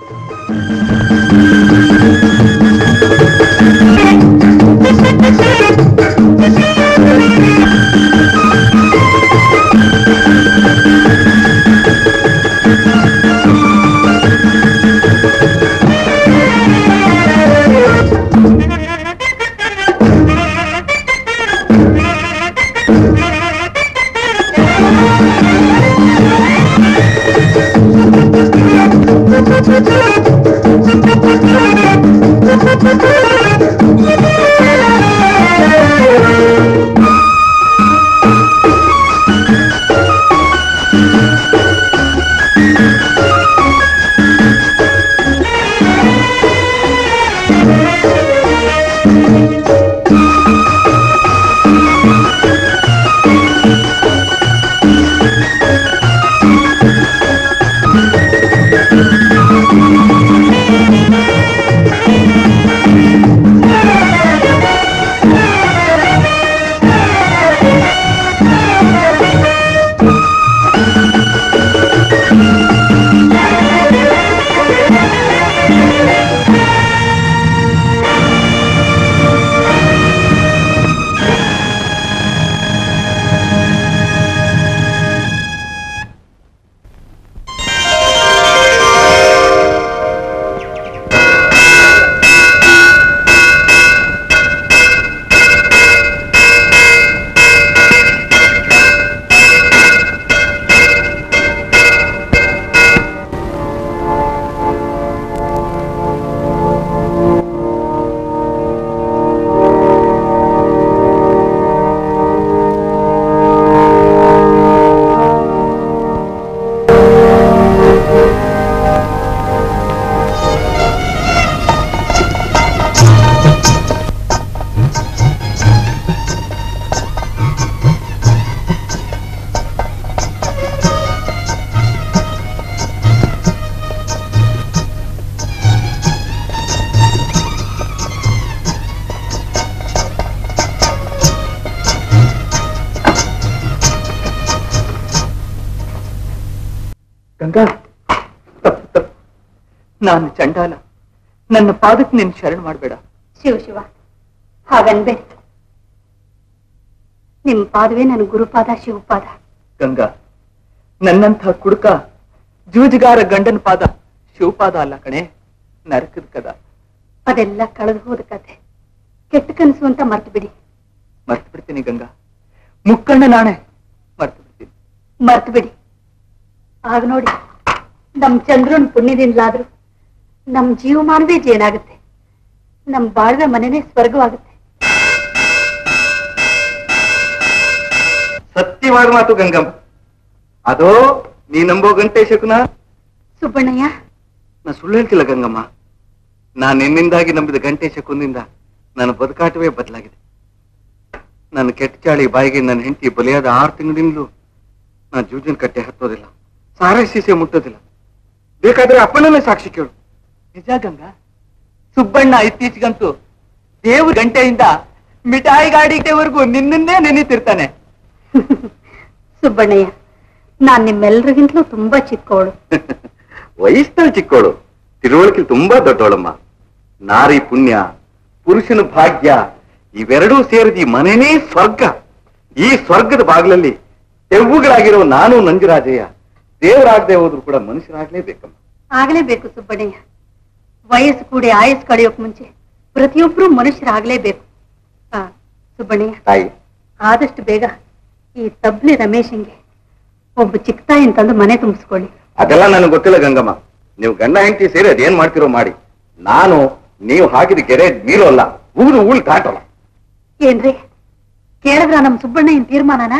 ಗಂಗಾ ನನ್ನ ಪಾದಕ್ಕೆ ನೀನು ಶರಣ ಮಾಡಬೇಡ. ಶಿವ ಶಿವ. ಹಾಗನ್ಬೇಡಿ. ನಿಮ್ ಪಾದವೇ ನನ್ನ ಗುರುಪಾದ ಶಿವಪಾದ. ಗಂಗಾ ನನ್ನಂತ ಕುಡುಕ ಜೂಜುಗಾರ ಗಂಡನ ಪಾದ ಶಿವಪಾದ ಅಲ್ಲ ಕಣೆ ನರಕದ ಕದ. ಅದೆಲ್ಲ ಕಳೆದು ಹೋದ ಕತೆ ಕೆಟ್ಟ ಕನಸು ಅಂತ ಮರ್ತು ಬಿಡಿ ಮರ್ತು ಬಿಡ್ತೀನಿ ಗಂಗಾ. ಮುಕ್ಕಣ್ಣ ನಾಣೆ ಮರ್ತು ಬಿಡ್ತೀನಿ ಮರ್ತು ಬಿಡಿ ಆಗ ನೋಡಿ ನಮ್ ಚಂದ್ರನ್ ಪುಣ್ಯದಿಂದಲಾದ್ರೂ ನಮ್ ಜೀವಮಾನವೇ ಜೇನಾಗುತ್ತೆ. ನಮ್ ಬಾಳ್ವೆ ಮನೆನೇ ಸ್ವರ್ಗವಾಗುತ್ತೆ. ಸತ್ಯವಾದ ಮಾತು ಗಂಗಮ್ಮ. ಅದೋ ನೀ ನಂಬೋ ಗಂಟೆ ಶಕುನ. ಸುಬ್ಬಣ್ಣಯ್ಯ. ನಾ ಸುಳ್ಳು ಹೇಳ್ತಿಲ್ಲ ಗಂಗಮ್ಮ. ನಾನು ನಿನ್ನಿಂದಾಗಿ ನಂಬಿದ ಗಂಟೆ ಶಕುನಿಂದ ನನ್ನ ಬದುಕಾಟವೇ ಬದಲಾಗಿದೆ. ನನ್ನ ಕೆಟ್ಟ ಚಾಳಿ ಬಾಯಿಗೆ ನನ್ನ ಹೆಂಡತಿ ಬಲಿಯಾದ ಆರು ತಿಂಗಳಿಂದಲೂ ನಾ ಜೂಜಿನ ಕಟ್ಟೆ ಹತ್ತೋದಿಲ್ಲ. ಸಾರ ಸೀಸೆ ಮುಟ್ಟೋದಿಲ್ಲ. ಬೇಕಾದ್ರೆ ಅಪ್ಪನನ್ನೇ ಸಾಕ್ಷಿ ಕೇಳು. ನಿಜ ಗಂಗಾ. ಸುಬ್ಬಣ್ಣ ಇತ್ತೀಚೆಗಂತೂ ದೇವ್ರ ಗಂಟೆಯಿಂದ ಮಿಠಾಯಿ ಗಾಡಿಗೆವರೆಗೂ ನಿನ್ನನ್ನೇ ನೆನೀತಿರ್ತಾನೆ. ಸುಬ್ಬಣ್ಣಯ್ಯ ನಾನ್ ನಿಮ್ಮೆಲ್ರಿಗಿಂತಲೂ ತುಂಬಾ ಚಿಕ್ಕವಳು ವಯಸ್ಸಿನಲ್ಲಿ ಚಿಕ್ಕವಳು ತಿಳುವಳಿಕೆ ತುಂಬಾ ದೊಡ್ಡವಳಮ್ಮ ನಾರಿ ಪುಣ್ಯ ಪುರುಷನ ಭಾಗ್ಯ ಇವೆರಡೂ ಸೇರಿದ ಮನೆನೇ ಸ್ವರ್ಗ. ಈ ಸ್ವರ್ಗದ ಬಾಗಿಲಲ್ಲಿ ತೆವ್ವುಗಳಾಗಿರೋ ನಾನು ನಂಜುರಾಜಯ್ಯ. ದೇವರಾಗದೆ ಹೋದ್ರು ಕೂಡ ಮನುಷ್ಯರಾಗ್ಲೇಬೇಕಮ್ಮ. ಆಗ್ಲೇಬೇಕು ಸುಬ್ಬಣ್ಣಯ್ಯ. ವಯಸ್ಸು ಕೂಡಿ ಆಯಸ್ಸು ಕಳೆಯೋಕ್ ಮುಂಚೆ ಪ್ರತಿಯೊಬ್ರು ಮನುಷ್ಯರಾಗ್ಲೇಬೇಕು. ಆ ಸುಬ್ಬಣ್ಣಯ್ಯ ತಾಯಿ. ಆದಷ್ಟು ಬೇಗ ಈ ತಬ್ಲಿ ರಮೇಶನ್ಗೆ ಒಬ್ಬ ಚಿಕ್ಕ ತಾಯಿನ ತಂದು ಮನೆ ತುಂಬಿಸ್ಕೊಳ್ಳಿ. ಅದೆಲ್ಲ ನನಗೆ ಗೊತ್ತಿಲ್ಲ ಗಂಗಮ್ಮ. ನೀವು ಗಂಡ ಹೆಂಡತಿ ಸೇರಿ ಅದೇನ್ ಮಾಡ್ತಿರೋ ಮಾಡಿ. ನಾನು ನೀವು ಹಾಕಿದ ಕೆರೆ ಮೀರೋಲ್ಲ ಊರು ಊಳ್ ದಾಟಲ್ಲ ಏನ್ರಿ? ಕೇಳಿದ್ರ ನಮ್ ಸುಬ್ಬಣ್ಣ ಏನ್ ತೀರ್ಮಾನನ?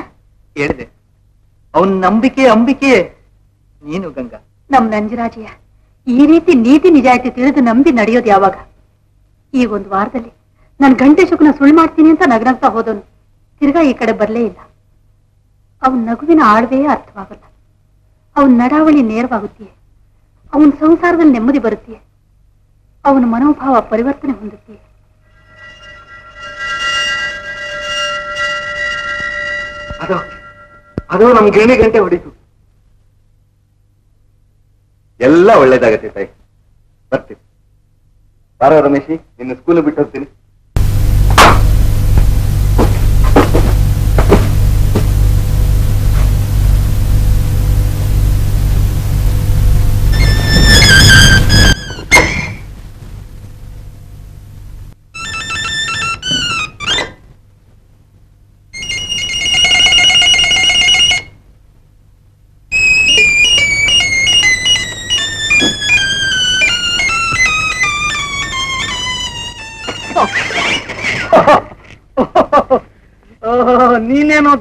ಹೇಳಿದೆ. ಅವನ್ ನಂಬಿಕೆ ಅಂಬಿಕೆ. ನೀನು ಗಂಗಾ. ನಮ್ ನಂಜರಾಜಯ್ಯ ಈ ರೀತಿ ನೀತಿ ನಿಜಾಯಿತಿ ತಿಳಿದು ನಂಬಿ ನಡೆಯೋದು ಯಾವಾಗ? ಈ ಒಂದು ವಾರದಲ್ಲಿ ನಾನು ಗಂಟೆ ಶುಕ್ನ ಸುಳ್ಳು ಮಾಡ್ತೀನಿ ಅಂತ ನಗರಂತ ಹೋದನು ತಿರ್ಗಾ ಈ ಕಡೆ ಬರಲೇ ಇಲ್ಲ. ಅವನ ನಗುವಿನ ಆಳ್ವೆಯೇ ಅರ್ಥವಾಗಲ್ಲ. ಅವನ ನಡಾವಳಿ ನೇರವಾಗುತ್ತೆಯೇ. ಅವನ ಸಂಸಾರದಲ್ಲಿ ನೆಮ್ಮದಿ ಬರುತ್ತೆಯೇ. ಅವನ ಮನೋಭಾವ ಪರಿವರ್ತನೆ ಹೊಂದುತ್ತೆಯೇ. ಅದೋ ಅದೋ ನಮ್ ಗಿರಣಿ ಗಂಟೆ ಹೊಡಿತು. ಎಲ್ಲ ಒಳ್ಳೇದಾಗತ್ತೆ ತಾಯಿ. ಬರ್ತೀನಿ. ಬಾರೋ ರಮೇಶಿ ನಿನ್ನ ಸ್ಕೂಲ್ ಬಿಟ್ಟು ಹೋಗ್ತೀನಿ.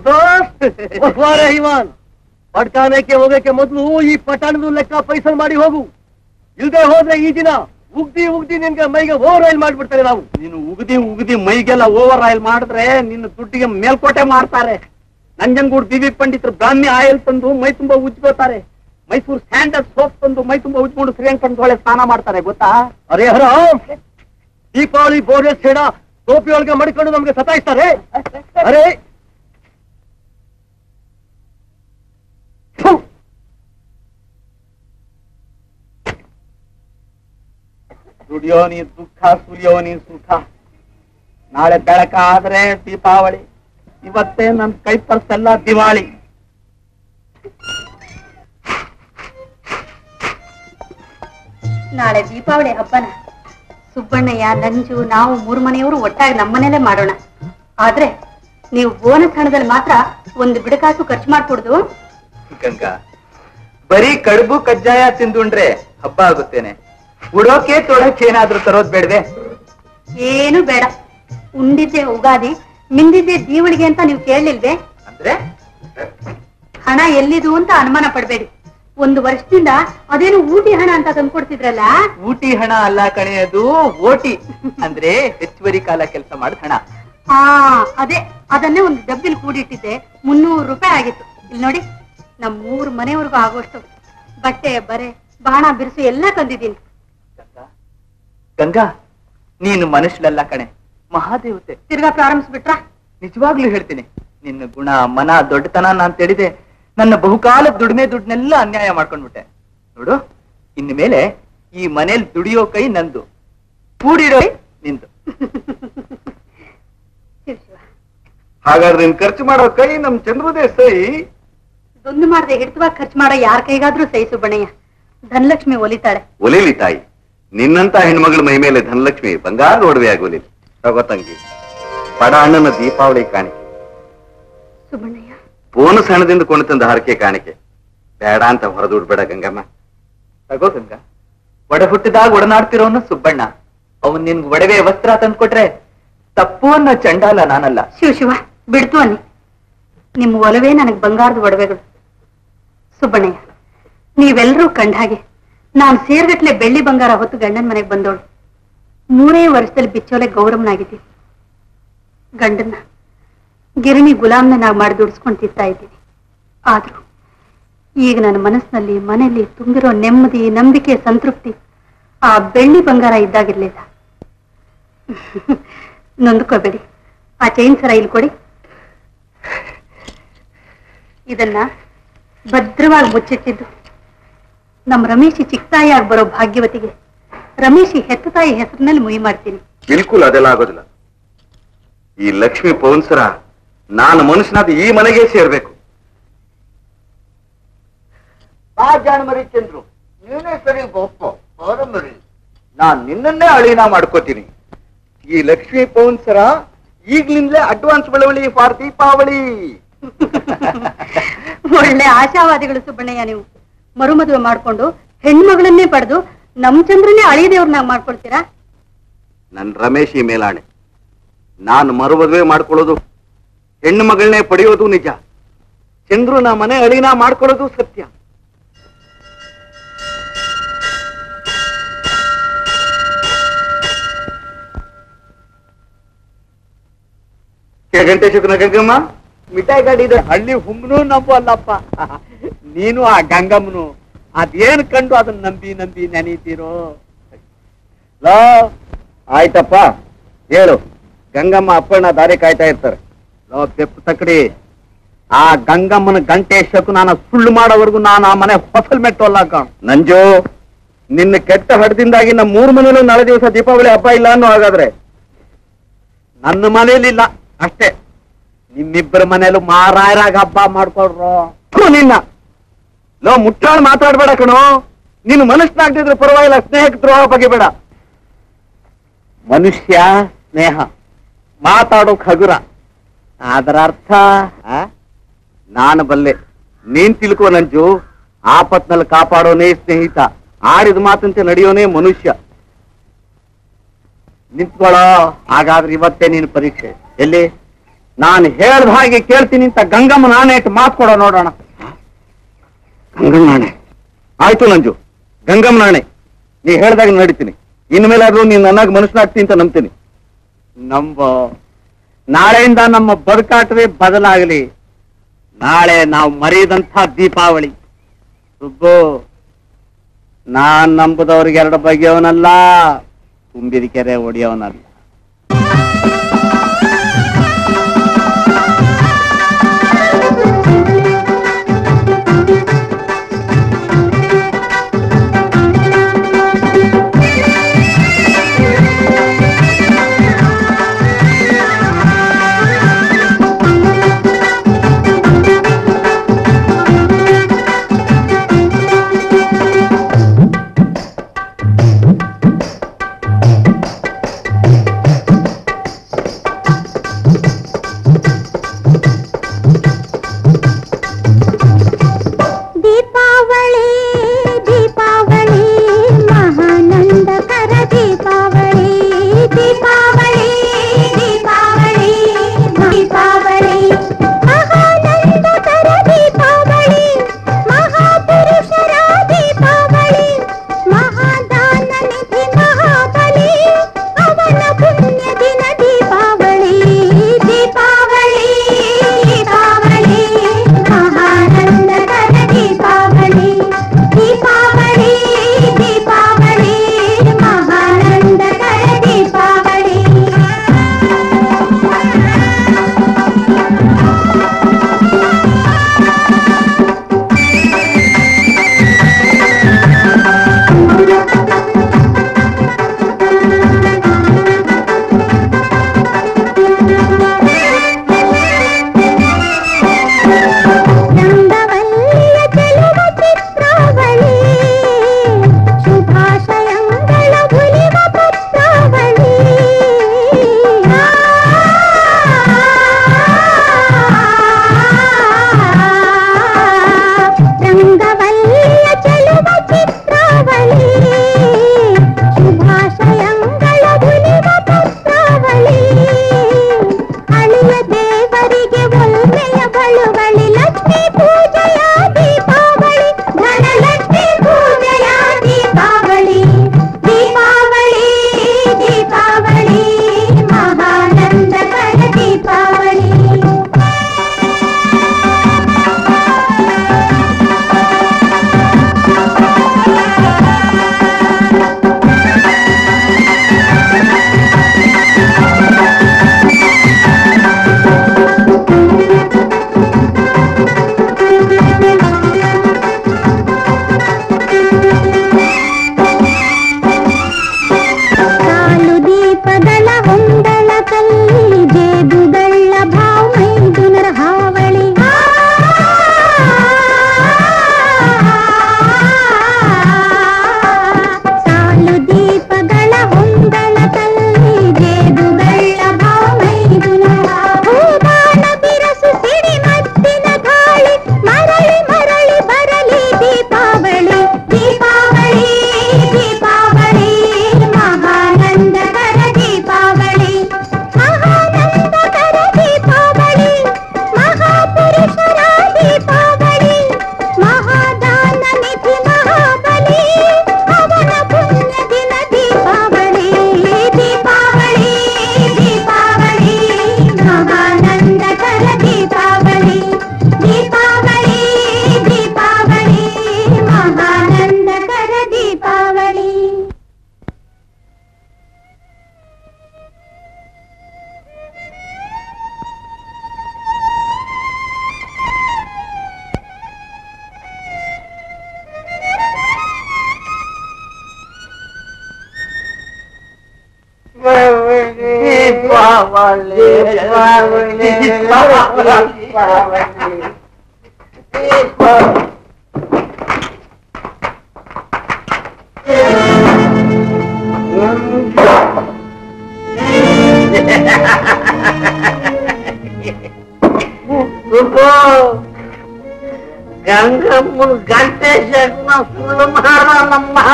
ದೋಸ್ತ್ ಇವಾನ್ ಪಟ್ಟಾಣಕ್ಕೆ ಹೋಗಕ್ಕೆ ಮೊದಲು ಈ ಪಟಾಣದ ಲೆಕ್ಕ ಪೈಸಲ್ ಮಾಡಿ ಹೋಗು. ಇಲ್ದೆ ಹೋದ್ರೆ ಈ ದಿನ ಉಗ್ದಿ ಉಗ್ದಿ ನಿನ್ಗೆ ಮೈಗೆ ಓವರ್ ಆಯಿಲ್ ಮಾಡ್ಬಿಡ್ತಾರೆ ನಾವು. ನೀನು ಉಗ್ದಿ ಉಗ್ದಿ ಮೈಗೆಲ್ಲ ಓವರ್ ಆಯಿಲ್ ಮಾಡಿದ್ರೆ ನಿನ್ನ ದುಡ್ಡಿಗೆ ಮೇಲ್ಕೋಟೆ ಮಾಡ್ತಾರೆ ನಂಜನಗೂಡು ಬಿ ಬಿ ಪಂಡಿತರು ಬ್ರಾಹ್ಮಿ ಆಯಿಲ್ ತಂದು ಮೈ ತುಂಬಾ ಉಜ್ಕೋತಾರೆ. ಮೈಸೂರು ಸ್ಯಾಂಡಲ್ ಸೋಪ್ ತಂದು ಮೈ ತುಂಬಾ ಉಜ್ಕೊಂಡು ಒಳ್ಳೆ ಸ್ನಾನ ಮಾಡ್ತಾರೆ ಗೊತ್ತಾ? ಅರೆ ಹರ ದೀಪಾವಳಿ ಬೋರೆ ಸೇಡ ಟೋಪಿ ಒಳಗೆ ಮಡಿಕೊಂಡು ನಮ್ಗೆ ಸತಾಯಿಸ್ತಾರೆ. ಅರೆ ಥು. ದುಡಿಯೋ ನೀ ದುಃಖ ಸುಲಿಯೋ ನೀ ಸುಖ. ನಾಳೆ ಬೆಳಕಾದ್ರೆ ದೀಪಾವಳಿ. ಇವತ್ತೇ ನನ್ ಕೈ ಪರ್ಸೆಲ್ಲ ದಿವಾಳಿ. ನಾಳೆ ದೀಪಾವಳಿ ಹಬ್ಬನ. ಸುಬ್ಬಣ್ಣಯ್ಯ, ನಂಜು, ನಾವು ಮೂರು ಮನೆಯವರು ಒಟ್ಟಾಗಿ ನಮ್ಮನೇಲೆ ಮಾಡೋಣ. ಆದ್ರೆ, ನೀವು ಬೋನಸ್ ಹಣದಲ್ಲಿ ಮಾತ್ರ ಒಂದು ಬಿಡಕಾಸು ಖರ್ಚು ಮಾಡ್ಕೊಡ್ದು. ಗಂಗಾ. ಬರೀ ಕಡುಬು ಕಜ್ಜಾಯ ತಿಂದುಂಡ್ರೆ ಹಬ್ಬ ಆಗುತ್ತೇನೆ. ಉಡೋಕೆ ತೊಡಕ್ಕೆ ಏನಾದ್ರೂ ತರೋದ್ ಬೇಡವೆ? ಏನು ಬೇಡ. ಉಂಡಿದ್ದೆ ಉಗಾದಿ ಮಿಂದಿದ್ದೆ ದೀವಳಿಗೆ ಅಂತ ನೀವು ಕೇಳಲಿಲ್ವೇ? ಅಂದ್ರೆ? ಹಣ ಎಲ್ಲಿದು ಅಂತ ಅನುಮಾನ ಪಡ್ಬೇಡಿ. ಒಂದು ವರ್ಷದಿಂದ ಅದೇನು ಊಟಿ ಹಣ ಅಂತ ತಂದ್ಕೊಡ್ತಿದ್ರಲ್ಲ? ಊಟಿ ಹಣ ಅಲ್ಲ ಕಣೆಯದು ಓಟಿ. ಅಂದ್ರೆ ಹೆಚ್ಚುವರಿ ಕಾಲ ಕೆಲಸ ಮಾಡಿದ ಹಣ. ಹಾ ಅದೇ ಅದನ್ನೇ ಒಂದು ಡಬ್ಬಿಲ್ ಕೂಡಿಟ್ಟಿದ್ದೆ. ಮುನ್ನೂರು ರೂಪಾಯಿ ಆಗಿತ್ತು. ಇಲ್ಲಿ ನೋಡಿ. ನಮ್ ಮೂರು ಮನೆಯವ್ರಿಗೂ ಆಗೋಷ್ಟು ಬಟ್ಟೆ ಬರೆ ಬಾಣ ಬಿರುಸು ಎಲ್ಲ ತಂದಿದ್ದೀನಿ. ಗಂಗಾ ಗಂಗಾ ನೀನು ಮನುಷ್ಯಳಲ್ಲ ಕಣೆ. ಮಹಾದೇವತೆ. ತಿರ್ಗಾ ಪ್ರಾರಂಭಿಸ್ಬಿಟ್ರ? ನಿಜವಾಗ್ಲೂ ಹೇಳ್ತೀನಿ. ನಿನ್ನ ಗುಣ ಮನ ದೊಡ್ಡತನ ನಾನ್ ತಿಳಿದೆ. ನನ್ನ ಬಹುಕಾಲ ದುಡಿಮೆ ದುಡ್ಡನ್ನೆಲ್ಲ ಅನ್ಯಾಯ ಮಾಡ್ಕೊಂಡ್ಬಿಟ್ಟೆ. ನೋಡು ಇನ್ನು ಮೇಲೆ ಈ ಮನೇಲಿ ದುಡಿಯೋ ಕೈ ನಂದು. ಕೂಡಿರೋ ನಿಂದು. ಹಾಗಾದ್ರೆ ನೀನ್ ಖರ್ಚು ಮಾಡೋ ಕೈ ನಮ್ ಚಂದ್ರದೇ ಸೈ. ದೊಂದು ಮಾಡದೆ ಹಿಡಿತವಾಗಿ ಖರ್ಚು ಮಾಡೋ ಯಾರ ಕೈಗಾದ್ರೂ ಸಹಿಸು ಬಣಯ್ಯ. ಧನಲಕ್ಷ್ಮಿ ಒಲಿತಾಳೆ. ಒಲಿಲಿ ತಾಯಿ. ನಿನ್ನಂತ ಹೆಣ್ಮಗಳ ಮೈ ಮೇಲೆ ಧನಲಕ್ಷ್ಮಿ ಬಂಗಾರ ಒಡವೆ ಆಗೋಲಿ ತಗೋ ತಂಗಿ. ಬಡ ಅಣ್ಣನ ದೀಪಾವಳಿ ಕಾಣಿಕೆ. ಸುಬ್ಬಣ್ಣಯ್ಯ ಬೋನಸ್ ಹಣದಿಂದ ಕೊಂಡು ತಂದ ಹರಕೆ ಕಾಣಿಕೆ. ಬೇಡ ಅಂತ ಹೊರದುಡ್ಬೇಡ ಗಂಗಮ್ಮ. ತಗೋ ಗಂಗಾ. ಒಡ ಹುಟ್ಟಿದಾಗ ಒಡನಾಡ್ತಿರೋನು ಸುಬ್ಬಣ್ಣ. ಅವನ್ ನಿನ್ಗೆ ಒಡವೆ ವಸ್ತ್ರ ತಂದ್ಕೊಟ್ರೆ ತಪ್ಪು ಅನ್ನೋ ಚಂಡಾಲ ನಾನಲ್ಲ. ಶಿವ ಶಿವ ಬಿಡ್ತು ಅನ್ನಿ. ನಿಮ್ಮ ಒಲವೇ ನನಗೆ ಬಂಗಾರದ ಒಡವೆಗಳು. ಸುಬ್ಬಣ್ಣಯ್ಯ ನೀವೆಲ್ಲರೂ ಕಂಡ ಹಾಗೆ ನಾನು ಸೇರ್ಗಟ್ಲೆ ಬೆಳ್ಳಿ ಬಂಗಾರ ಹೊತ್ತು ಗಂಡನ ಮನೆಗೆ ಬಂದೋಳು. ಮೂರೇ ವರ್ಷದಲ್ಲಿ ಬಿಚ್ಚೋಲೆ ಗೌರವನಾಗಿದ್ದೀನಿ ಗಂಡನ್ನ, ಗಿರಣಿ ಗುಲಾಮ್ನಾಗಿ ಮಾಡಿ ದುಡಿಸ್ಕೊಂಡು ತಿಂತಾ ಇದ್ದೀನಿ. ಆದ್ರೂ ಈಗ ನನ್ನ ಮನಸ್ಸಿನಲ್ಲಿ ಮನೆಯಲ್ಲಿ ತುಂಬಿರೋ ನೆಮ್ಮದಿ, ನಂಬಿಕೆ, ಸಂತೃಪ್ತಿ ಆ ಬೆಳ್ಳಿ ಬಂಗಾರ ಇದ್ದಾಗಿರ್ಲಿಲ್ಲ. ನೊಂದ್ಕೋಬೇಡಿ. ಆ ಚೈನ್ ಸರ ಇಲ್ಲಿ ಕೊಡಿ ಇದನ್ನ ಭದ್ರವಾಗಿ ಮುಚ್ಚಿಟ್ಟಿದ್ದು. ನಮ್ಮ ರಮೇಶಿ ಚಿಕ್ಕ ತಾಯಿಯಾಗಿ ಬರೋ ಭಾಗ್ಯವತಿಗೆ ರಮೇಶಿ ಹೆತ್ತ ತಾಯಿ ಹೆಸರಿನಲ್ಲಿ ಮುಯಿ ಮಾಡ್ತೀನಿ. ಬಿಲ್ಕುಲ್ ಅದೆಲ್ಲ ಆಗೋದಿಲ್ಲ. ಈ ಲಕ್ಷ್ಮಿ ಪೌನ್ಸರ ನಾನು ಮನುಷ್ಯನಾದ ಈ ಮನೆಗೆ ಸೇರ್ಬೇಕು. ಬಾ ಜಾಣಮರಿ ಚಂದ್ರು ನೀನೇ ಸರಿ ಗೊಪ್ಪರಿ ನಾನು ನಾನ್ ನಿನ್ನನ್ನೇ ಅಳಿನ ಮಾಡ್ಕೋತೀನಿ. ಈ ಲಕ್ಷ್ಮಿ ಪೌನ್ಸರ ಈಗ್ಲಿಂದಲೇ ಅಡ್ವಾನ್ಸ್ ಬೆಳವಳಿ ಫಾರ್ ದೀಪಾವಳಿ ಒಳ್ಳೆ ಆಶಾವಾದಿಗಳು ಸುಬ್ಬಣ್ಣಯ್ಯ, ನೀವು ಮರುಮದುವೆ ಮಾಡ್ಕೊಂಡು ಹೆಣ್ಮಗಳನ್ನೇ ಪಡೆದು ನಮ್ ಚಂದ್ರನೇ ಅಳಿದೇವ್ರನ್ನಾಗ ಮಾಡ್ಕೊಳ್ತೀರಾ? ನನ್ ರಮೇಶಿ ಮೇಲಾಣೆ. ನಾನು ಮರುಮದುವೆ ಮಾಡ್ಕೊಳ್ಳೋದು ಹೆಣ್ಣು ಮಗಳನ್ನೇ ಪಡೆಯೋದು ನಿಜ. ಚಂದ್ರು ನಾ ಮನೆ ಅಳಿನ ಮಾಡ್ಕೊಳ್ಳೋದು ಸತ್ಯ. ಗಂಟೆ ಶುಕ್ರ ಗಂಗಮ್ಮ? ಮಿಠಾಯಿ ಗಾಡಿ ಇದೆ. ಹಳ್ಳಿ ಹುಮ್ನು ನಂಬಲ್ಲಪ್ಪ ನೀನು ಆ ಗಂಗಮ್ಮನು. ಅದೇನ್ ಕಂಡು ಅದನ್ನ ನಂಬಿ ನಂಬಿ ನೆನೀತೀರೋ? ಲೋ ಆಯ್ತಪ್ಪ. ಹೇಳು. ಗಂಗಮ್ಮ ಅಪ್ಪಣ್ಣ ದಾರಿ ಕಾಯ್ತಾ ಇರ್ತಾರೆ. ಲೋ ಬೆಪ್ಪು ತಕಡಿ. ಆ ಗಂಗಮ್ಮನ ಗಂಟೆ ಶಕು ನಾನು ಸುಳ್ಳು ಮಾಡೋವರೆಗೂ ನಾನು ಆ ಮನೆ ಹೊಸಲ್ ಮೆಟ್ಟೋಲ್ಲ ಕಾಣ್. ನಂಜು ನಿನ್ನ ಕೆಟ್ಟ ಹಡದಿಂದಾಗಿ ನಮ್ಮ ಮೂರು ಮನೇಲೂ ನಾಳೆ ದಿವಸ ದೀಪಾವಳಿ ಹಬ್ಬ ಇಲ್ಲ ಅನ್ನೋ ಹಾಗಾದ್ರೆ. ನನ್ನ ಮನೇಲಿಲ್ಲ ಅಷ್ಟೇ. ನಿಮ್ಮಿಬ್ಬರ ಮನೇಲೂ ಮಾರಾಯರಾಗ ಹಬ್ಬ ಮಾಡ್ಕೊಡ್ರು ನಿನ್ನ. ಲೋ, ಮುಟ್ಟಾಳ್ ಮಾತಾಡ್ಬೇಡ ಕಣೋ. ನೀನು ಮನುಷ್ಯನಾಗ್ತಿದ್ರೆ ಪರವಾಗಿಲ್ಲ ಸ್ನೇಹಕ್ಕೆ ದ್ರೋಹ ಬೇಡ ಮನುಷ್ಯ ಸ್ನೇಹ ಮಾತಾಡೋಕ್ ಹಗುರ ಅದರ ಅರ್ಥ? ನಾನು ಬಲ್ಲೆ. ನೀನ್ ತಿಳ್ಕೋ ನಂಜು, ಆಪತ್ನಲ್ಲಿ ಕಾಪಾಡೋನೇ ಸ್ನೇಹಿತ, ಆಡಿದ ಮಾತಂತೆ ನಡೆಯೋನೇ ಮನುಷ್ಯ. ನಿಂತ್ಕೊಳ್ಳೋ, ಹಾಗಾದ್ರೆ ಇವತ್ತೇ ನೀನು ಪರೀಕ್ಷೆ. ಎಲ್ಲಿ? ನಾನು ಹೇಳ್ದ ಹಾಗೆ ಕೇಳ್ತೀನಿ ಅಂತ ಗಂಗಮ್ಮ ನಾನೇ ಇಟ್ಟು ಮಾತು ಕೊಡೋ ನೋಡೋಣ. ಗಂಗಮ್ಮ ನಾಣೆ ಆಯ್ತು ನಂಜು ಗಂಗಮ್ಮ ನಾಣೆ ನೀ ಹೇಳ್ದಾಗ ನಡೀತೀನಿ. ಇನ್ಮೇಲಾದ್ರೂ ನೀನ್ ನನಗ್ ಮನುಷ್ಯನಾಗ್ತೀನಿ ಅಂತ ನಂಬ್ತೀನಿ. ನಂಬ. ನಾಳೆಯಿಂದ ನಮ್ಮ ಬದುಕಾಟವೇ ಬದಲಾಗಲಿ. ನಾಳೆ ನಾವು ಮರೆಯದಂಥ ದೀಪಾವಳಿ. ಸುಬ್ಬು ನಾನ್ ನಂಬುದವ್ರಿಗೆ ಎರಡು ಬಗೆಯವನಲ್ಲ ತುಂಬಿದ ಕೆರೆ ಹೊಡೆಯವನಲ್ಲ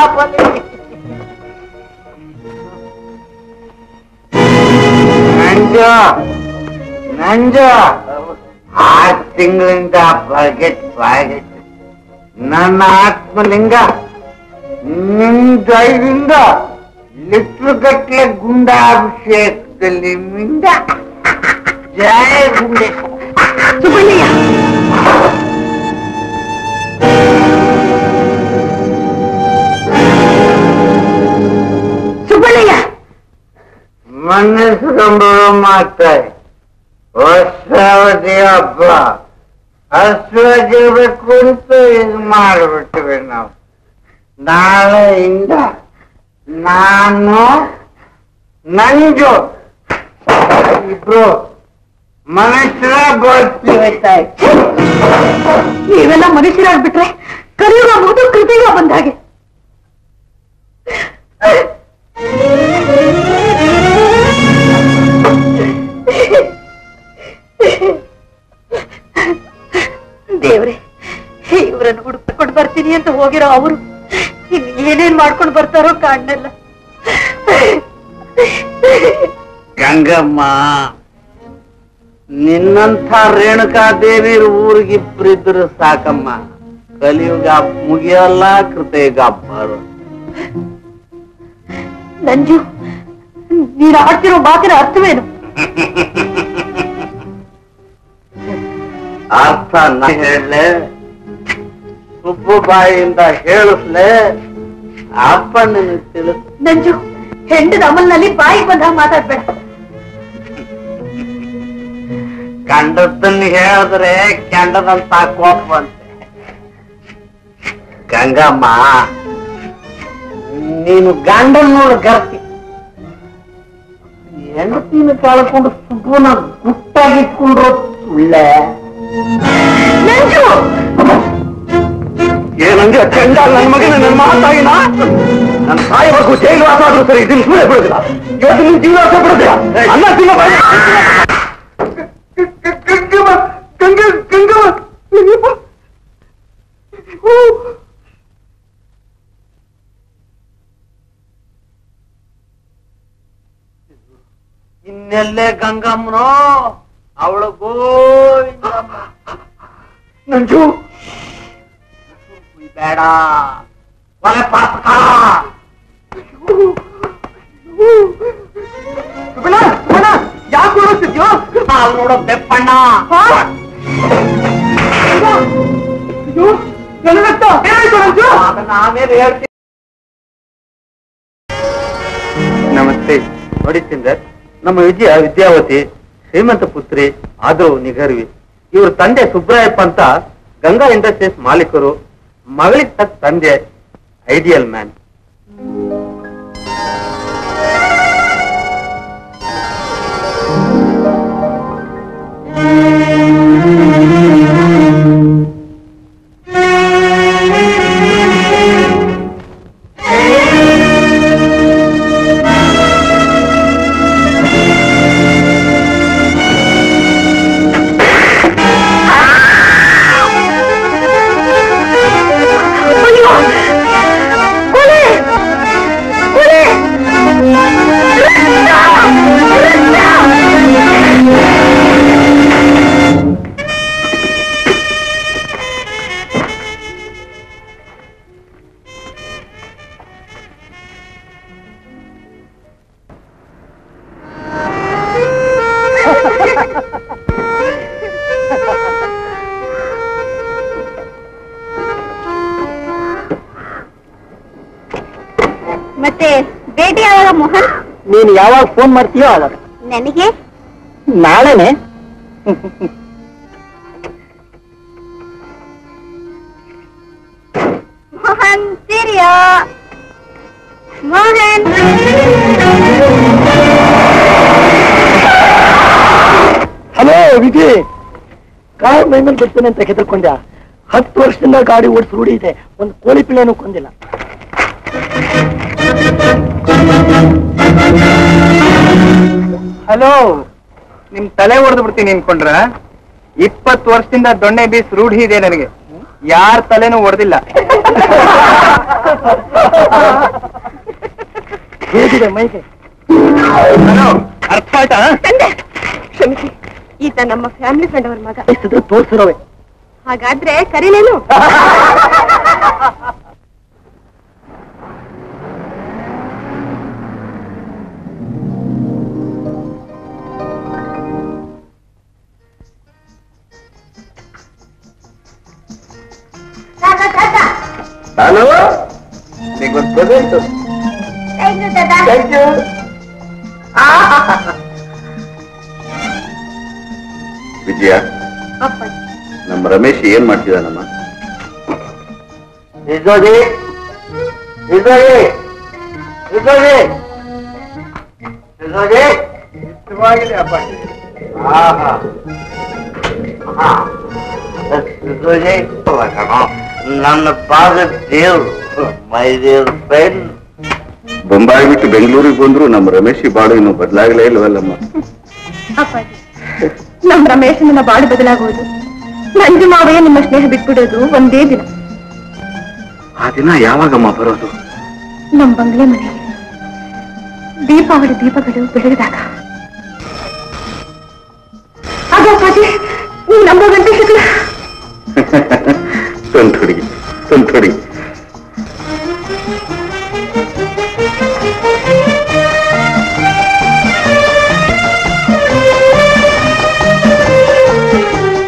ಮಹಾಬಲಿ ನಂಜ ನಂಜ. ಆರು ತಿಂಗಳಿಂದ ಬಗೆಟ್ ಬಾಗೆಟ್ ನನ್ನ ಆತ್ಮಲಿಂಗ ದಯದಿಂದ ಲಿಟ್ರು ಗಟ್ಟಲೆ ಗುಂಡಾಭಿಷೇಕದಲ್ಲಿ ಮಿಂದ ಜಯ ಗುಂಡೆ. ಸುಬ್ಬಣ್ಣಯ್ಯ. ಮನಸ್ಸು ಸಂಭ್ರಮ ಮಾಡ್ತಾರೆ. ವರ್ಷಾವಧಿ ಹಬ್ಬ. ಹಸುವಾಗಿರ್ಬೇಕು ಅಂತ ಇದು ಮಾಡಿಬಿಟ್ಟಿವಿ ನಾವು. ನಾಳೆಯಿಂದ ನಾನು, ನಂಜು ಇಬ್ರು ಮನುಷ್ಯರ ಬರ್ತೀವಿ ನೀವೆಲ್ಲ ಮನುಷ್ಯರಾಗ್ಬಿಟ್ರೆ ಕಲಿಯುಗ ಮುಗಿದು ಕೃತಿಗ ಬಂದ ಹಾಗೆ. ದೇವ್ರೆ ಇವರನ್ನು ಹುಡುಕೊಂಡು ಬರ್ತೀನಿ ಅಂತ ಹೋಗಿರೋ ಅವರು ಇನ್ ಏನೇನ್ ಮಾಡ್ಕೊಂಡು ಬರ್ತಾರೋ ಕಾಣಲ್ಲ ಗಂಗಮ್ಮ ನಿನ್ನಂಥ ರೇಣುಕಾ ರೇಣುಕಾದೇವಿ ಊರಿಗಿಬ್ರಿದ್ರು ಸಾಕಮ್ಮ. ಕಲಿಯುಗ ಮುಗಿಯಲ್ಲ ಕೃತಯುಗ ಬರು. ನಂಜು ನೀನ್ ಆಡ್ತಿರೋ ಮಾತಿನ ಅರ್ಥವೇನು? ಅರ್ಥ ನಾ ಹೇಳಲೆ ಸುಬ್ಬು ಬಾಯಿಯಿಂದ ಹೇಳಿಸ್ಲೆ ಅಪ್ಪ ನಿನಗೆ ತಿಳಿಸ್ ನಂಜು ಹೆಂಡದ ಅಮಲ್ನಲ್ಲಿ ಬಾಯಿಗೆ ಬಂದ ಮಾತಾಡ್ಬೇಡ. ಕಂಡದ್ದನ್ನ ಹೇಳಿದ್ರೆ ಕೆಂಡದಂತ ಕೋಪ ಬಂತೆ. ಗಂಗಮ್ಮ ನೀನು ಗಂಡನ್ ನೋಡು ಗರ್ತಿ. ಹೆಂಡತಿನ ಕಳ್ಕೊಂಡು ಸುಬ್ಬನ ಗುಟ್ಟಾಗಿಟ್ಕೊಂಡ್ರು ಸುಳ್ಳೆ ನಂಜು! ಏನಂಗೆ ಚಂಡ ನನ್ನ ಮಗನ ನನ್ನ ಮಾತಾಗಿನ ನನ್ನ ಸಾಯವರೆಗೂ ಜೈಲು ವಾಸ ಆದ್ರೂ ಸರಿ ಇದನ್ನು ಸುಮ್ಮನೆ ಬಿಡುದಿಲ್ಲ. ಇವತ್ತು ನಿನ್ ಜೀವ ವಾಸ ಬಿಡುದಿಲ್ಲ ಅನ್ನ ತಿನ್ನ ಗಂಗಮ್ಮ ಗಂಗ ಗಂಗಮ್ಮ ಇನ್ನೆಲ್ಲೇ ಗಂಗಮ್ಮನೋ? ಅವಳು ಗೋವಿಂದಮ್ಮ. ನಂಜು. ಬೇಡ. ಒಲೆ ಪಾಪಕ ಯಾಕೆ ಓಡಿಸ್ತಿದ್ಯೋ ನಾವ್ ನೋಡೋ ಬೆಪ್ಪಣ್ಣ. ನಮಸ್ತೆ. ನೋಡಿ ಸಿಂಧರ್ ನಮ್ಮ ವಿಜಯ ವಿದ್ಯಾವತಿ ಶ್ರೀಮಂತ ಪುತ್ರಿ ಆದರೂ ನಿಗರ್ವಿ ಇವ್ರ ತಂದೆ ಸುಬ್ರಾಯಪ್ಪ ಅಂತ ಗಂಗಾ ಇಂಡಸ್ಟ್ರೀಸ್ ಮಾಲೀಕರು, ಮಗಳಿಗೆ ತಕ್ಕ ತಂದೆ ಐಡಿಯಲ್ ಮ್ಯಾನ್! ನೀನು ಯಾವಾಗ ಫೋನ್ ಮಾಡ್ತೀಯೋ ಅವಾಗ. ನನಗೆ? ನಾಳೆನೆ? ಮೋಹನ್ ಸೀರಿಯಾ. ಮೋಹನ್. ವಿಜಿ. ಕಾರ್ ಮೈಮೇಲೆ ಬರ್ತೇನೆ ಅಂತ ಹೆದರ್ಕೊಂಡ್ಯ? ಹತ್ತು ವರ್ಷದಿಂದ ಗಾಡಿ ಓಡಿಸಿ ರೂಢಿ ಇದೆ. ಒಂದು ಕೋಳಿ ಪಿಳ್ಳೆನೂ ಕೊಂದಿಲ್ಲ. ಹಲೋ ನಿಮ್ ತಲೆ ಹೊಡೆದು ಬಿಡ್ತೀನಿ ಅನ್ಕೊಂಡ್ರ. ಇಪ್ಪತ್ ವರ್ಷದಿಂದ ದೊಣ್ಣೆ ಬೀಸ್ ರೂಢಿ ಇದೆ ನನಗೆ. ಯಾರ ತಲೆನೂ ಹೊಡೆದಿಲ್ಲ ಹೇಗಿದೆ ಮೈಗೆ? ಹಲೋ ಅರ್ಥ ಆಯ್ತಾ? ಕ್ಷಮಿಸಿ. ಈತ ನಮ್ಮ ಫ್ಯಾಮಿಲಿ ಫ್ರೆಂಡ್ ಅವರ ಮಗ. ಎಷ್ಟು ತೋರ್ಸಿರೋವೆ? ಹಾಗಾದ್ರೆ ಕರೀಲೇನು ಹಲೋ ನಿಗೊಂದು ಪ್ರೆಸೆಂಟ್ ಥ್ಯಾಂಕ್ ಯು ವಿಜಯ ನಮ್ಮ ರಮೇಶ್ ಏನ್ ಮಾಡ್ತಿದ್ದಾನಮ್ಮ? ಇದ್ದೋಗಿ ಇದ್ದೋಗಿ ಹಾ ಹಾ ಇಷ್ಟವಾಗಿದೆ ಅಪ್ಪ. ಇದ್ದೋಗಿ ನನ್ನ ಪಾದ ದೇವ್ರು ಮೈ ದೇವ್ರ ಫ್ರೆಂಡ್ ಬೊಂಬಾಯಿ ಬಿಟ್ಟು ಬೆಂಗಳೂರಿಗೆ ಬಂದ್ರು ನಮ್ಮ ರಮೇಶ್ ಬಾಳು ಇನ್ನು ಬದಲಾಗಲೇ ಇಲ್ವಲ್ಲಮ್ಮ? ಅಪ್ಪಾಜಿ ನಮ್ ರಮೇಶ್ ನನ್ನ ಬಾಳು ಬದಲಾಗುವುದು ನಂಜು ಮಾವಯ್ಯ ನಿಮ್ಮ ಸ್ನೇಹ ಬಿಟ್ಬಿಡೋದು ಒಂದೇ ದಿನ. ಆ ದಿನ ಯಾವಾಗಮ್ಮ ಬರೋದು? ನಮ್ ಬಂಗ್ಲೆ ಮನೆ ದೀಪಾವಳಿ ದೀಪಗಳು ಬೆಳಗಿದಾಗ. ಅದೇ ಅಪ್ಪಾಜಿ ನೀವು ನಮ್ಮ ಗಂಟೆ ಸ್ವಂತ ಹುಡುಗಿ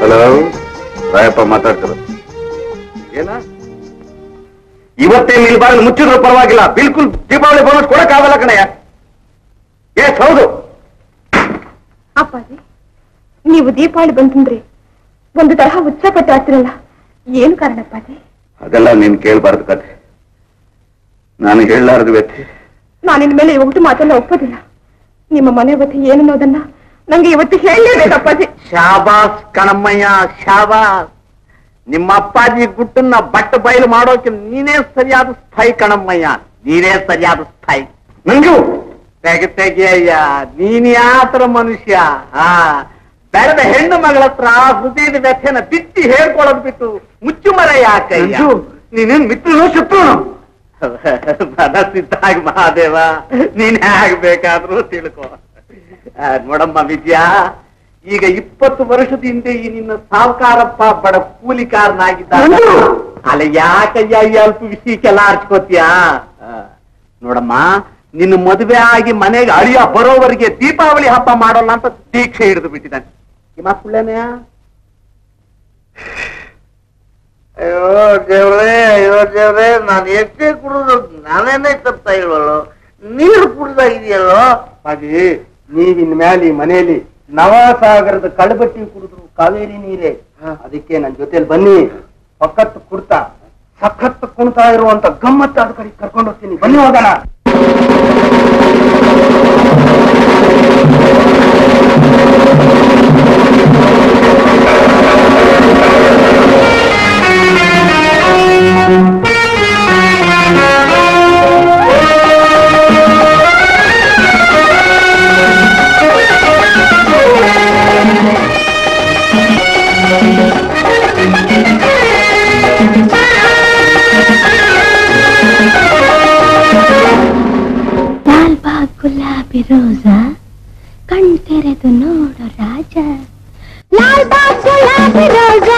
ಹಲೋ, ರಾಯಪ್ಪ ಮಾತಾಡ್ತಾರೆ ಏನ? ಇವತ್ತೇ ಬಾಗಿಲು ಮುಚ್ಚಿದ್ರು ಪರವಾಗಿಲ್ಲ. ಬಿಲ್ಕುಲ್ ದೀಪಾವಳಿ ಬೋನಸ್ ಕೊಡಕ್ಕಾಗಲ್ಲ ಕಣಯ್ಯ. ಎಸ್ ಹೌದು. ಅಪ್ಪಾಜಿ, ನೀವು ದೀಪಾವಳಿ ಬಂತಂದ್ರೆ ಒಂದು ತರಹ ಉತ್ಸಾಹ ಪಟ್ಟು ಆಗ್ತಿರಲ್ಲ ಏನು ಕಾರಣ ಅಪ್ಪಾಜಿ ಅದೆಲ್ಲ ನೀನ್ ಕೇಳಬಾರದು ಕತೆ ನಾನು ಹೇಳಲಾರದು ವ್ಯಕ್ತಿ ನಾನು ಇನ್ಮೇಲೆ ಇವತ್ತು ಮಾತೆಲ್ಲ ಒಪ್ಪೋದಿಲ್ಲ. ನಿಮ್ಮ ಮನೆ ಬತ್ತಿ ಏನನ್ನೋದನ್ನ ನಂಗೆ ಇವತ್ತು ಹೇಳಲೇಬೇಕಪ್ಪಾಜಿ ಶಾಬಾಸ್ ಕಣಮ್ಮಯ್ಯ ಶಾಬಾಸ್. ನಿಮ್ಮ ಅಪ್ಪಾಜಿ ಗುಟ್ಟನ್ನ ಬಟ್ಟ ಬಯಲು ಮಾಡೋಕೆ ನೀನೇ ಸರಿಯಾದ ಸ್ಥಾಯಿ ಕಣಮ್ಮಯ್ಯ. ನೀನೇ ಸರಿಯಾದ ಸ್ಥಾಯಿ. ನಂಗು? ತೆಗೆ ತೆಗೆಯಯ್ಯ ನೀನ್ ಯಾತ್ರ ಮನುಷ್ಯ? ಆ ಬೆಳೆದ ಹೆಣ್ಣು ಮಗಳ ಹತ್ರ ಹೃದಯದ ವ್ಯಥೆನ ಬಿಟ್ಟಿ ಹೇಳ್ಕೊಳ್ಳೋದು ಬಿಟ್ಟು ಮುಚ್ಚು ಮರ ಯಾಕಯ್ಯ ನಂಜು ನೀನೇನ್ ಮಿತ್ರನೋ ಶತ್ರುನು? ಮನಸ್ಸಿದ್ದಾಗಿ ಮಹಾದೇವ ನೀನ್ ಹೇಗ್ ಬೇಕಾದ್ರೂ ತಿಳ್ಕೊ. ನೋಡಮ್ಮ ವಿದ್ಯಾ ಈಗ ಇಪ್ಪತ್ತು ವರ್ಷದ ಹಿಂದೆ ಈ ನಿನ್ನ ಸಾವುಕಾರಪ್ಪ ಬಡ ಕೂಲಿಕಾರನಾಗಿದ್ದ! ಅಲ್ಲ ಯಾಕಯ್ಯ ಈ ಅಲ್ಪ ವಿಷಯಕ್ಕೆಲ್ಲ ಹರ್ಚ್ಕೋತೀಯ ನೋಡಮ್ಮ ನಿನ್ನ ಮದುವೆ ಆಗಿ ಮನೆಗೆ ಅಳಿಯ ಬರೋವರೆಗೆ ದೀಪಾವಳಿ ಹಬ್ಬ ಮಾಡೋಲ್ಲ ಅಂತ ದೀಕ್ಷೆ ಹಿಡಿದು ಬಿಟ್ಟಿದ್ದಾನೆ. ನಿಮ್ಮ ಸುಳ್ಳೇನೆಯಾ ಅಯ್ಯೋ ದೇವ್ರೇ ಅಯ್ಯೋ ದೇವ್ರೇ ನಾನು ಎಷ್ಟೇ ಕುಡಿದ್ರು ನಾನೇನೇ ತಪ್ತಾ ಇಲ್ವಲ್ಲೋ? ನೀರು ಕುಡ್ದಾ ಇದೆಯಲ್ಲೋ? ಹಾಗೆ ನೀವಿನ ಮ್ಯಾಲಿ ಮನೆಯಲ್ಲಿ ನವಸಾಗರದ ಕಳಬಟ್ಟಿ ಕುಡಿದ್ರು ಕಾವೇರಿ ನೀರೇ. ಅದಕ್ಕೆ ನನ್ನ ಜೊತೆಲಿ ಬನ್ನಿ. ಪಕ್ಕತ್ ಕುಡ್ತಾ ಸಖತ್ ಕುಣ್ತಾ ಇರುವಂತ ಗಮ್ಮತ್ತಾದ ಕಡೆ ಕರ್ಕೊಂಡು ಹೋಗ್ತೀನಿ. ಬನ್ನಿ ಹೋಗೋಣ. ಗುಲಾಬಿ ರೋಜ ಕಣ್ ತೆರೆದು ನೋಡು ರಾಜ. ಲಾಲ್ ಬಾಗ್ ಗುಲಾಬಿ ರೋಜ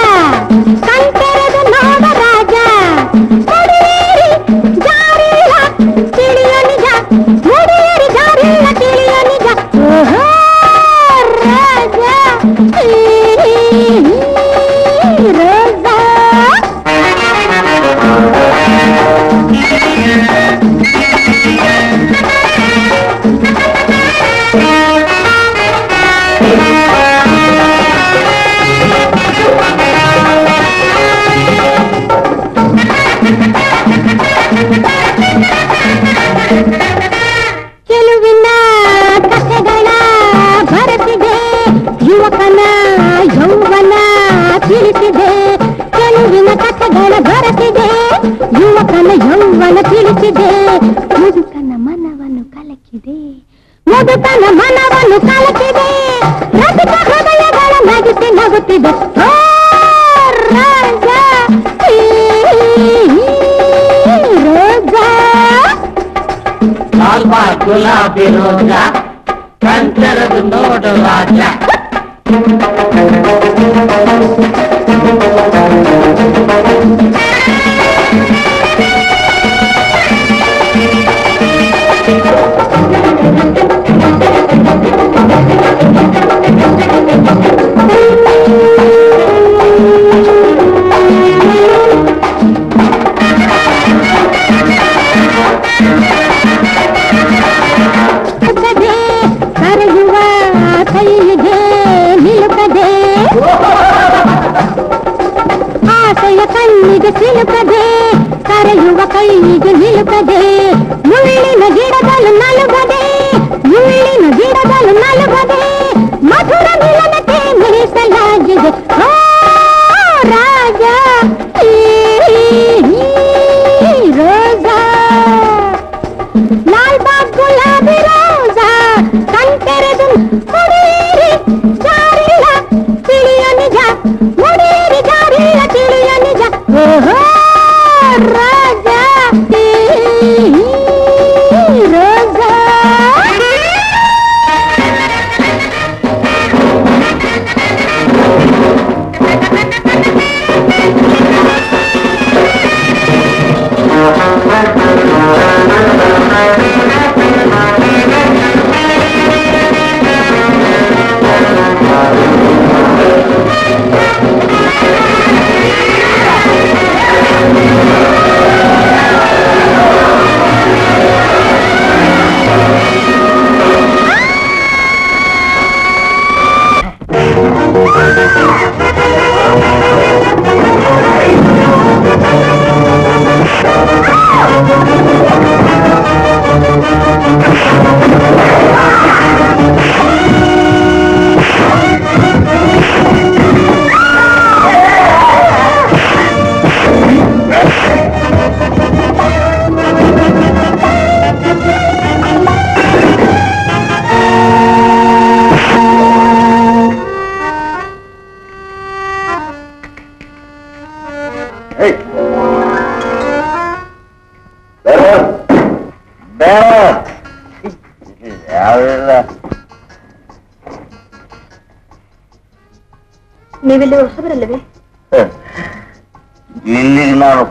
ಯುವಕನ ಯೌವನ ತಿಳಿಸಿದೆ. ಮುದುಕನ ಮನವನ್ನು ಕಲಕಿದೆ. ಮುದುಕನ ಮನವನ್ನು ಕಲಕಿದೆ. ರಸಿಕ ಹೃದಯಗಳ ನಗಿಸಿ ನಗುತ್ತಿದೆ. ಓ, ರಾಜ, ಈ ರೋಜಾ. ಸ್ವಲ್ಪ ಗುಲಾಬಿ ರೋಜ ಕಂಚರದು ನೋಡು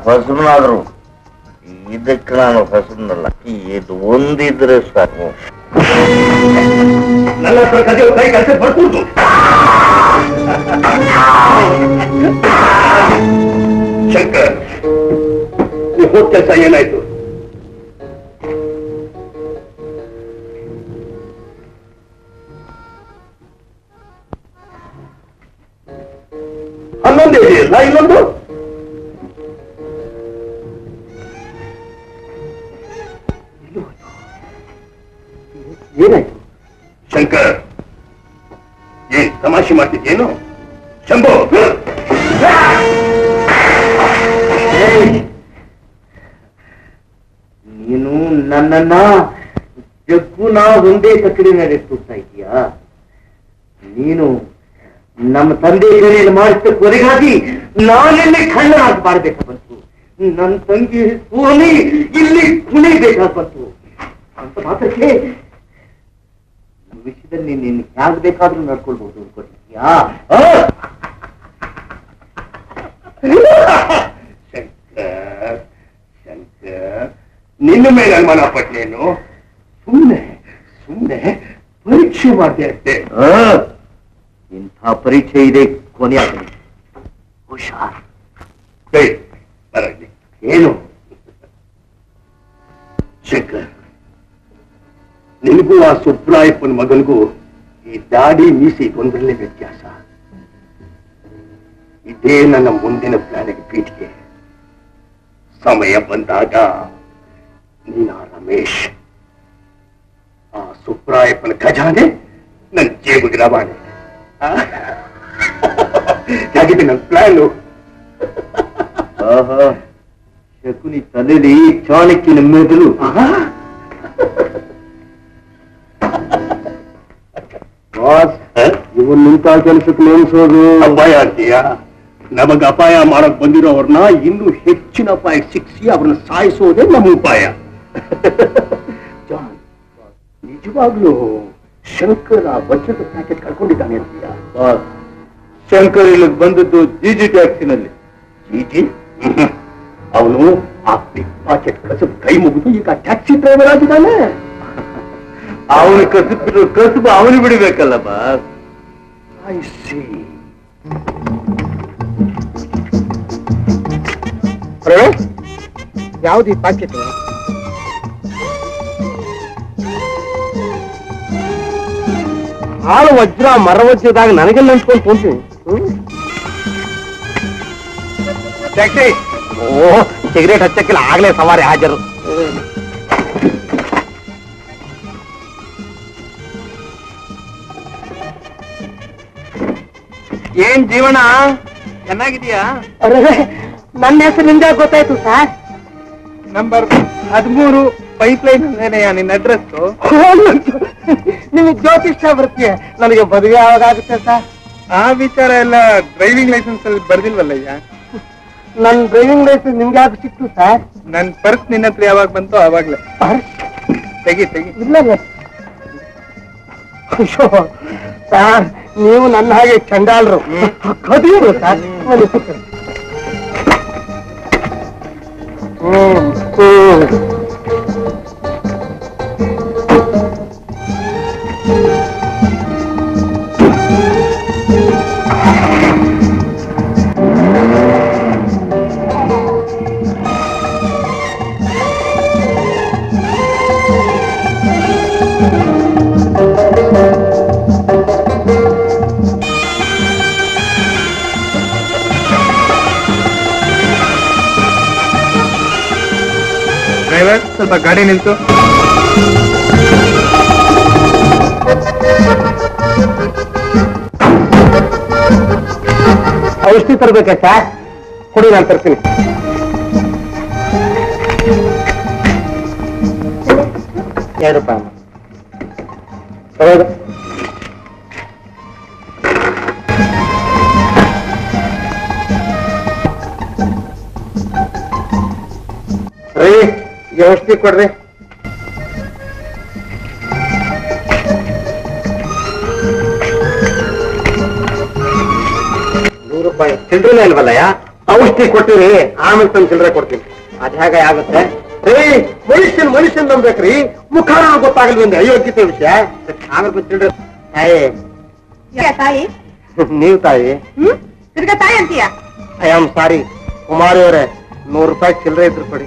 ಫಸಬನಾದ್ರು ಇದಕ್ಕೆ ನಾನು ಫಸಬನಲ್ಲ ಇದು ಒಂದಿದ್ರೆ ಸಾಕು. ನನ್ನ ಹತ್ರ ಒಂದೇ ಮೇಲೆ ಇದೀಯಾ ನೀನು ನಮ್ಮ ತಂದೆ ಕರೆಯಲ್ಲಿ ಮಾಡಿದ ಕೊನೆಗಾಗಿ ನಾನೆಲ್ಲಿ ಖಂಡನಾಗಿ ಮಾಡ್ಬೇಕಾ ಬಂತು. ನನ್ನ ತಂಗಿ ಸ್ವಾಮಿ ಇಲ್ಲಿ ಕುಣಿಬೇಕಾಗಿ ಬಂತು. ಅಂತ ಮಾತ್ರಕ್ಕೆ ವಿಷಯದಲ್ಲಿ ನೀನು ಯಾಕೆ ಬೇಕಾದ್ರೂ ನಡ್ಕೊಳ್ಬಹುದು ಅನ್ಕೊಂಡಿದ್ಯಾ? ಶಂಕರ್ ಶಂಕರ್, ನಿನ್ನ ಮೇಲೆ ಅನುಮಾನ ಪಟ್ನೇನು ಸುಮ್ಮನೆ ಸುಮ್ಮನೆ ಪರೀಕ್ಷೆ ಮಾಡಿದೆ ಅಷ್ಟೇ ಇಂಥ ಪರೀಕ್ಷೆ ಇದೆ ಕೊನೆಯಾಗಲಿ ಹುಷಾರ್. ಏನು? ಶಂಕರ್ ನಿನಗೂ ಆ ಸುಬ್ರಾಯಪ್ಪನ ಮಗನಿಗೂ ಈ ದಾಡಿ ಮೀಸಿ ಒಂದರಲ್ಲೇ ವ್ಯತ್ಯಾಸ. ಇದೇ ನನ್ನ ಮುಂದಿನ ಪ್ಲಾನಿಗೆ ಪೀಠಿಗೆ ಸಮಯ ಬಂದಾಗ ನೀನಾ ರಮೇಶ್ ಆ ಸುಬ್ರಾಯಪ್ಪನ ಖಜಾನೆ ನನ್ನ ಜೇಬಿಗೆ ರವಾನೆ. ಹಾಗಿದೆ ನನ್ ಪ್ಲಾನು ಆಹಾ ಶಕುನಿ ತಲೆಲಿ ಚಾಣಕ್ಯನ ಮೆದುಳು ಬಾಸ್ ಇವನ್ ನಿಂತ ಕೆಲಸಕ್ಕೆ ನೇಮಿಸೋದು. ಅಪಾಯ ಅಂತೀಯ? ನಮಗ ಅಪಾಯ ಮಾಡಕ್ ಬಂದಿರೋವ್ರನ್ನ ಇನ್ನೂ ಹೆಚ್ಚಿನ ಅಪಾಯ ಸಿಕ್ಕಿಸಿ ಅವ್ರನ್ನ ಸಾಯಿಸೋದೇ ನಮ್ಮ ಉಪಾಯ. ಜಾನ್, ನಿಜವಾಗ್ಲೂ ಶಂಕರ ವಜ್ರದ ಪ್ಯಾಕೆಟ್ ಕಳ್ಕೊಂಡಿದ್ದಾನೆ ಅಂತೀಯ? ಬಾಸ್ ಶಂಕರ್ ಇಲ್ಲಿಗೆ ಬಂದದ್ದು ಜಿಜಿ ಟ್ಯಾಕ್ಸಿನಲ್ಲಿ. ಜಿಜಿ? ಅವನು ಆ ಪಿಕ್ ಪಾಕೆಟ್ ಕಸಬ್ ಕೈ ಮುಗಿದು ಈಗ ಟ್ಯಾಕ್ಸಿ ಡ್ರೈವರ್ ಆಗಿದ್ದಾನೆ. ಅವನು ಕಸಬಿಟ್ಟು ಕಸಬು ಅವನು ಬಿಡಬೇಕಲ್ಲ ಬಾಸ್. ಐ ಸಿ ಯಾವ್ದು ಈ ಪಾಕೆಟ್ ಹಾಳು ವಜ್ರ ಮರ ವಜ್ರದಾಗ ನನಗೆಲ್ಲ ಅಂಟ್ಕೊಂಡು ಕುಂತೀನಿ ಟ್ಯಾಕ್ಸಿ ಓ ಸಿಗರೇಟ್ ಹಚ್ಚಕ್ಕಿಲ್ಲ ಆಗ್ಲೇ ಸವಾರಿ ಹಾಜರು. ಏನ್ ಜೀವನ? ಚೆನ್ನಾಗಿದೀಯಾ ನನ್ನ ಹೆಸರು ನಿಂದ ಗೊತ್ತಾಯ್ತು ಸರ್? ನಂಬರ್ ಹದಿಮೂರು ಪೈಪ್ ಲೈನ್ ನಿನ್ನ ಅಡ್ರೆಸ್ ನಿಮಗೆ ಜ್ಯೋತಿಷ್ಯ ವೃತ್ತಿ ನನಗೆ ಮದುವೆ ಯಾವಾಗ ಆಗುತ್ತೆ ಸರ್ ಆ ವಿಚಾರ ಎಲ್ಲ ಡ್ರೈವಿಂಗ್ ಲೈಸೆನ್ಸ್ ಅಲ್ಲಿ ಬರ್ದಿಲ್ವಲ್ಲಯ್ಯ ನನ್ ಡ್ರೈವಿಂಗ್ ಲೈಸೆನ್ಸ್ ನಿಮ್ಗೆ ಯಾಕೆ ಸಿಕ್ತು ಸರ್? ನನ್ ಪರ್ಸ್ ನಿನ್ನ ಹತ್ರ ಯಾವಾಗ ಬಂತು ಅವಾಗ್ಲೇ. ತೆಗಿ ತೆಗಿ. ಇಲ್ಲ ಅಯ್ಯೋ ಸರ್ ನೀವು ನನ್ನ ಹಾಗೆ ಚಂಡಾಲರು. ಕದಿಯರು ಸರ್. ಹ್ಮ್ ಹ್ಮ್. ಗಾಡಿ ನಿಂತು ಔಷಧಿ ತರಬೇಕಾ ಸರ್ ಕೊಡಿ ನಾನು ತರ್ತೀನಿ. ಎರಡು ರೂಪಾಯಿ ಈ ಔಷಧಿ ಕೊಡ್ರಿ ನೂರು ರೂಪಾಯಿ ಚಿಲ್ಲರೆ ಇಲ್ವಲ್ಲಯ್ಯ ಔಷಧಿ ಕೊಟ್ಟಿರಿ ಆಮೇಲೆ ತಂದು ಚಿಲ್ಲರೆ ಕೊಡ್ತೀನಿ. ಅದ್ ಹೇಗೆ ಆಗುತ್ತೆ? ರೀ ಮನುಷ್ಯನ್ ಮನುಷ್ಯನ್ ನಂಬೇಕ್ರಿ ಮುಖ ಗೊತ್ತಾಗಲ್ವಂದೆ ಅಯೋಗ್ಯತೆ ವಿಷಯ. ಆಮೇಲೆ ಬಂದು ಚಿಲ್ಲರೆ ತಾಯಿ. ತಾಯಿ? ನೀವು ತಾಯಿ? ಹ್ಮ್? ತಿರ್ಗಾ ತಾಯಿ ಅಂತೀಯ? ಐ ಆಮ್ ಸಾರಿ ಕುಮಾರಿ ಅವರೇ ನೂರು ರೂಪಾಯಿ ಚಿಲ್ಲರೆ ಇದ್ರು ಕೊಡಿ.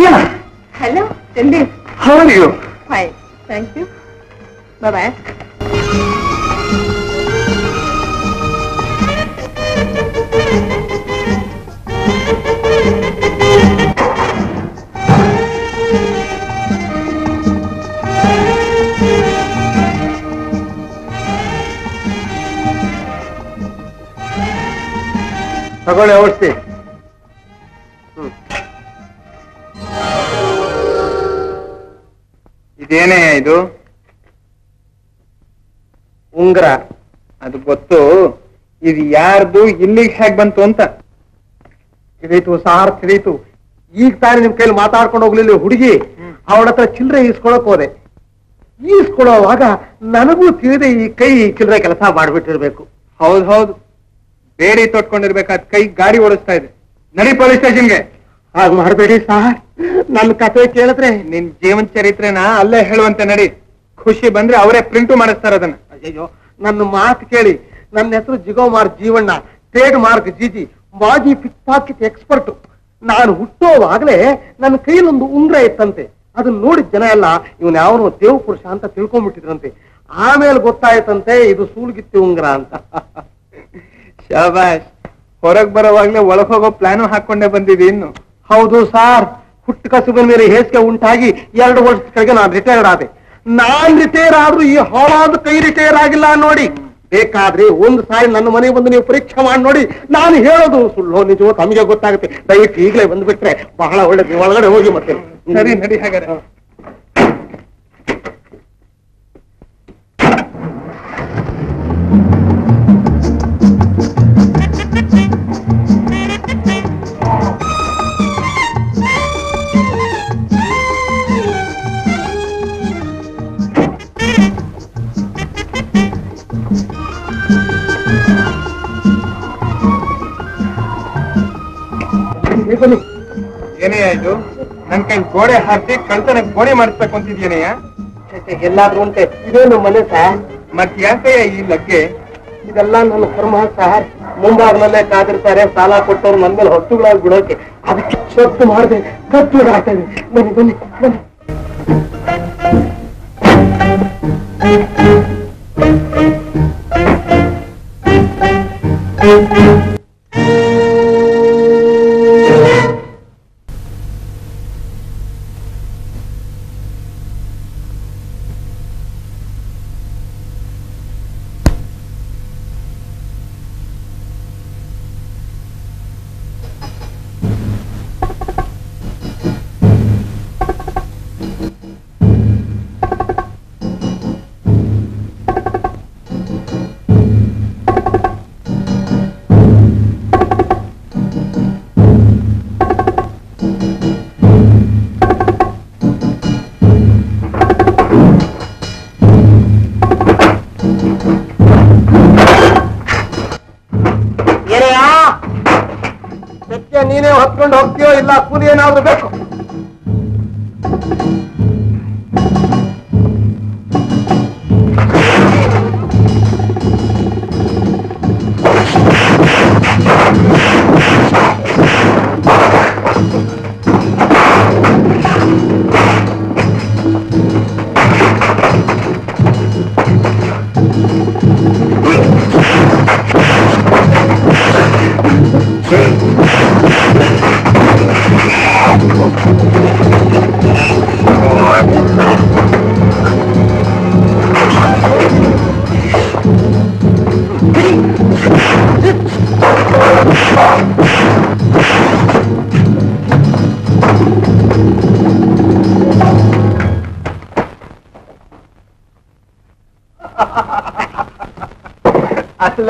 Vijaya hello Chandi how are you fine thank you bye ತಗೊಳ್ಳಿ ಔಷಧಿ. ಇದೇನೇ ಇದು? ಉಂಗ್ರ. ಅದು ಗೊತ್ತು. ಇದು ಯಾರ್ದು ಇಲ್ಲಿಗೆ ಹೇಗ್ ಬಂತು ಅಂತ. ತಿಳಿತು ಸಾರ್ ತಿಳಿತು ಈಗ ತಾನೇ ನಿಮ್ ಕೈಲಿ ಮಾತಾಡ್ಕೊಂಡು ಹೋಗ್ಲಿಲ್ಲ ಹುಡುಗಿ. ಅವಳ ಹತ್ರ ಚಿಲ್ಲರೆ ಈಸ್ಕೊಳಕ್ ಹೋದೆ. ಈಸ್ಕೊಳೋವಾಗ ನನಗೂ ತಿಳಿದೆ ಈ ಕೈ ಚಿಲ್ಲರೆ ಕೆಲಸ ಮಾಡ್ಬಿಟ್ಟಿರ್ಬೇಕು. ಹೌದ್ ಹೌದು. ಬೇಡಿ ತೊಟ್ಕೊಂಡಿರ್ಬೇಕಾದ್ ಕೈ ಗಾಡಿ ಓಡಿಸ್ತಾ ಇದೆ. ನಡಿ ಪೊಲೀಸ್ ಸ್ಟೇಷನ್ಗೆ. ಹಾಗೆ ಮಾಡಬೇಡಿ ಸಾರ್. ನನ್ನ ಕತೆ ಕೇಳಿದ್ರೆ ನಿನ್ ಜೀವನ ಚರಿತ್ರೆನ ಅಲ್ಲೇ ಹೇಳುವಂತೆ ನಡಿ. ಖುಷಿ ಬಂದ್ರೆ ಅವರೇ ಪ್ರಿಂಟು ಮಾಡಿಸ್ತಾರ ಅದನ್ನ. ಅಯ್ಯೋ ನನ್ನ ಮಾತು ಕೇಳಿ. ನನ್ನ ಹೆಸರು Jigomar Jeevanna trademark G G pickpocket expert ನಾನು ಹುಟ್ಟೋವಾಗಲೇ ನನ್ನ ಕೈಯಲ್ಲೊಂದು ಉಂಗ್ರ ಇತ್ತಂತೆ. ಅದನ್ನ ನೋಡಿದ ಜನ ಎಲ್ಲ ಇವನ್ ಯಾವನು ದೇವ್ ಪುರುಷ ಅಂತ ತಿಳ್ಕೊಂಡ್ಬಿಟ್ಟಿದ್ರಂತೆ. ಆಮೇಲೆ ಗೊತ್ತಾಯ್ತಂತೆ ಇದು ಸೂಲ್ಗಿತ್ತಿ ಉಂಗ್ರ ಅಂತ. ಶಾಬಾಷ್ ಹೊರಗ್ ಬರೋವಾಗ್ಲೇ ಒಳಗ್ ಹೋಗೋ ಪ್ಲಾನು ಹಾಕೊಂಡೇ ಬಂದಿದೆ ಇನ್ನು. ಹೌದು ಸಾರ್. ಹುಟ್ಟು ಕಸುಬಿನ ಮೇಲೆ ಹೇಸಿಗೆ ಉಂಟಾಗಿ ಎರಡು ವರ್ಷ ಕೆಳಗೆ ನಾನು ರಿಟೈರ್ಡ್ ಆದೆ. ನಾನ್ ರಿಟೈರ್ ಆದ್ರೂ ಈ ಹಾಳಾದ ಕೈ ರಿಟೈರ್ ಆಗಿಲ್ಲ ನೋಡಿ. ಬೇಕಾದ್ರೆ ಒಂದು ಸಾರಿ ನನ್ನ ಮನೆಗೆ ಬಂದು ನೀವು ಪರೀಕ್ಷೆ ಮಾಡಿ ನೋಡಿ. ನಾನು ಹೇಳೋದು ಸುಳ್ಳು ನಿಜವೋ ತಮಗೆ ಗೊತ್ತಾಗುತ್ತೆ. ದಯವಿಟ್ಟು ಈಗಲೇ ಬಂದ್ಬಿಟ್ರೆ ಬಹಳ ಒಳ್ಳೆ ಒಳಗಡೆ ಹೋಗಿ ಮತ್ತೆ. ಸರಿ ನಡಿ ಹಾಗಾದ್ರೆ. ಬನ್ನಿ. ಏನೇ ಆಯ್ತು? ನನ್ ಕೈ ಗೋಡೆ ಹಾಕಿ ಕಳ್ತನ ಗೋಡೆ ಮಾಡಿಸ್ಬೇಕು ಅಂತಿದ್ಯೇನೆಯ ಎಲ್ಲಾದ್ರೂ ಉಂಟೆ. ಇದೇ ನಮ್ಮ ಮನೆ ಸರ್ ಮತ್ ಯಾಕೆ ಈ ಲಗ್ಗೆ? ಇದೆಲ್ಲ ನನ್ನ ಕರ್ಮ ಸರ್ ಮುಂಭಾಗನಲ್ಲೇ ಕಾದಿರ್ತಾರೆ ಸಾಲ ಕೊಟ್ಟವ್ರು ನನ್ ಮೇಲೆ ಹೊತ್ತುಗಳಾಗಿ ಬಿಡೋಕೆ. ಅದಕ್ಕೆ ಸ್ವತ್ತು ಮಾಡಿದೆ ಕತ್ತು ಆಗ್ತದೆ ಬನ್ನಿ ಬನ್ನಿ ಬನ್ನಿ. ಏನಯ್ಯ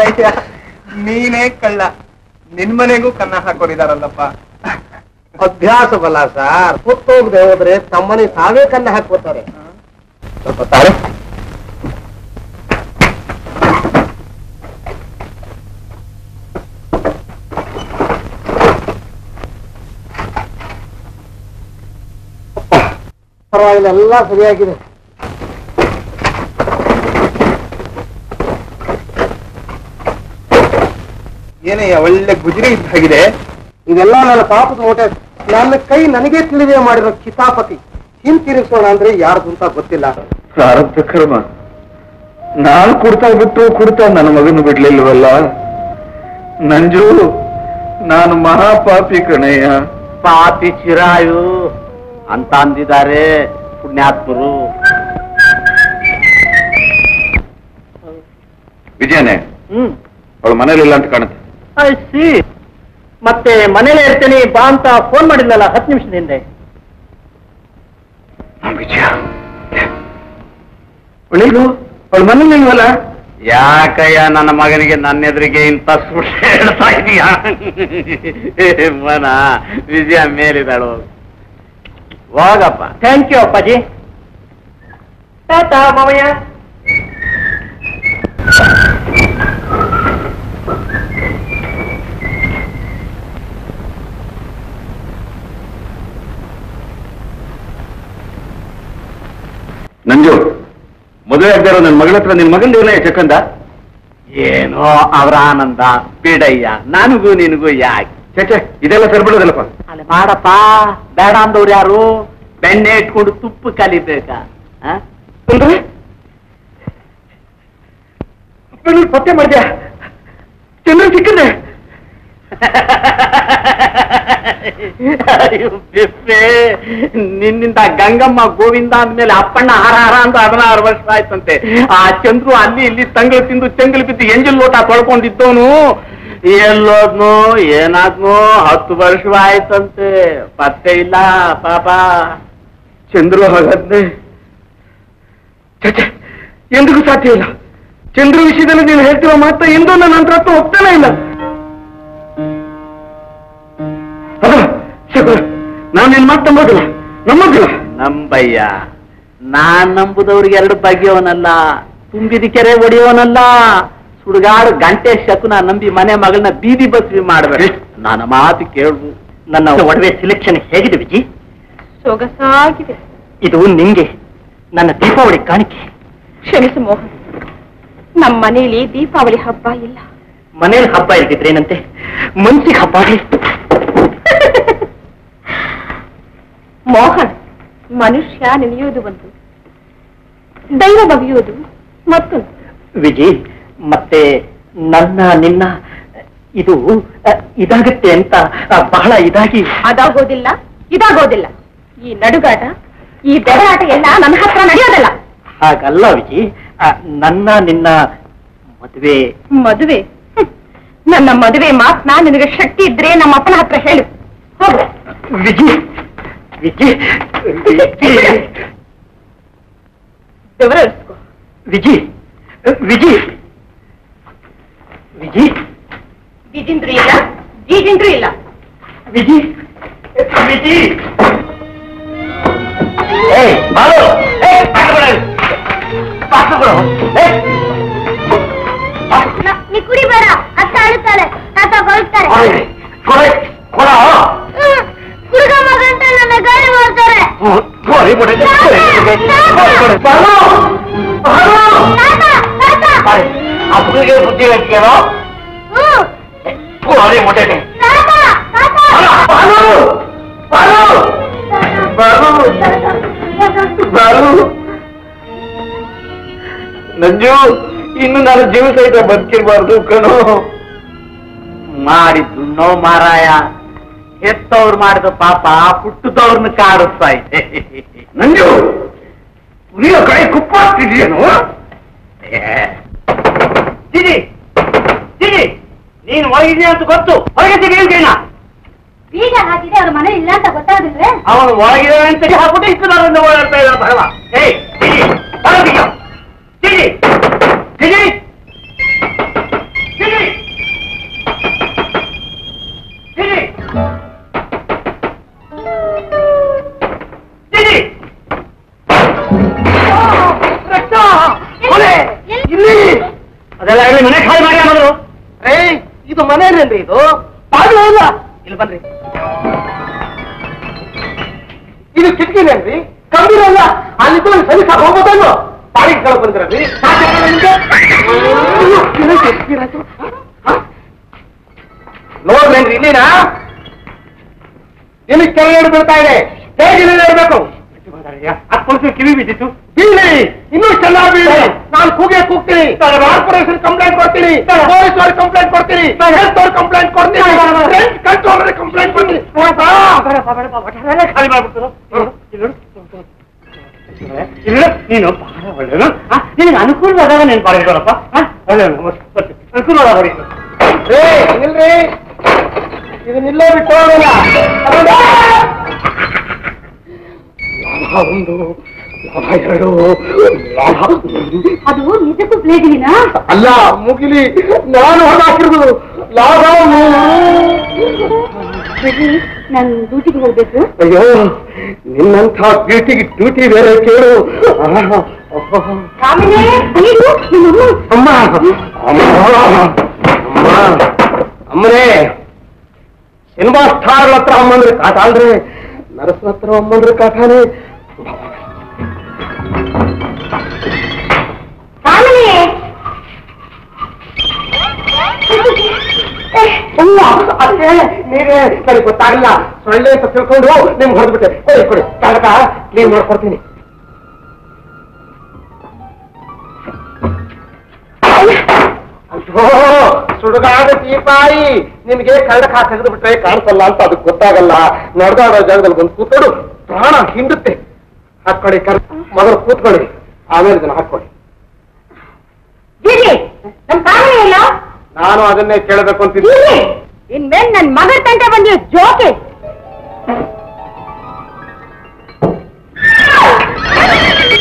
ಅಸಲಯ್ಯ ನೀನೇ ಕಳ್ಳ. ನಿನ್ ಮನೆಗೂ ಕನ್ನ ಹಾಕೋರಿದಾರಲ್ಲಪ್ಪ ಅಭ್ಯಾಸ ಬಲ್ಲ ಸರ್. ಹೋಗದೆ ಹೋದ್ರೆ ತಮ್ಮನೆ ತಾವೇ ಕನ್ನ ಹಾಕೋತಾರೆ ಸ್ವಲ್ಪ ಪರವಾಗಿಲ್ಲ ಎಲ್ಲ ಸರಿಯಾಗಿದೆ. ಏನಯ್ಯ ಒಳ್ಳೆ ಗುಜರಿ ಇದ್ದಾಗಿದೆ? ಇದೆಲ್ಲ ನನ್ನ ಪಾಪದ ಮೋಟೆ ನನ್ನ ಕೈ ನನಗೆ ತಿಳಿದೇ ಮಾಡಿರೋ ಕಿತಾಪತಿ. ಹಿಂತಿರುಗಿಸೋಣ ಅಂದ್ರೆ ಯಾರ್ದು ಅಂತ ಗೊತ್ತಿಲ್ಲ. ಪ್ರಾರಬ್ಧ ಕರ್ಮ. ನಾನು ಕುಡ್ತಾ ಬಿಟ್ಟು ಕುಡ್ತಾ ನನ್ನ ಮಗನ ಬಿಡ್ಲಿಲ್ವಲ್ಲ? ನಂಜು ನಾನು ಮಹಾಪಾಪಿ ಕಣಯ್ಯ ಪಾಪಿ ಚಿರಾಯು ಅಂತ ಅಂದಿದ್ದಾರೆ ಪುಣ್ಯಾತ್ಮರು. ವಿಜಯನೇ ಹ್ಮ್. ಅವಳು ಮನೇಲಿಲ್ಲ ಅಂತ ಕಾಣುತ್ತೆ. ಸಿ ಮತ್ತೆ ಮನೇಲೆ ಇರ್ತೀನಿ ಬಾ ಅಂತ ಫೋನ್ ಮಾಡಿದ್ನಲ್ಲ ಹತ್ತು ನಿಮಿಷದ ಹಿಂದೆ. ಅವಳು ಮನೇಲಿ ನೀವಲ್ಲ ಯಾಕಯ್ಯ ನನ್ನ ಮಗನಿಗೆ ನನ್ನ ಎದುರಿಗೆ ಇಂತ ಸುಳ್ಳು ಹೇಳ್ತಾ ಇದೀಯಾ? ಮನ ವಿಜಯ ಮೇಲಿದಳು ಹೋಗಪ್ಪ. ಥ್ಯಾಂಕ್ ಯು ಅಪ್ಪಾಜಿ. ಟಾಟಾ ಮಾವಯ್ಯ. ನಂಜು ಮದುವೆ ಆಗ್ದಿರೋ ನನ್ನ ಮಗಳ ಹತ್ರ ನಿನ್ ಮಗನ್ ಏನೇ ಚಕ್ಕಂದ ಏನೋ ಅವರ ಆನಂದ ಬಿಡಯ್ಯ ನನಗೂ ನಿನಗೂ ಯಾಕೆ? ಚೇಚೆ ಇದೆಲ್ಲ ಸರಿಬಿಡೋದಲ್ಲಪ್ಪ ಅಲ್ಲಿ ಮಾಡಪ್ಪ ಬೇಡ ಅಂದವ್ರು ಯಾರು? ಬೆಣ್ಣೆ ಇಟ್ಕೊಂಡು ತುಪ್ಪ ಕಲಿಬೇಕಾ? ಅಂದ್ರೆ? ಪತ್ತೆ ಮಾಡಿದ್ಯಾ? ಚಂದ್ರ ಸಿಕ್ಕಿದೆ ಬಿಪ್ಪೆ ನಿನ್ನಿಂದ ಗಂಗಮ್ಮ ಗೋವಿಂದ ಅಂದ್ಮೇಲೆ ಅಪ್ಪಣ್ಣ ಹಾರ ಹಾರ ಅಂತ ಹದಿನಾರು ವರ್ಷ ಆಯ್ತಂತೆ. ಆ ಚಂದ್ರು ಅಲ್ಲಿ ಇಲ್ಲಿ ತಂಗಳು ತಿಂದು ಚಂಗಲ್ ಬಿದ್ದು ಎಂಜಲ್ ಲೋಟ ತೊಳ್ಕೊಂಡಿದ್ದವನು. ಎಲ್ಲೋದ್ನು, ಏನಾದ್ನು, ಹತ್ತು ವರ್ಷ ಆಯ್ತಂತೆ. ಪತ್ತೆ ಇಲ್ಲ, ಪಾಪ. ಚಂದ್ರು ಹಾಗಾದ್ರೆ ಎಂದಿಗೂ ಸಾಧ್ಯ ಇಲ್ಲ. ಚಂದ್ರು ವಿಷಯದಲ್ಲಿ ನೀನು ಹೇಳ್ತಿರೋ ಮಾತ್ರ ಎಂದೂ ನನ್ನ ಹತ್ರ ಹೋಗ್ತಾನೆ ಇಲ್ಲ. ನಾನು ನಿನ್ ಮಾತು ನಂಬೋದಿಲ್ಲ. ನಂಬೋದಿಲ್ಲ. ನಂಬಯ್ಯ. ನಾನ್ ನಂಬುದವ್ರಿಗೆ ಎರಡು ಬಗೆಯವನಲ್ಲ. ತುಂಬಿದ ಕೆರೆ ಒಡೆಯವನಲ್ಲ. ಸುಡುಗಾಡು ಗಂಟೆ ಶಕುನ ನಂಬಿ ಮನೆ ಮಗಳನ್ನ ಬೀದಿ ಬಸ್ವಿ ಮಾಡ್ಬೇಕು ನನ್ನ ಮಾತು ಕೇಳು. ನನ್ನ ಒಡವೆ ಸಿಲೆಕ್ಷನ್ ಹೇಗಿದೆ ವಿಜಿ? ಸೊಗಸಾಗಿದೆ. ಇದು ನಿಂಗೆ. ನನ್ನ ದೀಪಾವಳಿ ಕಾಣಿಕೆ. ಕ್ಷಮಿಸು ಮೋಹನ್. ನಮ್ಮ ಮನೆಯಲ್ಲಿ ದೀಪಾವಳಿ ಹಬ್ಬ ಇಲ್ಲ. ಮನೇಲಿ ಹಬ್ಬ ಇಲ್ದಿದ್ರೇನಂತೆ ಮನ್ಸಿಗೆ ಹಬ್ಬ. ಮೋಹನ್ ಮನುಷ್ಯ ನೆನೆಯುವುದು ಒಂದು. ದೈವ ಬಗೆಯುವುದು ಮತ್ತೊಂದು. ವಿಜಿ ಮತ್ತೆ ನನ್ನ ನಿನ್ನ ಇದು ಇದಾಗುತ್ತೆ ಅಂತ ಬಹಳ ಇದಾಗಿ. ಅದಾಗೋದಿಲ್ಲ ಇದಾಗೋದಿಲ್ಲ. ಈ ನಡುಗಾಟ ಈ ಬೆದರಾಟ ಎಲ್ಲ ನನ್ನ ಹತ್ರ ನಡೆಯೋದಲ್ಲ. ಹಾಗಲ್ಲ ವಿಜಿ ನನ್ನ ನಿನ್ನ ಮದುವೆ. ಮದುವೆ? ನನ್ನ ಮದುವೆ ಮಾತ್ನ ನಿನಗೆ ಶಕ್ತಿ ಇದ್ರೆ ನಮ್ಮ ಅಪ್ಪನ ಹತ್ರ ಹೇಳು. ವಿಜಿ ವಿಜಿ ವಿಜಿ ವಿಜಿ ವಿಜಿ ವಿಜಿ ಬಿಜಿಂದ್ರು ಇಲ್ಲ ಜೀಜಿಂದ್ರು ಇಲ್ಲ. ವಿಜಿ ವಿಜಿ ಏಯ್ ಬಾಲು! ಏಯ್ ಪಾಠ ಕೊಡು ಪಾಠ ಕೊಡು ಏಯ್. ನೀ ಕುಡಿ ಬರ ಅತ್ತ ಅಳುತ್ತಾಳೆ ತಾತ ಬರುತ್ತಾರೆ ಕೊಡು, ಕೊಡು. ಅಪ್ಪನಿಗೆ ಬುದ್ಧಿ ಹೇಳ್ತೀಯೋ. ಕೊಡಿ ಮುಟ್ಟೆ ನಂಜು ಇನ್ನು ನಾನು ಜೀವ ಸಹಿತ ಬದುಕಿರ್ಬಾರ್ದು ಕಣೋ. ಮಾಡಿದ್ದು ನೋ ಮಾರಾಯ. ಹೆತ್ತವ್ರು ಮಾಡಿದ ಪಾಪ ಹುಟ್ಟದವ್ರನ್ನ ಕಾಡಿಸ್ತಾ ಇದೆ. ನಂಜು ಕುರಿಯ ಕಡೆ ಕುಪ್ಪ ಹಾಕ್ತಿದ್ಯೇನು ತಿರಿ ತಿರಿ ನೀನ್ ಇದೆ ಅಂತ ಗೊತ್ತು? ಹೊರಗೆ ತೆಗೆಯುತ್ತೇನ ಬೀಗ ಹಾಕಿದೆ ಅವ್ರ ಮನೆ ಇಲ್ಲ ಅಂತ ಗೊತ್ತಾಗಿದ್ರೆ ಅವನು ಒಳಗಿದೆ ಅಂತ ಹಾಕ್ಬಿಟ್ಟು ಇಷ್ಟು ನಾನು ಓಡಾಡ್ತಾ ಇದ್ದಾರೆ ಭಗವ ಏಯ್ ತಿರಿ ಬನ್ರಿ. ಇದು ಕಿಟಕಿನೇನ್ರಿ ಕಂಬಿರಲ್ಲ ಅಲ್ಲಿದ್ದು ಸರಿ ಸಾಕು ಹೋಗ್ಬೋದಲ್ವ ಬಾಡಿಗೆ ಕಳ ಬಂದಿರಲ್ರಿ ನೋಡ್ರೇನ್ರಿ ಇಲ್ಲಿನಾ? ನಿಮಗೆ ಕೆಳಗಡೆ ಬೀಳ್ತಾ ಇದೆ ಹೇಗೆ ಇರಬೇಕು ಹತ್ತು ಕಿವಿ ಬಿದ್ದಿತ್ತು ಬೀಳಿ ಇನ್ನೂ ಚೆನ್ನಾಗಿ ಬೀಳಿ ನಾನು ಕೂಗೆ ಕೂಗ್ತೀನಿ ಕಾರ್ಪೊರೇಷನ್ ಕಂಪ್ಲೇಂಟ್ ಕೊಡ್ತೀನಿ ಪೊಲೀಸ್ ಅವ್ರಿಗೆ ಕಂಪ್ಲೇಂಟ್ ಕೊಡ್ತೀನಿ ಹೆಲ್ತ್ ಅವ್ರಿಗೆ ಕಂಪ್ಲೇಂಟ್ ಕೊಡ್ತೀನಿ ಫ್ರೆಂಚ್ ಕಂಟ್ರೋಲ್ ಕಂಪ್ಲೇಂಟ್ ಕೊಡ್ತೀನಿ ಖಾಲಿ ಮಾಡ್ಬಿಡ್ತಾರೆ ಇಲ್ಲ ನೀನು ಬಹಳ ಒಳ್ಳೆಯದು ನಿನಗೆ ಅನುಕೂಲವಾದಾಗ ನೀನು ಬರೀರೋಣಪ್ಪ ಒಳ್ಳೆ ನಮಸ್ಕಾರ ಏ ನಿಲ್ರಿ. ಇದು ನಿಲ್ಲೇ ಬಿಟ್ಟು ಒಂದು ಲಾಭ ಎರಡು ಲಾಭ ಅದು ನಿಜಕ್ಕೂ ಪ್ಲೇಟಿನ ಅಲ್ಲ ಮುಗಿಲಿ. ನಾನು ಹಾಕಿರುವುದು ಲಾಭ ನಾನು ಡ್ಯೂಟಿಗೆ ಹೋಗ್ಬೇಕು. ಅಯ್ಯೋ ನಿನ್ನಂಥ ಡ್ಯೂಟಿಗೆ ಡ್ಯೂಟಿ ಬೇರೆ ಕೇಳು. ಅಮ್ಮನೇ ಸಿನಿಮಾ ಸ್ಟಾರ್ ಹತ್ರ ಅಮ್ಮಂದ್ರೆ ಕಾಟ ಅಲ್ರಿ? ನರಸನ ಹತ್ರ ಅಮ್ಮಂದ್ರೆ ಕಾಟಾನೆ. ಅಮ್ಮ ಅದೇ ನೀವೇ ಸರಿ ಗೊತ್ತಾಗಲ್ಲ ಸೊಳ್ಳೆ ಅಂತ ತಿಳ್ಕೊಂಡು ನಿಮ್ಗೆ ಹೊಡೆದ್ಬಿಟ್ಟೆ. ಕೊಡಿ ಕೊಡಿ. ಕಾಲಕ ಕ್ಲೀನ್ ಮಾಡ್ಕೊಡ್ತೀನಿ ಸುಡುಗಾಡ ತೀಪಾಯಿ ನಿನಗೆ ಹಾಕಿ ತೆಗೆದು ಬಿಟ್ರೆ ಕಾಣಿಸಲ್ಲ ಅಂತ ಅದಕ್ಕೆ ಗೊತ್ತಾಗಲ್ಲ ನಡೆದಾಡೋ ಜಾಗದಲ್ಲಿ ಬಂದು ಕೂತ್ಕೊಂಡು ಪ್ರಾಣ ಹಿಂಡುತ್ತೆ ಹಾಕೊಳ್ಳಿ ಕರ್ ಮೊದಲು ಕೂತ್ಕೊಳ್ಳಿ ಆಮೇಲೆ ಇದನ್ನ ಹಾಕೊಳ್ಳಿ ನಾನು ಅದನ್ನೇ ಕೇಳಬೇಕು ಅಂತಿದ್ದೀನಿ ಇನ್ಮೇಲೆ ಇನ್ಮೇಲ್ ನನ್ ಮಗಳ ತಂಟೆ ಬಂದಿರೋ ಜೋಕೆ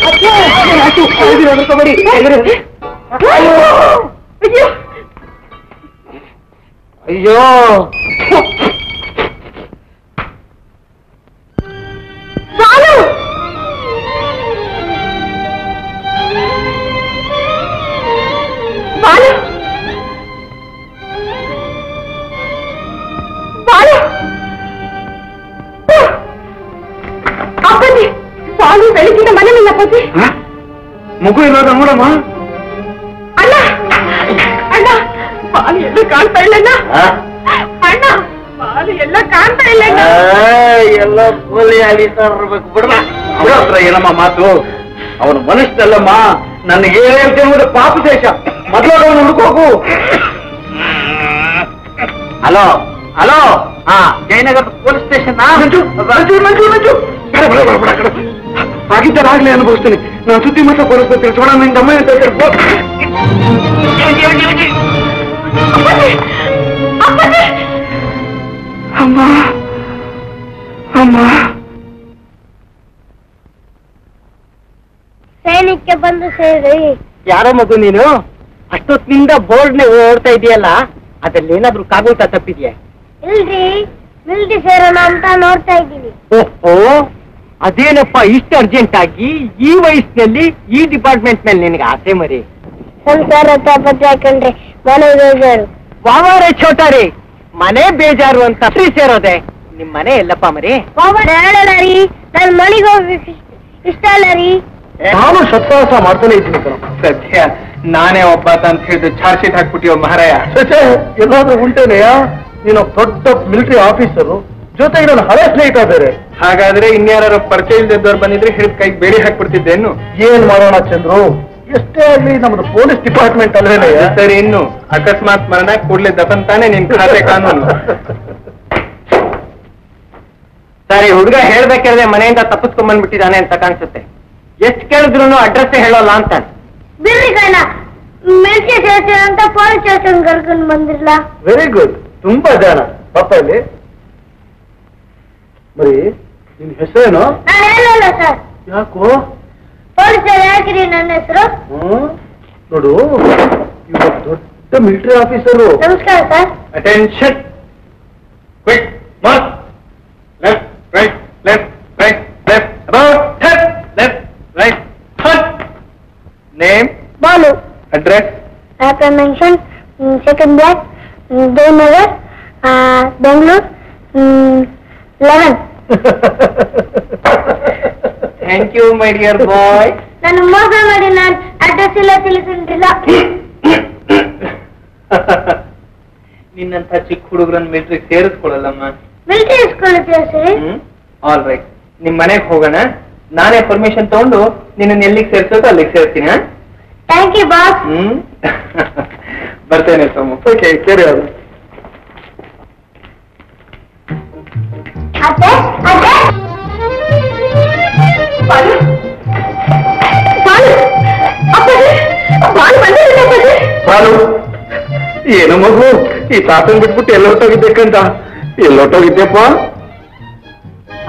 ಅಯ್ಯೋ ಅಯ್ಯೋ ಸಾಲು ಬಾಲು ಕಬಡಿ ಎಲ್ಲರೂ ಅಯ್ಯೋ ಮನೆಯಲ್ಲ ಅಯ್ಯೋ. ಮಗು ಇರೋದ ನೋಡಮ್ಮ? ಅಲ್ಲ. ಬಾಲು ಎಲ್ಲೂ ಕಾಣ್ತಾ ಇಲ್ಲ ಅಣ್ಣ ಬಾಲು ಎಲ್ಲ ಕಾಣ್ತಾ ಇಲ್ಲ ಎಲ್ಲ ಕೂಲಿ ಹತ್ರ ಏನಮ್ಮ ಮಾತು? ಅವನ ಮನುಷ್ಯನಲ್ಲಮ್ಮ ನನಗೆ ಹೇಳ್ತೇನೆ ಪಾಪ ದೇಶ. ಮೊದಲು ಅವನು ಹುಡುಕೋಕು ಹಲೋ ಹಲೋ. ಹಾ ಜಯನಗರ ಪೊಲೀಸ್ ಸ್ಟೇಷನ್ ಮಂಜು ಮಂಜು ಮಂಜು ಮಂಜು. ಆಗಿದ್ದಾಗಲೇ ಅನುಭವಿಸ್ತೇನೆ. ನಾನು ಸುದ್ದಿ ಮಾತ್ರ ಪೊಲೀಸ್ ತಿಳ್ಸೋಣ ನಿನ್ ಗಮ್ಮ ಅಂತ ಅಮ್ಮ! ಅಮ್ಮ! ಸೈನಿಕ ಬಂದು ಸೇರಿ. ಯಾರೋ ಮಗು ನೀನು? ಅಷ್ಟೊತ್ತಿನಿಂದ ಬೋರ್ಡ್ನೆ ಓಡ್ತಾ ಇದೆಯಲ್ಲ ಅದ್ರಲ್ಲಿ ಏನಾದ್ರು ಕಾಗೋಟ ತಪ್ಪಿದ್ಯಾ? ಇಲ್ರಿ ಮಿಲ್ಟಿ ಸೇರೋಣ ಅಂತ ನೋಡ್ತಾ ಇದ್ದೀನಿ. ಓಹೋ ಅದೇನಪ್ಪ ಇಷ್ಟು ಅರ್ಜೆಂಟ್ ಆಗಿ ಈ ವಯಸ್ಸಿನಲ್ಲಿ ಈ ಡಿಪಾರ್ಟ್ಮೆಂಟ್ ಮೇಲೆ ನಿನಗೆ ಆಸೆ ಮರಿ? ಸಂಸಾರ ತಾಪತ್ರೆ ಹಾಕೊಂಡ್ರೆ ಮನೆ ಬೇಜಾರು. ವಾವಾರೆ ಛೋಟಾರಿ ಮನೆ ಬೇಜಾರು ಅಂತ ಫ್ರೀ ಸೇರೋದೆ. ನಿಮ್ ಮನೆ ಎಲ್ಲಪ್ಪ ಮರಿ? ಹೇಳಲ್ಲ ರೀ ನನ್ ಮನೆಗೆ ಹೋಗ್ಬೇಕು ಇಷ್ಟ ಅಲ್ಲ ರೀ. ನಾನು ಶತ್ರುವಾಸ ಮಾಡ್ತಾನೆ ಇದ್ದೀನಿ ಕಣ. ಸದ್ಯ ನಾನೇ ಒಬ್ಬ ಅಂತ ಹೇಳಿದ್ರೆ ಚಾರ್ಜ್ ಶೀಟ್ ಹಾಕ್ಬಿಟ್ಟಿವ ಮಹಾರಾಯ? ಛೆ, ಎಲ್ಲಾದ್ರೂ ಉಂಟೇನೆಯ ನೀನು ದೊಡ್ಡ ಮಿಲಿಟರಿ ಆಫೀಸರು ಜೊತೆಗೆ ನನ್ನ ಹಳೆ ಸ್ನೇಹಿತ ಬೇರೆ. ಹಾಗಾದ್ರೆ ಇನ್ಯಾರು ಪರಿಚಯ ಇಲ್ದಿದ್ದವ್ರು ಬಂದಿದ್ರೆ ಹಿಡಿದ ಕೈಗೆ ಬೇಡಿ ಹಾಕ್ಬಿಡ್ತಿದ್ದೇನು ಏನ್ ಮಾಡೋಣ ಚಂದ್ರು? ಎಷ್ಟೇ ಆಗ್ಲಿ ನಮ್ದು ಪೊಲೀಸ್ ಡಿಪಾರ್ಟ್ಮೆಂಟ್ ಅಲ್ವೇನೆ? ಸರಿ ಇನ್ನು ಅಕಸ್ಮಾತ್ ಮರಣ ಕೂಡ್ಲೆ ದಫನ್ ತಾನೆ ನಿನ್ ಖಾತೆ ಕಾನೂನು. ಸರಿ ಹುಡುಗ ಹೇಳ್ಬೇಕಾದ್ರೆ ಮನೆಯಿಂದ ತಪ್ಪಿಸ್ಕೊಂಡ್ ಬಂದ್ಬಿಟ್ಟಿದ್ದಾನೆ ಅಂತ ಕಾಣಿಸುತ್ತೆ. ಎಷ್ಟ್ ಕೇಳಿದ್ರು ಅಡ್ರೆಸ್ ಹೇಳೋಲ್ಲ ಅಂತ. ಸ್ಟೇಷನ್ ಅಂತ ಪೊಲೀಸ್ ಸ್ಟೇಷನ್ ಕರ್ಕೊಂಡು ಬಂದಿರಲ್ಲ. ವೆರಿ ಗುಡ್ ತುಂಬಾ ಜನ ಪಾಪ ಇಲ್ಲಿ. ಬರೀ ನಿನ್ ಹೆಸರೇನು? ನಾನು ಹೇಳಲ್ಲ ಸರ್. ಯಾಕೋ? ಪೊಲೀಸ್ ಯಾಕ್ರಿ ನನ್ನ ಹೆಸರು? ಹ್ಮ್? ನೋಡು ಇವಾಗ ದೊಡ್ಡ ಮಿಲಿಟರಿ ಆಫೀಸರು ನಮಸ್ಕಾರ sir. Attention quick march left right left right left about head left right hut name Balu. Address after mansion second block Devanagar Bengaluru eleven thank you my dear boy ನಾನು ಮೋಸ ಮಾಡಿ ನಾನು address ಇಲ್ಲ ತಿಳಿಸಿಲ್ಲ ನಿನ್ನಂತ ಚಿಕ್ಕ ಹುಡುಗರನ್ನ military ಸೇರಿಸ್ಕೊಳ್ಳಲ್ಲಮ್ಮ. Military all right ನಿಮ್ ಮನೆಗೆ ಹೋಗೋಣ. ನಾನೇ ಪರ್ಮಿಷನ್ ತಗೊಂಡು ನಿನ್ನ ಎಲ್ಲಿಗೆ ಸೇರ್ಸೋದು ಅಲ್ಲಿಗೆ ಸೇರ್ತೀನಿ ಥ್ಯಾಂಕ್ ಯು ಬಾಸ್ ಹ್ಮ್? ಬರ್ತೇನೆ ಸೋಮು. ಓಕೆ ಸರಿ ಅದು ಬಾಲು ಏನು ಮಗು ಈ ತಾತನ್ ಬಿಟ್ಬಿಟ್ಟು ಎಲ್ಲೊಟ್ಟೋಗಿದ್ದಕ್ಕಂತ ಎಲ್ಲೊಟ್ಟೋಗಿದ್ದೆಪ್ಪ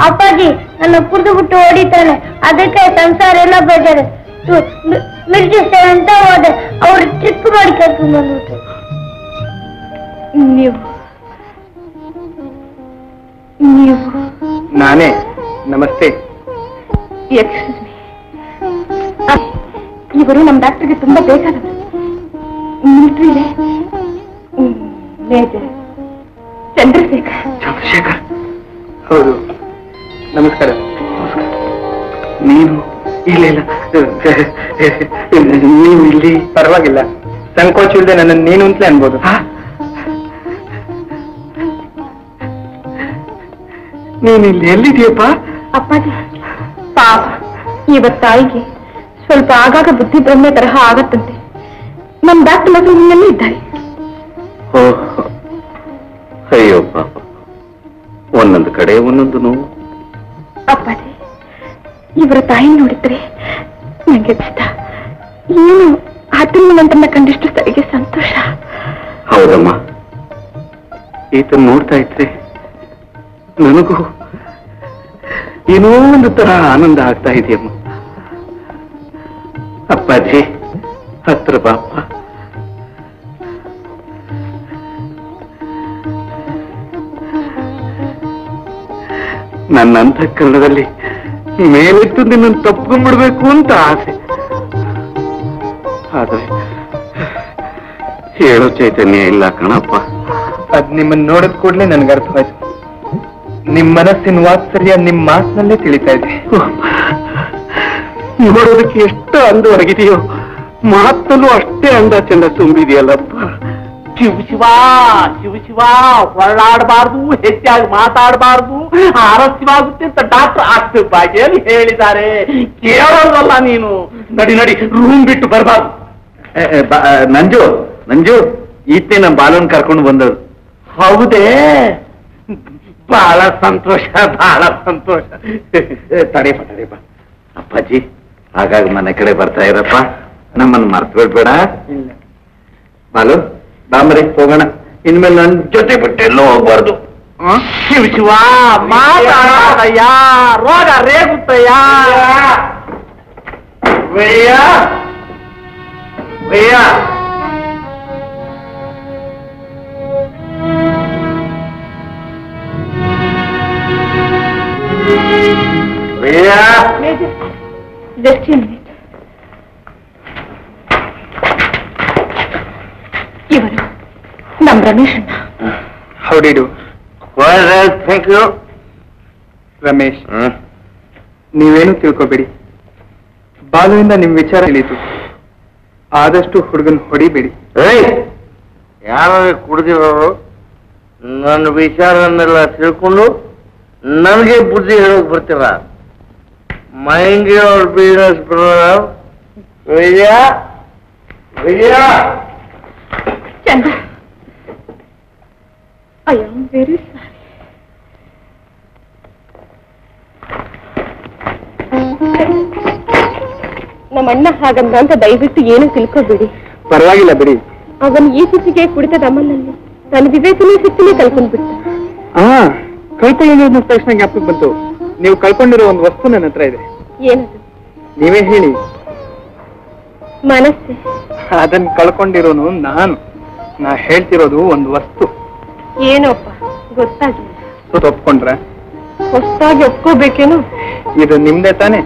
ಅಪ್ಪಾಜಿ ನನ್ನ ಕುಡಿದು ಬಿಟ್ಟು ಓಡಿತಾನೆ ಅದಕ್ಕೆ ಸಂಸಾರ ಎಲ್ಲ ಬೇಜಾರೆ. ಸ್ಟೇಷನ್ ಅಂತ ಹೋದೆ. ಅವ್ರು ಟ್ರಿಪ್ ಮಾಡಿ ಕರ್ಕೊಂಡು ಬಂದ್ಬಿಟ್ಟು ನೀವು ನೀವು. ನಾನೇ ನಮಸ್ತೆ. ಎಕ್ಸ್ಕ್ಯೂಸ್ ಮೀ ಇವರು ನಮ್ಮ ಡಾಕ್ಟರ್ಗೆ ತುಂಬಾ ಬೇಕಾದವರು. ಮಿಲಿಟ್ರಿಲೆ ಮೇಜರ್. ಚಂದ್ರಶೇಖರ್. ಚಂದ್ರಶೇಖರ್? ಹೌದು. ನಮಸ್ಕಾರ. ನೀನು ಇಲ್ಲ ಇಲ್ಲ. ನೀವು ಇಲ್ಲಿ ಪರವಾಗಿಲ್ಲ. ಸಂಕೋಚ ಇಲ್ಲದೆ ನನ್ನ ನೀನು ಅಂತಲೇ ಅನ್ಬೋದು. ನೀನು ಇಲ್ಲಿ ಎಲ್ಲಿದೆಯಪ್ಪ ಅಪ್ಪಾಜಿ ಪಾಪ ಇವತ್ತು ತಾಯಿಗೆ ಸ್ವಲ್ಪ ಆಗಾಗ ಬುದ್ಧಿ ಭ್ರಮೆ ತರಹ ಆಗತ್ತಂತೆ. ನಮ್ ಡಾಕ್ಟರ್ ಮಗಳು ನಿನ್ನಲ್ಲಿ ಇದ್ದಾರೆ. ಅಯ್ಯೋ ಪಾಪ. ಒಂದೊಂದು ಕಡೆ ಒಂದೊಂದು ನೋವು. ಅಪ್ಪಾಜಿ ಇವರ ತಾಯಿ ನೋಡಿದ್ರೆ ನಂಗೆ ಇಷ್ಟ ಏನು ಆತನ ಕಂಡಿಷ್ಟು ಸರಿಗೆ ಸಂತೋಷ. ಹೌದಮ್ಮ. ಈತನ್ ನೋಡ್ತಾ ಇದ್ರೆ ನನಗೂ ಏನೋ ಒಂದು ತರ ಆನಂದ ಆಗ್ತಾ ಇದೆಯಮ್ಮ. ಅಪ್ಪಾಜಿ ಹತ್ರ ಬಾಪ ನನ್ನ ಅಂತಃಕರಣದಲ್ಲಿ ಮೇಲಿತ್ತು ನಿನ್ನನ್ನು ತಪ್ಕೊಂಡ್ಬಿಡ್ಬೇಕು ಅಂತ ಆಸೆ. ಆದ್ರೆ ಹೇಳೋ ಚೈತನ್ಯ ಇಲ್ಲ ಕಣಪ್ಪ. ಅದ್ ನಿಮ್ಮನ್ನ ನೋಡಿದ ಕೂಡಲೇ ನನ್ಗೆ ಅರ್ಥವಾಯ್ತು ನಿಮ್ ಮನಸ್ಸಿನ ವಾತ್ಸರ್ಯ ನಿಮ್ಮ ಮಾತಿನಲ್ಲೇ ತಿಳಿತಾ ಇದೆ. ನೋಡೋದಕ್ಕೆ ಎಷ್ಟು ಅಂದ ಹೊರಗಿದೆಯೋ ಮಾತಲ್ಲೂ ಅಷ್ಟೇ ಅಂದ ಚಂದ ತುಂಬಿದೆಯಲ್ಲಪ್ಪ. ಶಿವ ಶಿವ ಶಿವ ಶಿವ ಹೊರಳಾಡಬಾರ್ದು ಹೆಚ್ಚಾಗಿ ಮಾತಾಡಬಾರ್ದು ಆರಸ್ಯವಾಗುತ್ತೆ ಅಂತ ಡಾಕ್ಟರ್ ಆಸ್ತಿ ಬಾಗಿಯಲ್ಲಿ ಹೇಳಿದ್ದಾರೆ. ಕೇಳೋದಲ್ಲ ನೀನು. ನಡಿ ನಡಿ ರೂಮ್ ಬಿಟ್ಟು ಬರಬಾರ್ದು. ನಂಜು ನಂಜು ಈತೆ ನಮ್ಮ ಬಾಲನ್ ಕರ್ಕೊಂಡು ಬಂದಳು. ಹೌದೇ? ಬಹಳ ಸಂತೋಷ ಬಹಳ ಸಂತೋಷ. ತಡೆಯಪ್ಪ ತಡೆಯಪ್ಪ ಅಪ್ಪಾಜಿ ಹಾಗಾಗಿ ಮನೆ ಕಡೆ ಬರ್ತಾ ಇರಪ್ಪ. ನಮ್ಮನ್ನು ಮರ್ತು ಬಿಡ್ಬೇಡ ಬಾಲು ಬಾಂಬರಿ ಹೋಗೋಣ. ಇನ್ಮೇಲೆ ನನ್ ಜೊತೆ ಬಿಟ್ಟು ಎಲ್ಲೂ ಹೋಗ್ಬಾರ್ದು. ಶಿವ ಶಿವ ಮಾತಾಡಯ್ಯ ರೋಗ ರೇಗುತ್ತಯ್ಯ. ವಯ್ಯ ವಯ್ಯ. ವಯ್ಯ. ಜಸ್ಟ್ ಮಿನಿಟ್ ಇವರು ನಮ್ ರಮೇಶ್ ಅಣ್ಣ. ಹೌಡಿಡು ಥ್ಯಾಂಕ್ ಯು ರಮೇಶ್ ನೀವೇನು ತಿಳ್ಕೊಬೇಡಿ. ಬಾಲುವಿಂದ ನಿಮ್ ವಿಚಾರ ತಿಳಿತು. ಆದಷ್ಟು ಹುಡುಗನ್ ಹೊಡಿಬೇಡಿ. ಯಾರು ಕುಡ್ದಿರೋರು ನನ್ನ ವಿಚಾರನ್ನೆಲ್ಲ ತಿಳ್ಕೊಂಡು ನನಗೆ ಬುದ್ಧಿ ಹೇಳೋಕೆ ಬರ್ತೀರ? Mind your business, brother. Vijaya? Vijaya! Chanda I am very sorry ನಮ್ಮ ಅಣ್ಣ ಹಾಗಂದ ಅಂತ ದಯವಿಟ್ಟು ಏನು ತಿಳ್ಕೊಬೇಡಿ. ಪರವಾಗಿಲ್ಲ ಬಿಡಿ. ಅವನು ಈ ಸಿಚಿಗೆ ಕುಡಿತ ನಮ್ಮಲ್ಲಿ ತನ್ನ ವಿವೇಚನೆ ಸಿಕ್ಕಿನೇ ಕಲ್ಕೊಂಡ್ಬಿಟ್ಟ ಹಾ ಕಳ್ಕೊಳ್ಳೋದು ತಕ್ಷಣ ಜ್ಞಾಪಕ ಬಂತು. ನೀವು ಕಳ್ಕೊಂಡಿರೋ ಒಂದು ವಸ್ತು ನನ್ನ ಹತ್ರ ಇದೆ. ಏನದು ನೀವೇ ಹೇಳಿ. ಮನಸ್ಸೆ. ಅದನ್ನ ಕಳ್ಕೊಂಡಿರೋನು ನಾನು. ನಾ ಹೇಳ್ತಿರೋದು ಒಂದು ವಸ್ತು. ಏನೋಪ್ಪ? ಗೊತ್ತಾಗಿಲ್ಲ ಒಪ್ಕೊಂಡ್ರ ಹೊಸದಾಗಿ ಒಪ್ಕೋಬೇಕೇನು? ಇದು ನಿಮ್ದೇ ತಾನೆ?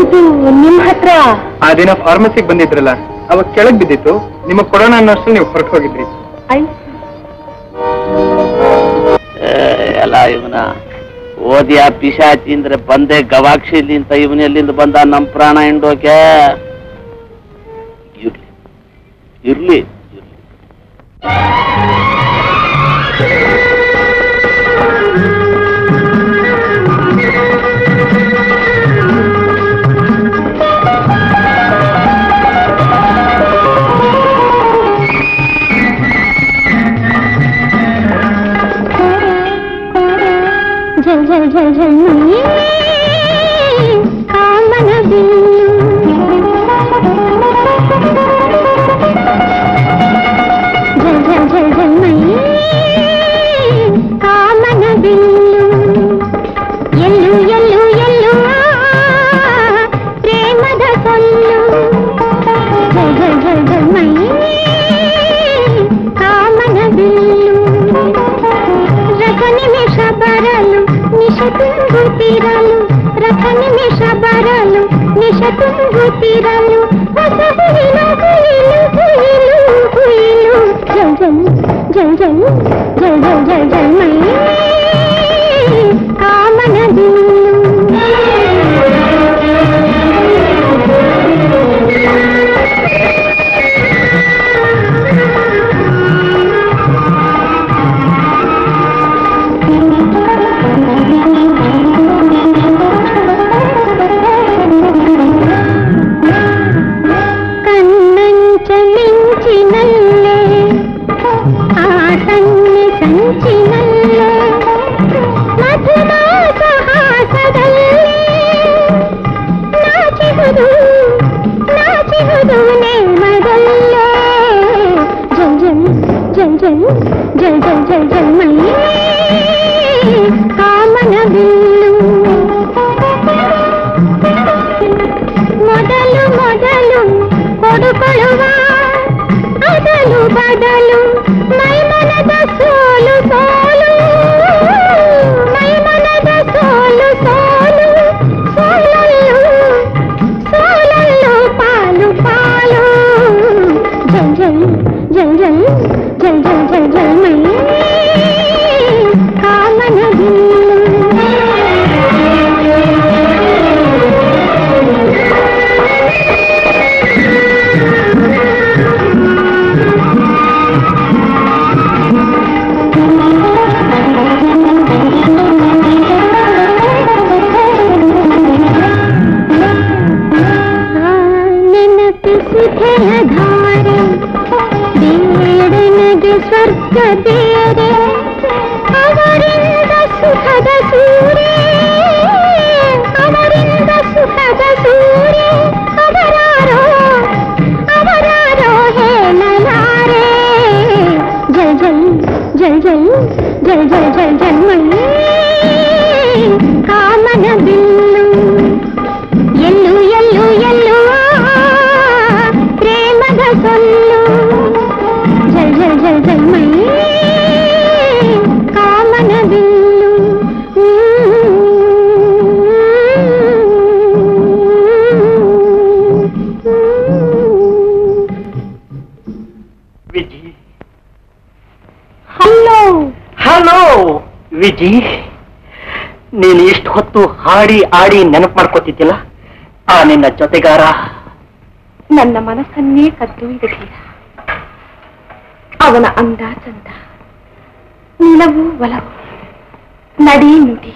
ಇದು ನಿಮ್ ಹತ್ರ? ಆ ದಿನ ಫಾರ್ಮಸಿಗೆ ಬಂದಿದ್ರಲ್ಲ ಅವಾಗ ಕೆಳಗ್ ಬಿದ್ದಿತ್ತು. ನಿಮ್ಮ ಕೊಡೋಣ ಅನ್ನೋಷ್ಟು ನೀವು ಹೊರಟು ಹೋಗಿದ್ರಿ. ಎಲ್ಲ ಇವನ. ಓದಿಯ ಪಿಶಾಚಿ ಅಂದ್ರೆ ಬಂದೆ ಗವಾಕ್ಷಿ ಅಂತ ಇವನ್ ಎಲ್ಲಿಂದ ಬಂದ ನಮ್ ಪ್ರಾಣ ಹಿಂಡೋಕೆ? ಇರ್ಲಿ. ಇರ್ಲಿ. Hey, hey, hey. ನಿಶ ತುಂಬುತ್ತಿರಲು ಹೊಸ ಹುಯಿಲು ಹುಯಿಲು ಹುಯಿಲು ಹುಯಿಲು ಜಲ್ ಜಲ್ ಜಲ್ ಜಲ್ ಜಲ್ ಜಲ್ ಜಲ್ ಜಲ್ ಮೈ ಕಾಮನ ಹಾಡಿ ಆಡಿ ನೆನಪು ಮಾಡ್ಕೋತಿದ್ದಿಲ್ಲ? ಆ ನಿನ್ನ ಜೊತೆಗಾರ. ನನ್ನ ಮನಸ್ಸನ್ನೇ ಕದ್ದು ಅವನ ಅಂದ ಚಂದ ನಿಲವು ಒಲವು ನಡಿ ನುಡಿ.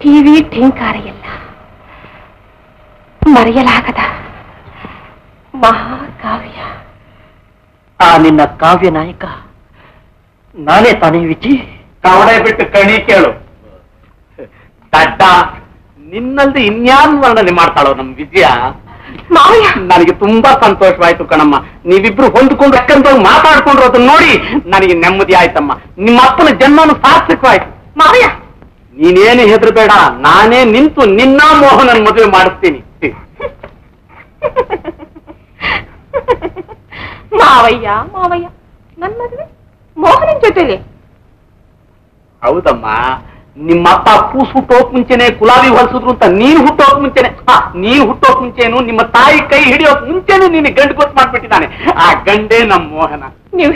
ಟಿವಿ ಠೇಂಕಾರ ಎಲ್ಲ ಮರೆಯಲಾಗದ ಮಹಾಕಾವ್ಯ. ಆ ನಿನ್ನ ಕಾವ್ಯ ನಾಯಕ ನಾನೇ ತಾನೇ ವಿಜಿ? ಕವಡೆ ಬಿಟ್ಟು ಕಣಿ ಕೇಳು. ನಿನ್ನಲ್ದೆ ಇನ್ಯಾನ್ ವರ್ಣನೆ ಮಾಡ್ತಾಳೋ ನಮ್ ವಿಜಯ ಮಾವಯ್ಯ. ನನಗೆ ತುಂಬಾ ಸಂತೋಷವಾಯ್ತು ಕಣಮ್ಮ. ನೀವಿಬ್ರು ಹೊಂದ್ಕೊಂಡು ಅಕ್ಕಂತ ಮಾತಾಡ್ಕೊಂಡ್ರು ಅದನ್ನ ನೋಡಿ ನನಗೆ ನೆಮ್ಮದಿ ಆಯ್ತಮ್ಮ. ನಿಮ್ಮ ಅಪ್ಪನ ಜನ್ಮನು ಸಾರ್ಥಕವಾಯ್ತು. ಮಾವಯ್ಯ. ನೀನೇನು ಹೆದರ್ಬೇಡ ನಾನೇ ನಿಂತು ನಿನ್ನ ಮೋಹನನ್ ಮದುವೆ ಮಾಡಿಸ್ತೀನಿ. ಮಾವಯ್ಯ ಮಾವಯ್ಯ ನನ್ನ ಮದುವೆ ಮೋಹನನ್ ಜೊತೆಲಿ. ಹೌದಮ್ಮ. ನಿಮ್ಮಪ್ಪ ಕೂಸು ಹುಟ್ಟೋಕ್ ಮುಂಚೆನೆ ಗುಲಾಬಿ ಹೊಲಿಸಿದ್ರು ಅಂತ ನೀನ್ ಹುಟ್ಟೋಕ್ ಮುಂಚೆನೆ. ಹಾ, ನೀನ್ ಹುಟ್ಟೋಕ್ ಮುಂಚೆನು ನಿಮ್ಮ ತಾಯಿ ಕೈ ಹಿಡಿಯೋಕ್ ಮುಂಚೆನೆ ನೀನು ಗಂಡು ಗೊತ್ತು ಮಾಡ್ಬಿಟ್ಟಿದ್ದಾನೆ. ಆ ಗಂಡೇ ನಮ್ಮ ಮೋಹನ. ನೀವು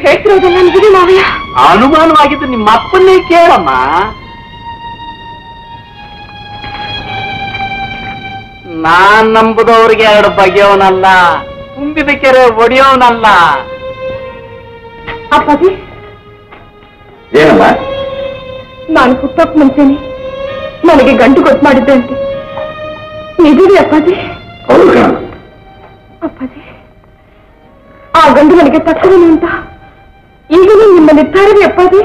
ನನ್ ಗುರಿ ಮಾವಯ್ಯ. ಅನುಮಾನವಾಗಿದ್ದು ನಿಮ್ಮ ಅಪ್ಪನ್ನೇ ಕೇಳಮ್ಮ. ನಾನ್ ನಂಬುದವ್ರಿಗೆ ಎರಡು ಬಗೆಯವನಲ್ಲ ತುಂಬಿದ ಕೆರೆ ಒಡೆಯೋನಲ್ಲ. ಅಪ್ಪಾಜಿ. ಏನಮ್ಮ? ನಾನು ಹುಟ್ಟೋಕ್ ಮುಂಚೆನೆ ನನಗೆ ಗಂಟು ಗೊತ್ತು ಮಾಡಿದ್ದಂತೆ. ನಿಜವೇ ಅಪ್ಪಾಜಿ. ಅಪ್ಪಾಜಿ ಆ ಗಂಡು ನನಗೆ ತಕ್ಕವೇನು ಅಂತ ಈಗಲೂ ನಿಮ್ಮ ನಿರ್ಧಾರವೇ ಅಪ್ಪಾಜಿ?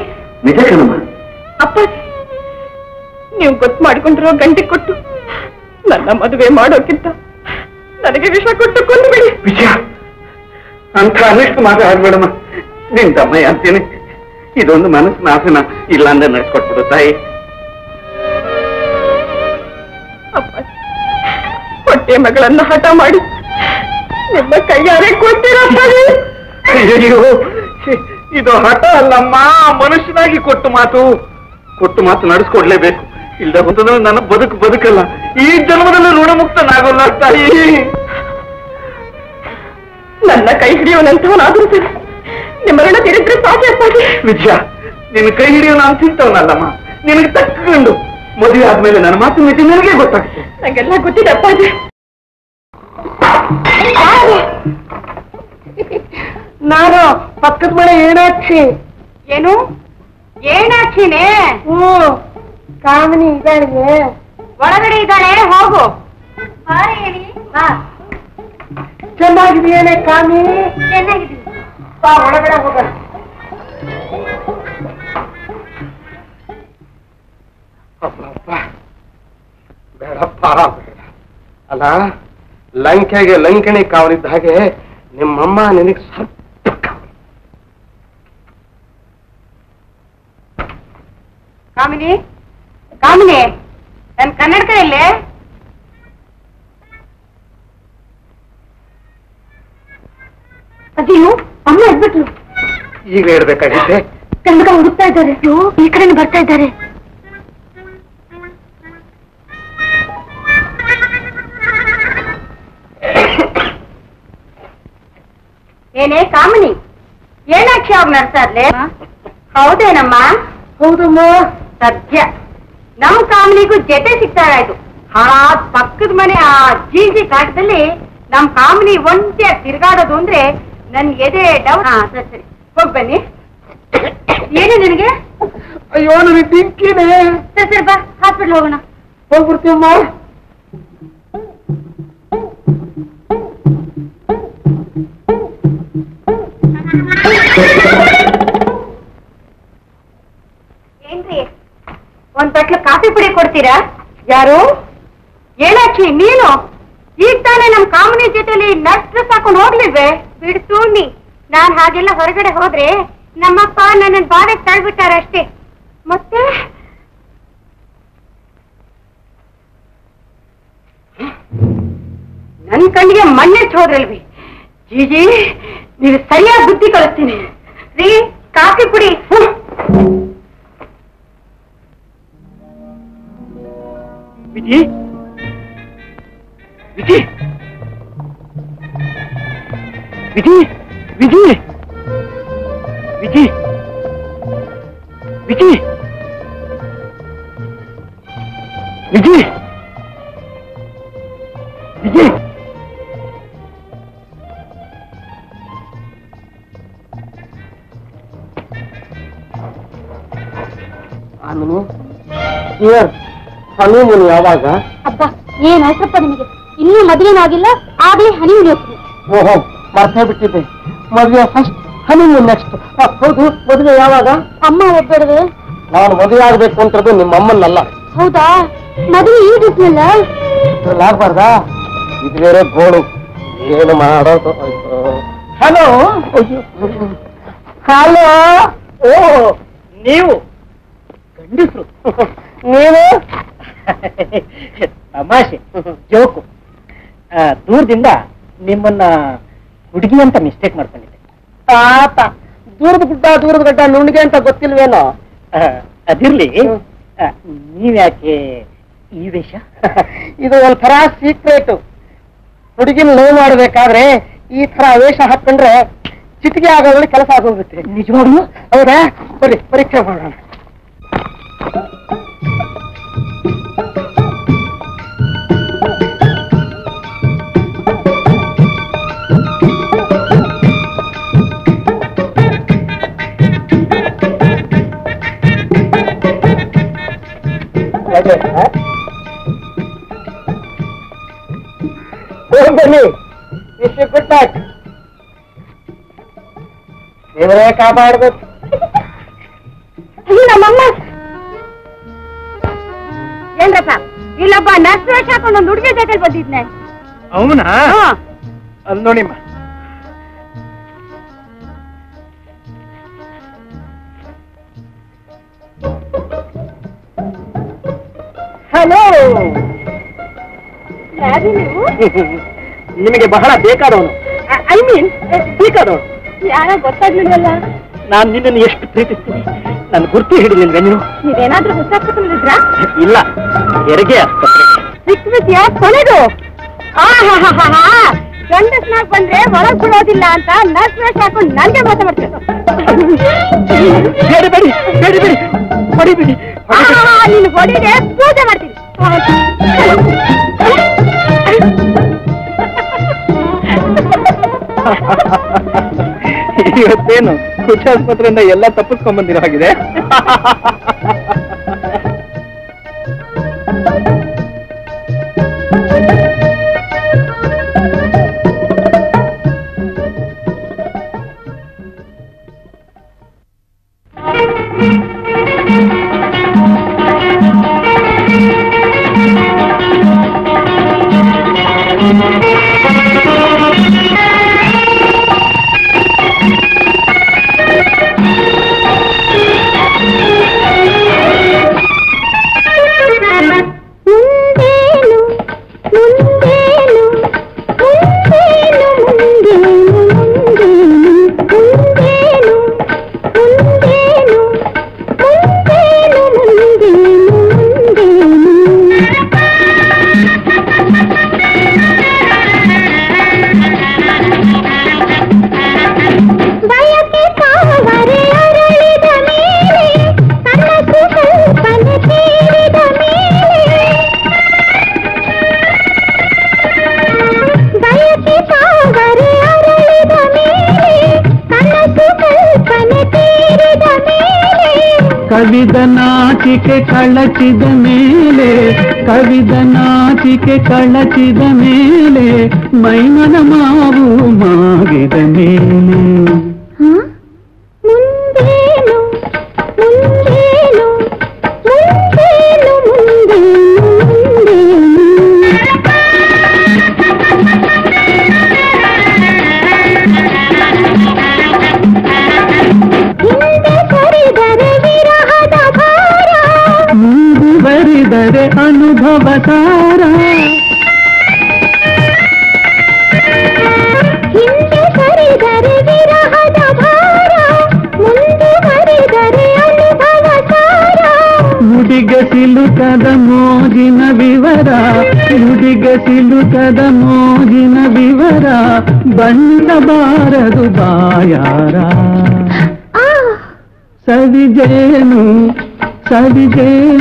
ನಿಜ ಕಣಮ್ಮ. ಅಪ್ಪಾಜಿ ನೀವು ಗೊತ್ತು ಮಾಡಿಕೊಂಡಿರೋ ಗಂಟೆ ಕೊಟ್ಟು ನನ್ನ ಮದುವೆ ಮಾಡೋಕ್ಕಿಂತ ನನಗೆ ವಿಷ ಕೊಟ್ಟು ಕೊಂದುಬಿಡಿ ವಿಜಯ ಅಂತ ಅನಿಷ್ಟು ಮಾತಾಡ್ಬೇಡಮ್ಮ. ನಿನ್ ತಮ್ಮಯ್ಯ ಅಂತೀನಿ. ಇದೊಂದು ಮನಸ್ಸಿನ ಆಸನ ಇಲ್ಲ ಅಂದ್ರೆ ನಡೆಸ್ಕೊಟ್ಬಿಡು ತಾಯಿ. ಹೊಟ್ಟೆ ಮಗಳನ್ನ ಹಠ ಮಾಡಿ. ನಿಮ್ಮ ಕೈಯಾರೆ ಕೊಟ್ಟಿರೋ ಅಯ್ಯೋ ಇದು ಹಠ ಅಲ್ಲಮ್ಮ ಮನುಷ್ಯನಾಗಿ ಕೊಟ್ಟು ಮಾತು. ಕೊಟ್ಟು ಮಾತು ನಡೆಸ್ಕೊಡ್ಲೇಬೇಕು. ಇಲ್ದ ಹೊಂತಂದ್ರೆ ನನ್ನ ಬದುಕು ಬದುಕಲ್ಲ ಈ ಜನ್ಮದಲ್ಲಿ ಋಣಮುಕ್ತನಾಗೋಲ್ಲ ತಾಯಿ. ನನ್ನ ಕೈ ಹಿಡಿಯುವನಂತವನಾದರೂ ಸರಿ. ನಿಮ್ಮ ಋಣ ತೀರಿದ್ರೆ ಸಾಕೆ ಅಪ್ಪಾಜಿ ವಿಜಯ ನಿನ್ನ ಕೈ ಹಿಡಿಯೋ ನಾನು ತಿಂತವನಲ್ಲಮ್ಮ ನಿನಗೆ ತಕ್ಕೊಂಡು ಮದುವೆ ಆದ್ಮೇಲೆ ನನ್ನ ಮಾತು ಮಿತಿ ನನಗೆ ಗೊತ್ತಾಗ್ತದೆ. ನಂಗೆಲ್ಲ ಗೊತ್ತಿದೆ ಅಪ್ಪಾಜಿ. ನಾನು ಪಕ್ಕದ ಮನೆ ಏನಾಕ್ಷಿ. ಏನು? ಏನಾಕ್ಷಿನೇ? ಹ್ಞೂ ಕಾಮಿನಿ ಇದ್ದಾಳೆ ಒಳಗಡೆ ಇದ್ದಾಳೆ ಹೋಗು. ಚೆನ್ನಾಗಿದೆಯೇನೆ ಕಾಮಿ ಚೆನ್ನಾಗಿದೆ ಬಾ ಒಳಗಡೆ ಹೋಗೋಣ ಬೇಡಪ್ಪ, ಬೇಡ. ಅಲ್ಲ, ಲಂಕೆಗೆ ಲಂಕಣಿ ಕಾವಲಿದ್ದ ಹಾಗೆ ನಿಮ್ಮಮ್ಮ ನಿನಗೆ ಸ್ವಲ್ಪ. ಕಾಮಿನಿ ಕಾಮಿನಿ, ನನ್ ಕನ್ನಡಕ ಇಲ್ಲೇ ಅದೇನು ಅಮ್ಮ ಎದ್ಬಿಟ್ರು ಈಗ ಹೇಳ್ಬೇಕಾಗಿದ್ದೆ. ಕನ್ನಡಕ ಹುಡುಕ್ತಾ ಇದ್ದಾರೆ. ಈ ಕಡೆ ಬರ್ತಾ ಇದ್ದಾರೆ. ಏನೇ ಕಾಮಿನಿ ಏನಾಕ್ಷಿ ಅವ್ರು ನಡ್ತಾ ಇರ್ಲೆ? ಹೌದೇನಮ್ಮ? ಹೌದಮ್ಮ. ಸದ್ಯ. ನಮ್ ಕಾಮಿನಿಗೂ ಜೊತೆ ಸಿಗ್ತಾ ಇದು ಆ ಪಕ್ಕದ ಮನೆ ಆ ಜೀಜಿ ಕಾಟದಲ್ಲಿ ನಮ್ ಕಾಮಿನಿ ಒಂಟೆ ತಿರ್ಗಾಡೋದು ಅಂದ್ರೆ ನನ್ ಎದೆ ಡೌಟ್ ಸರಿ ಸರಿ. ಹೋಗ್ ಬನ್ನಿ. ಏನೇ ನಿನಗೆ? ಅಯ್ಯೋ ನನಗೆ ಡಿಂಕಿನೇ ಸರಿ ಸರಿ ಬಾ. ಹಾಸ್ಪಿಟ್ಲ್ ಹೋಗೋಣ. ಹೋಗ್ಬಿಡ್ತೀವಮ್ಮ. ಏನ್ರಿ? ಒಂದ್ ಬಟ್ಲು ಕಾಫಿ ಪುಡಿ ಕೊಡ್ತೀರಾ? ಯಾರು? ಹೇಳಾಕಿ ನೀನು? ಈಗ ತಾನೇ ನಮ್ ಕಾಮನಿ ಜೊತೆಲಿ ನಟ್ಸ್ ಹಾಕೊಂಡು ಹೋಗ್ಲಿಲ್ವೇ? ನೀ ನಾನ್ ಹಾಗೆಲ್ಲ ಹೊರಗಡೆ ಹೋದ್ರೆ ನಮ್ಮಪ್ಪ ನನ್ನ ಬಾಧೆ ತಳ್ಬಿಟ್ಟಾರ ಅಷ್ಟೇ ಮತ್ತೆ? ನನ್ ಕಣ್ಣಿಗೆ ಮಣ್ಣೆ ಹೋದ್ರಲ್ವಿ ಜೀಜಿ, ನೀವು ಸರಿಯಾಗಿ ಬುದ್ಧಿ ಕಳಿಸ್ತೀನಿ. ರೀ, ಕಾಫಿ ಕುಡಿ. ವಿಜಿ? ವಿಜಿ? विजी विजी विजी विजी विजी विजी ಆಮಿನಿ ಇಯರ್ ಹನಿಮೂನ್ ಯಾವಾಗ ಅಪ್ಪ ಏನ್ ಹೆಸರಪ್ಪ ನಿಮಗೆ ಇನ್ನೂ ಮದುವೆನಾಗಿಲ್ಲ ಆಗ್ಲೇ ಹನಿ ಹೋಗ್ತೀನಿ ಓಹೋ ಮರ್ತೇ ಬಿಟ್ಟಿದ್ದೆ. ಮದುವೆ ಫಸ್ಟ್ ಹನಿಮೂನ್ ನೆಕ್ಸ್ಟ್ ಹೌದು ಮದುವೆ ಯಾವಾಗ? ಅಮ್ಮ ಒಬ್ಬರದು ನಾನು ಮದುವೆ ಆಗ್ಬೇಕು ಅಂತದ್ದು ನಿಮ್ಮ ಅಮ್ಮನ್ನಲ್ಲ ಹೌದಾ? ಮದುವೆ ಈ ರೀತಿಯಲ್ಲ ಇದ್ರಲ್ಲಿ ಆಗ್ಬಾರ್ದಾ? ಇದು ಬೇರೆ ಗೋಳು. ಏನು ಮಾಡೋದು? ಹಲೋ? ಹಲೋ? ಓ ನೀವು? ಗಂಡಿಸ್ರು. ನೀವು ತಮಾಷೆ ಜೋಕು. ಆ, ದೂರದಿಂದ ನಿಮ್ಮನ್ನ ಹುಡುಗಿ ಅಂತ ಮಿಸ್ಟೇಕ್ ಮಾಡ್ಕೊಂಡಿದ್ದೆ. ಪಾಪ ದೂರದ ಗುಡ್ಡ ದೂರದ ಗಡ್ಡ ನುಣ್ಗೆ ಅಂತ ಗೊತ್ತಿಲ್ವೇನೋ? ಅದಿರ್ಲಿ. ನೀವ್ಯಾಕೆ ಈ ವೇಷ? ಇದು ಒಂಥರ ಸೀಕ್ರೆಟ್ ಹುಡುಗಿನ ನೋವು ಮಾಡ್ಬೇಕಾದ್ರೆ ಈ ತರ ವೇಷ ಹಾಕೊಂಡ್ರೆ ಚಿಟಿಕೆ ಆಗೋದ್ರಲ್ಲಿ ಕೆಲಸ ಆಗೋಗುತ್ತೆ ನಿಜವಾಗ್ಲೂ? ಹೌದಾ? ಬರೀ ಪರೀಕ್ಷೆ ಮಾಡೋಣ. ಬನ್ನಿ ಇಷ್ಟು ಬಿಟ್ಟಾಕ್ ಇವರೇ ಕಾಪಾಡ್ಬೇಕು. ನಮ್ಮಮ್ಮ. ಏನ್ರಪ್ಪ ಇಲ್ಲೊಬ್ಬ ನರ್ಸ್ ವೇಷ ಹಾಕೊಂಡು ಒಂದು ಹುಡುಗಿ ಜೊತೆ ಬಂದಿದ್ನೆ. ಅವನಾ? ಅಲ್ಲಿ ನೋಡಿಮ್ಮ. ಯಾರು ನೀವು? ನಿಮಗೆ ಬಹಳ ಬೇಕಾದವನು. I mean? ಬೇಕಾದವನು. ಯಾರ ಗೊತ್ತಾಗ್ಲಿಲ್ವಲ್ಲ? ನಾನು ನಿನ್ನನ್ನು ಎಷ್ಟು ಪ್ರೀತಿಸ್ತೀನಿ. ನನ್ನ ಗುರ್ತು ಹಿಡಿಲಿಲ್ವೇ ನೀವು ನೀವೇನಾದ್ರೂ ಹುಷಾರ್ಕೊಂಡಿದ್ರಾ ಇಲ್ಲ ಹೆರಿಗೆ ಆಸ್ಪತ್ರೆ ಸಿಕ್ ಹಾ ಕೊನೆದು ಗಂಡಸ್ನಾಗ್ ಬಂದ್ರೆ ಒಳಗ್ ಬಿಡೋದಿಲ್ಲ ಅಂತ ನರ್ಸ್ ವೇಷ ಹಾಕೊಂಡು ನನ್ಗೆ ಮೋಸ ಮಾಡ್ತಾರೆ ಬೇಡಿ ಬೇಡಿ ಬೇಡಿ. ಬೇಡಿ. ಹೊಡಿಬೇಡಿ ನೀನು ಹೊಡಿದೆ ಪೂಜೆ ಮಾಡ್ತೀನಿ. ಇವತ್ತೇನು ಖುಷಿ ಆಸ್ಪತ್ರೆಯಿಂದ ಎಲ್ಲ ತಪ್ಪಿಸ್ಕೊಂಡ್ ಬಂದಿರೋ ಹಾಗಿದೆ? ಕಳಚಿದ ಮೇಲೆ ಕವಿದ ನಾಚಿಕೆ ಕಳಚಿದ ಮೇಲೆ ಮೈಮನ ಮಾವು ಮಾಗಿದ ಮೇಲೆ. ಬಂದ ಬಾರದು ಬಾಯಾರ ಸವಿಜೇನು ಸವಿಜೇನು.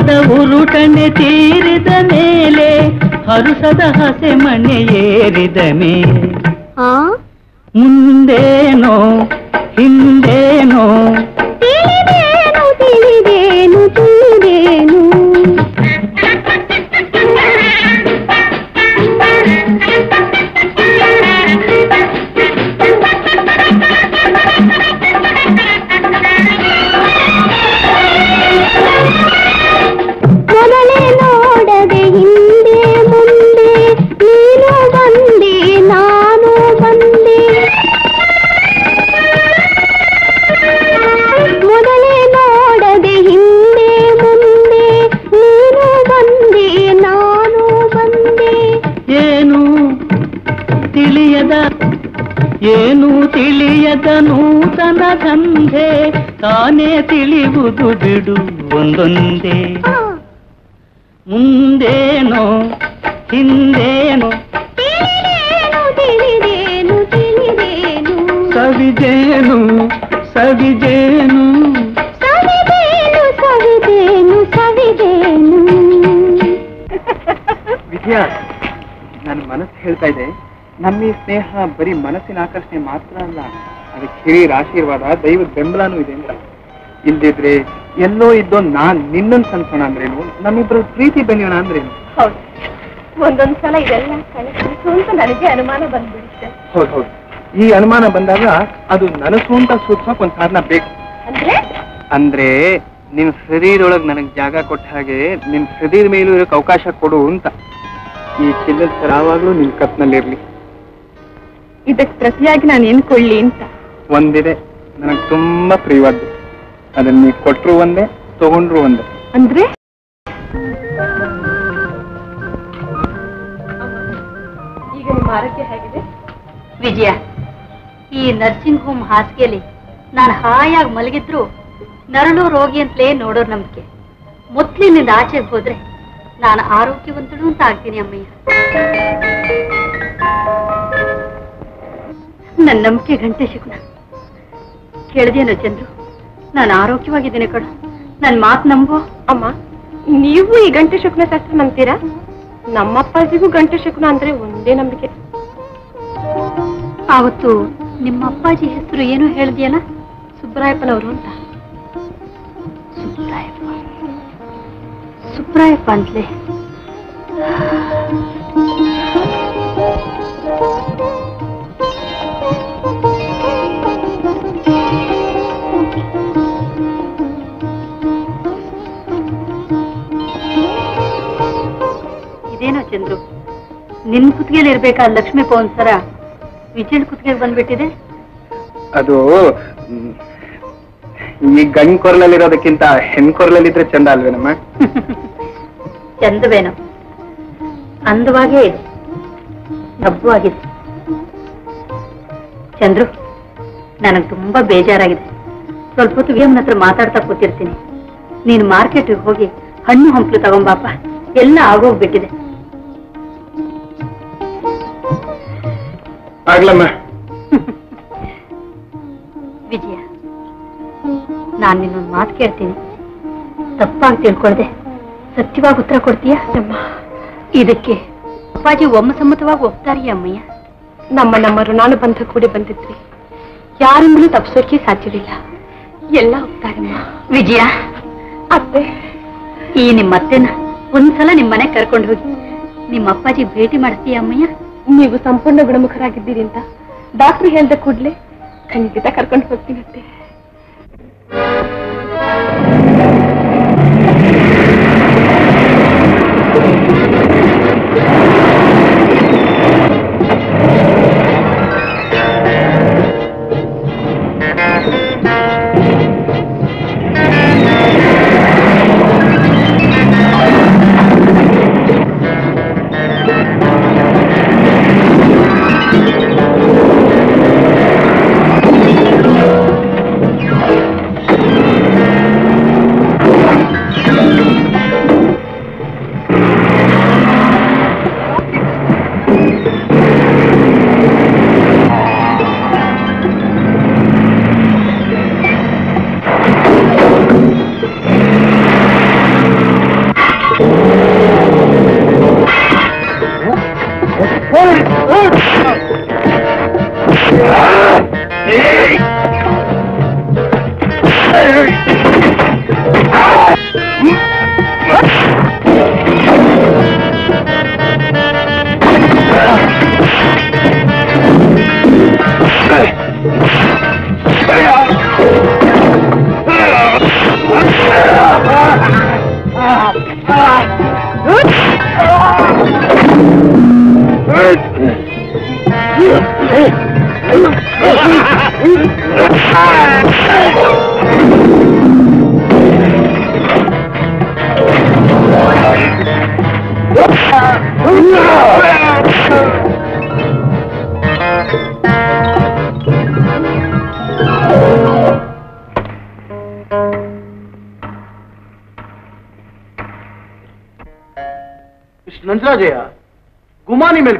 ಸರಸದ ಉರುಟನೆ ತೀರಿದ ಮೇಲೆ ಹರುಸದ ಹಸೆ ಮನೆ ಏರಿದ ಮೇಲೆ ಆ ತಿಳಿಯುವುದು ಬಿಡು ಒಂದೊಂದೇ ಆ, ಮುಂದೇನೋ ಹಿಂದೇನೋ ತಿಳಿದೇನು ತಿಳಿದೇನು ತಿಳಿದೇನು ಸವಿಜೇನು ಸವಿಜೇನು ಸವಿದೇನು ಸವಿದೇನು ಸವಿದೇನು ವಿದ್ಯಾ ನನ್ನ ಮನಸ್ಸು ಹೇಳ್ತಾ ಇದೆ ನಮ್ಮ ಈ ಸ್ನೇಹ ಬರೀ ಮನಸ್ಸಿನ ಆಕರ್ಷಣೆ ಮಾತ್ರ ಅಲ್ಲ ಅದಕ್ಕೆ ಹಿರಿಯರ ಆಶೀರ್ವಾದ ದೈವದ ಬೆಂಬಲನೂ ಇದೆ ಅಂತ ಇಲ್ದಿದ್ರೆ ಎಲ್ಲೋ ಇದ್ದೋ ನಾನ್ ನಿನ್ನನ್ ಸಂಸೋಣ ಅಂದ್ರೇನು? ನಮ್ಮಿಬ್ರು ಪ್ರೀತಿ ಬೆಳೆಯೋಣ ಅಂದ್ರೇನು? ಹೌದು. ಒಂದೊಂದ್ಸಲ ಇದೆಲ್ಲ ಕನಸು ಅಂತ ನನಗೆ ಅನುಮಾನ ಬಂದ್ಬಿಡುತ್ತೆ. ಹೌದು ಹೌದು. ಈ ಅನುಮಾನ ಬಂದಾಗ ಅದು ನನಸು ಅಂತ ಸೂಚಿಸೋಕ್ ಒಂದ್ ಕಾರಣ ಬೇಕು. ಅಂದ್ರೆ? ಅಂದ್ರೆ ನಿನ್ ಶರೀರೊಳಗ್ ನನಗ್ ಜಾಗ ಕೊಟ್ಟ ಹಾಗೆ ನಿನ್ ಶರೀರ ಮೇಲೂ ಇರೋಕ್ ಅವಕಾಶ ಕೊಡು ಅಂತ. ಈ ಚಿನ್ನದ ಯಾವಾಗ್ಲೂ ನಿನ್ ಕತ್ನಲ್ಲಿರ್ಲಿ ಇದಕ್ ಪ್ರತಿಯಾಗಿ ನಾನು ಏನ್ ಕೊಳ್ಳಿ ಅಂತ? ಒಂದಿದೆ. ನನಗ್ ತುಂಬಾ ಪ್ರಿಯವಾದ್ದು. ಅದನ್ನ ನೀವು ಕೊಟ್ರು ಒಂದೇ ತಗೊಂಡ್ರು ಒಂದೇ. ಅಂದ್ರೆ? ಈಗ ನಿಮ್ಮ ಆರೋಗ್ಯ ಹೇಗಿದೆ? ವಿಜಯ ಈ ನರ್ಸಿಂಗ್ ಹೋಮ್ ಹಾಸಿಗೆಯಲ್ಲಿ ನಾನು ಹಾಯಾಗಿ ಮಲಗಿದ್ರು ನರಳು ರೋಗಿ ಅಂತಲೇ ನೋಡೋರ್ ನಂಬಿಕೆ. ಮೊದ್ಲಿನಿಂದ ಆಚೆಗೆ ಹೋದ್ರೆ ನಾನು ಆರೋಗ್ಯವಂತಳು ಅಂತ ಆಗ್ತೀನಿ ಅಮ್ಮಯ್ಯ. ನನ್ನ ನಂಬಿಕೆ ಗಂಟೆ ಶಕುನ ಕೇಳಿದೇನೋ ಚಂದ್ರು? ನಾನು ಆರೋಗ್ಯವಾಗಿದ್ದೇನೆ ಕಡು ನನ್ನ ಮಾತು ನಂಬು. ಅಮ್ಮ ನೀವು ಈ ಗಂಟೆ ಶುಕ್ನ ಶಾಸ್ತ್ರ ನಂಬ್ತೀರಾ? ನಮ್ಮಪ್ಪಾಜಿಗೂ ಗಂಟೆ ಶುಕ್ನ ಅಂದ್ರೆ ಒಂದೇ ನಂಬಿಕೆ. ಆವತ್ತು ನಿಮ್ಮ ಅಪ್ಪಾಜಿ ಹೆಸರು ಏನು ಹೇಳಿದೆಯಲ್ಲ? ಸುಬ್ರಾಯಪ್ಪನವರು ಅಂತ. ಸುಬ್ರಾಯಪ್ಪ. ಸುಬ್ರಾಯಪ್ಪ ಅಂತಲೇ. ಚಂದ್ರು ನಿನ್ ಕುತ್ತಿಗೆಯಲ್ಲಿ ಇರ್ಬೇಕಾ ಲಕ್ಷ್ಮೀ ಪವನ್ ಸರ? ವಿಜಯ್ ಕುತ್ತಿಗೆ ಬಂದ್ಬಿಟ್ಟಿದೆ? ಅದು ಈ ಗಂಡ್ ಕೊರಲಲ್ಲಿರೋದಕ್ಕಿಂತ ಹೆಣ್ ಕೊರಲಲ್ಲಿದ್ರೆ ಚಂದ ಅಲ್ವೇನಮ್ಮ? ಚಂದವೇನು. ಅಂದವಾಗೇ ಇದೆ ನಬ್ಬವಾಗಿದೆ ಚಂದ್ರು ನನಗೆ ತುಂಬಾ ಬೇಜಾರಾಗಿದೆ. ಸ್ವಲ್ಪ ಹೊತ್ತು ವಿಯಮ್ನ ಹತ್ರ ಮಾತಾಡ್ತಾ ಕೂತಿರ್ತೀನಿ. ನೀನು ಮಾರ್ಕೆಟ್ಗೆ ಹೋಗಿ ಹಣ್ಣು ಹಂಪ್ಲು ತಗೊಂಬಾಪ ಎಲ್ಲ ಆಗೋಗ್ಬಿಟ್ಟಿದೆ. ಆಗ್ಲಮ್ಮ. ವಿಜಯ ನಾನು ನಿನ್ನೊಂದು ಮಾತು ಕೇಳ್ತೀನಿ. ತಪ್ಪಾಗಿ ತಿಳ್ಕೊಳ್ದೆ. ಸತ್ಯವಾಗಿ ಉತ್ತರ ಕೊಡ್ತೀಯ? ಅಮ್ಮ. ಇದಕ್ಕೆ ಅಪ್ಪಾಜಿ ಒಮ್ಮಸಮ್ಮತವಾಗಿ ಒಪ್ತಾರೀ ಅಮ್ಮಯ್ಯ? ನಮ್ಮ ನಮ್ಮ ಋಣಾನುಬಂಧ ಕೂಡಿ ಬಂದಿದ್ವಿ ಯಾರಿಂದಲೂ ತಪ್ಪಿಸೋಕೆ ಸಾಧ್ಯವಿಲ್ಲ. ಎಲ್ಲ ಒಪ್ತಾರಮ್ಮ. ವಿಜಯ. ಅತ್ತೆ. ಈ ನಿಮ್ಮ ಅತ್ತೆನ ಒಂದ್ಸಲ ನಿಮ್ಮನೆ ಮನೆಗ್ ಕರ್ಕೊಂಡು ಹೋಗಿ ನಿಮ್ಮ ಅಪ್ಪಾಜಿ ಭೇಟಿ ಮಾಡ್ತೀಯ ಅಮ್ಮಯ್ಯ? ನೀವು ಸಂಪೂರ್ಣ ಗುಣಮುಖರಾಗಿದ್ದೀರಿ ಅಂತ ಡಾಕ್ಟರ್ ಹೇಳಿದ ಕೂಡಲೇ ಖಂಡಿತ ಕರ್ಕೊಂಡು ಹೋಗ್ತೀನಂತೆ. Thank ಇಷ್ಟು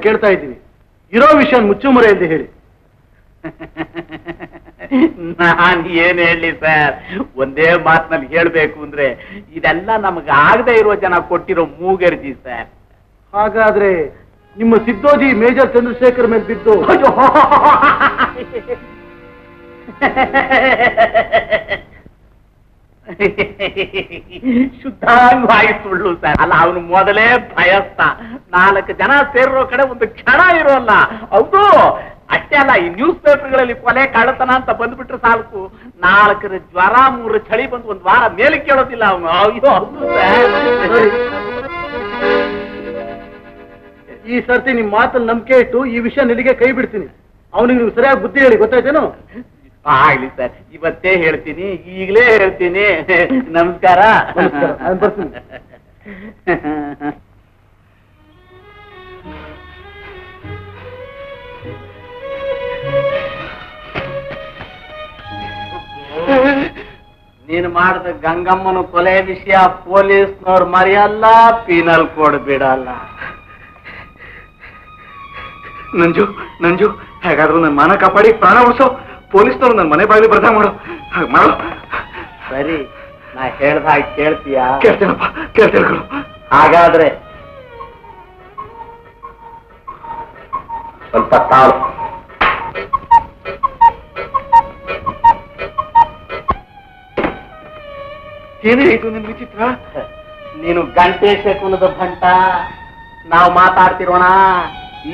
ಕೇಳ್ತಾ ಇದ್ದೀನಿ. ಇರೋ ವಿಷಯ ಮುಚ್ಚುಮರೆ ಎಂದು ಹೇಳಿ. ನಾನ್ ಏನ್ ಹೇಳಿ ಸರ್? ಒಂದೇ ಮಾತಿನಲ್ಲಿ ಹೇಳ್ಬೇಕು ಅಂದ್ರೆ ಇದೆಲ್ಲ ನಮ್ಗೆ ಆಗದೆ ಇರೋ ಜನ ಕೊಟ್ಟಿರೋ ಮೂಗರ್ಜಿ ಸರ್. ಹಾಗಾದ್ರೆ ನಿಮ್ಮ ಸಿದ್ದೋಜಿ ಮೇಜರ್ ಚಂದ್ರಶೇಖರ್ ಮೇಲೆ ಬಿದ್ದು ಶುದ್ಧವಾಗಿ ಸುಳ್ಳು ಸರ್. ಅಲ್ಲ, ಅವನು ಮೊದಲೇ ಭಯಸ್ತ ನಾಲ್ಕು ಜನ ಸೇರಿರೋ ಕಡೆ ಒಂದು ಕ್ಷಣ ಇರೋಲ್ಲ. ಹೌದು, ಅಷ್ಟೇ ಅಲ್ಲ, ಈ ನ್ಯೂಸ್ ಪೇಪರ್ಗಳಲ್ಲಿ ಕೊಲೆ ಕಳ್ಳತನ ಅಂತ ಬಂದ್ಬಿಟ್ರೆ ಸಾಕು. ನಾಲ್ಕರ ಜ್ವರ, ಮೂರು ಚಳಿ ಬಂದು ಒಂದು ವಾರ ಮೇಲೆ ಕೇಳೋದಿಲ್ಲ ಅವನು. ಅಯ್ಯೋ ಈ ಸರ್ತಿ ನಿಮ್ ಮಾತನ್ನ ನಂಬಿಕೆ ಇಟ್ಟು ಈ ವಿಷಯ ನಿನಗೆ ಕೈ ಬಿಡ್ತೀನಿ. ಅವನಿಗೆ ನೀವು ಸರಿಯಾಗಿ ಬುದ್ಧಿ ಹೇಳಿ, ಗೊತ್ತಾಯ್ತೇನು? ಆಗ್ಲಿ ಸರ್. ಇವತ್ತೇ ಹೇಳ್ತೀನಿ ಈಗಲೇ ಹೇಳ್ತೀನಿ. ನಮಸ್ಕಾರ. ನೀನು ಮಾಡಿದ ಗಂಗಮ್ಮನ ಕೊಲೆ ವಿಷಯ ಪೊಲೀಸ್ನವ್ರು ಮರೆಯಲ್ಲ ಪೀನಲ್ ಕೋಡ್ ಬಿಡಲ್ಲ. ನಂಜು ನಂಜು ಹೇಗಾದ್ರೂ ನನ್ನ ಮನ ಕಾಪಾಡಿ ಪ್ರಾಣ ಉಳಿಸೋ. ಪೊಲೀಸ್ನವ್ರು ನನ್ನ ಮನೆ ಬಾಗಿಲು ಬರ್ತಾ ಮಾಡು. ಮಾಡು. ಸರಿ ನಾ ಹೇಳ್ದ ಹಾಗೆ ಕೇಳ್ತೀಯ? ಕೇಳ್ತೇನಪ್ಪ ಕೇಳ್ತೇನೆ. ಹಾಗಾದ್ರೆ ಸ್ವಲ್ಪ ತಾಳು. ಏನೇ ಇದು ನಿನ್ ವಿಚಿತ್ರ? ನೀನು ಗಂಟೆ ಶಕುನದ ಭಂಟ. ನಾವು ಮಾತಾಡ್ತಿರೋಣ.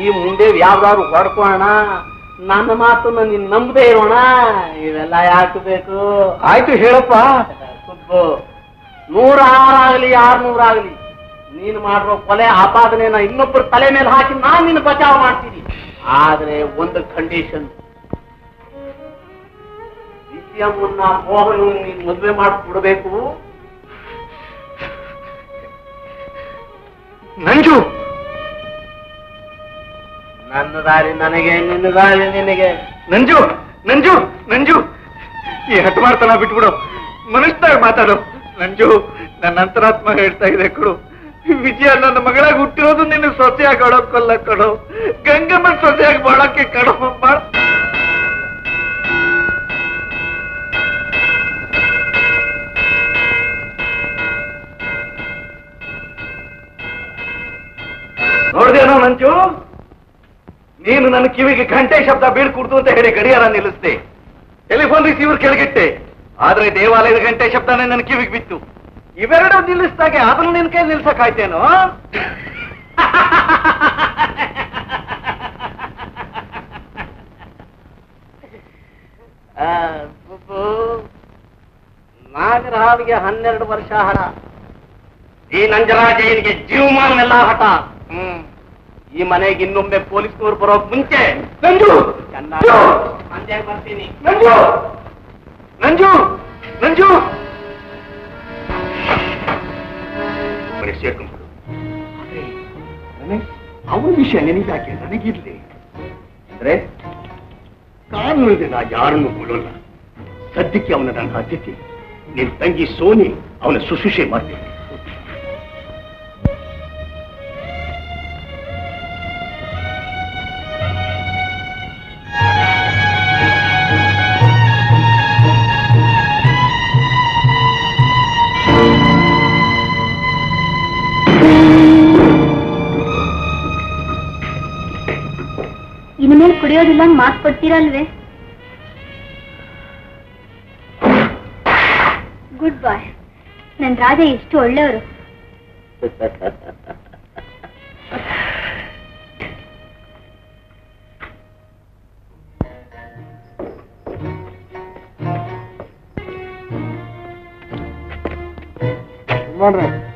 ಈ ಮುಂದೆ ಯಾವ್ದಾದ್ರು ಹೊಡ್ಕೋಣ ನನ್ನ ಮಾತನ್ನ ನೀನ್ ನಂಬದೇ ಇರೋಣ? ಇವೆಲ್ಲ ಯಾಕೆ ಬೇಕು? ಆಯ್ತು ಹೇಳಪ್ಪ. ಸುಬ್ಬು ನೂರ ಆರಾಗ್ಲಿ ಆರ್ನೂರಾಗ್ಲಿ ನೀನು ಮಾಡಿರೋ ಕೊಲೆ ಆಪಾದನೆನ ಇನ್ನೊಬ್ಬರ ತಲೆ ಮೇಲೆ ಹಾಕಿ ನಾನ್ ನಿನ್ನ ಬಚಾವ್ ಮಾಡ್ತೀನಿ. ಆದ್ರೆ ಒಂದು ಕಂಡೀಷನ್ ವಿಷಯವನ್ನ ಮೋಹನ್ ನೀನ್ ಮದ್ವೆ ಮಾಡಿಸ್ಬಿಡ್ಬೇಕು ನಂಜು! ನನ್ನ ದಾರಿ ನನಗೆ, ನಿನ್ನ ದಾರಿ ನಿನಗೆ. ನಂಜು ನಂಜು ನಂಜು. ಈ ಹಟ್ಟು ಮಾಡ್ತಾನ ಬಿಟ್ಬಿಡು. ಮನುಷ್ಯನಾಗ ಮಾತಾಡು. ನಂಜು, ನನ್ನ ಅಂತರಾತ್ಮ ಹೇಳ್ತಾ ಇದೆ ಕೊಡು. ವಿಜಯ ನನ್ನ ಮಗಳಾಗಿ ಹುಟ್ಟಿರೋದು ನಿನ್ನ ಸೊಸೆಯಾಗಿ ಆಡೋಕ್ಕಲ್ಲ ಕಣೋ ಗಂಗಮ್ಮ ಸೊಸೆಯಾಗಿ ಬಾಳಕ್ಕೆ ಕಣೋ ನೋಡ್ದೇನೋ ನಂಜು? ನೀನು ನನ್ನ ಕಿವಿಗೆ ಗಂಟೆ ಶಬ್ದ ಬೀಳ್ಕೊಡ್ತು ಅಂತ ಹೇಳಿ ಗಡಿಯಾರ ನಿಲ್ಲಿಸಿದೆ. ಟೆಲಿಫೋನ್ ರಿಸೀವರ್ ಕೆಳಗಿಟ್ಟೆ. ಆದ್ರೆ ದೇವಾಲಯದ ಗಂಟೆ ಶಬ್ದನೇ ನನ್ನ ಕಿವಿಗೆ ಬಿತ್ತು. ಇವೆರಡು ನಿಲ್ಲಿಸ್ದಾಗೆ ಅದನ್ನು ನಿನ್ ಕೈ ನಿಲ್ಸಕ್ಕಾಯ್ತೇನೋ? ನಾಗರಾವಿಗೆ ಹನ್ನೆರಡು ವರ್ಷ ಹಣ. ಈ ನಂಜರಾಜಯ್ಯನಿಗೆ ಜೀವಮಾನವೆಲ್ಲ ಹಠ. ಹ್ಮ್. ಈ ಮನೆಗೆ ಇನ್ನೊಮ್ಮೆ ಪೊಲೀಸ್ನವ್ರು ಬರೋಕ್ ಮುಂಚೆ ನಂಜು! ಮಂದ್ಯಾಗ ಬರ್ತೀನಿ. ನಂಜು! ನಂಜು! ನಂಜು! ರಮೇಶ್, ಅವನ ವಿಷಯ ನೆನಪಾಕೆ ನನಗಿರ್ಲಿ. ಅಂದ್ರೆ ಕಾನೂನಿದೆ ನಾ ಯಾರನ್ನು ಕೊಡೋಲ್ಲ. ಸದ್ಯಕ್ಕೆ ಅವನ ನನ್ನ ಅತಿಥಿ. ನಿನ್ ತಂಗಿ ಸೋನಿ ಅವನ ಶುಶ್ರೂಷೆ ಮಾಡ್ತೀನಿ. ಕುಡಿಯೋದಿಲ್ಲ ಅಂತ ಮಾತು ಕೊಡ್ತೀರಲ್ವೇ? ಗುಡ್ ಬಾಯ್ ನನ್ ರಾಜ ಎಷ್ಟು ಒಳ್ಳೆಯವರು.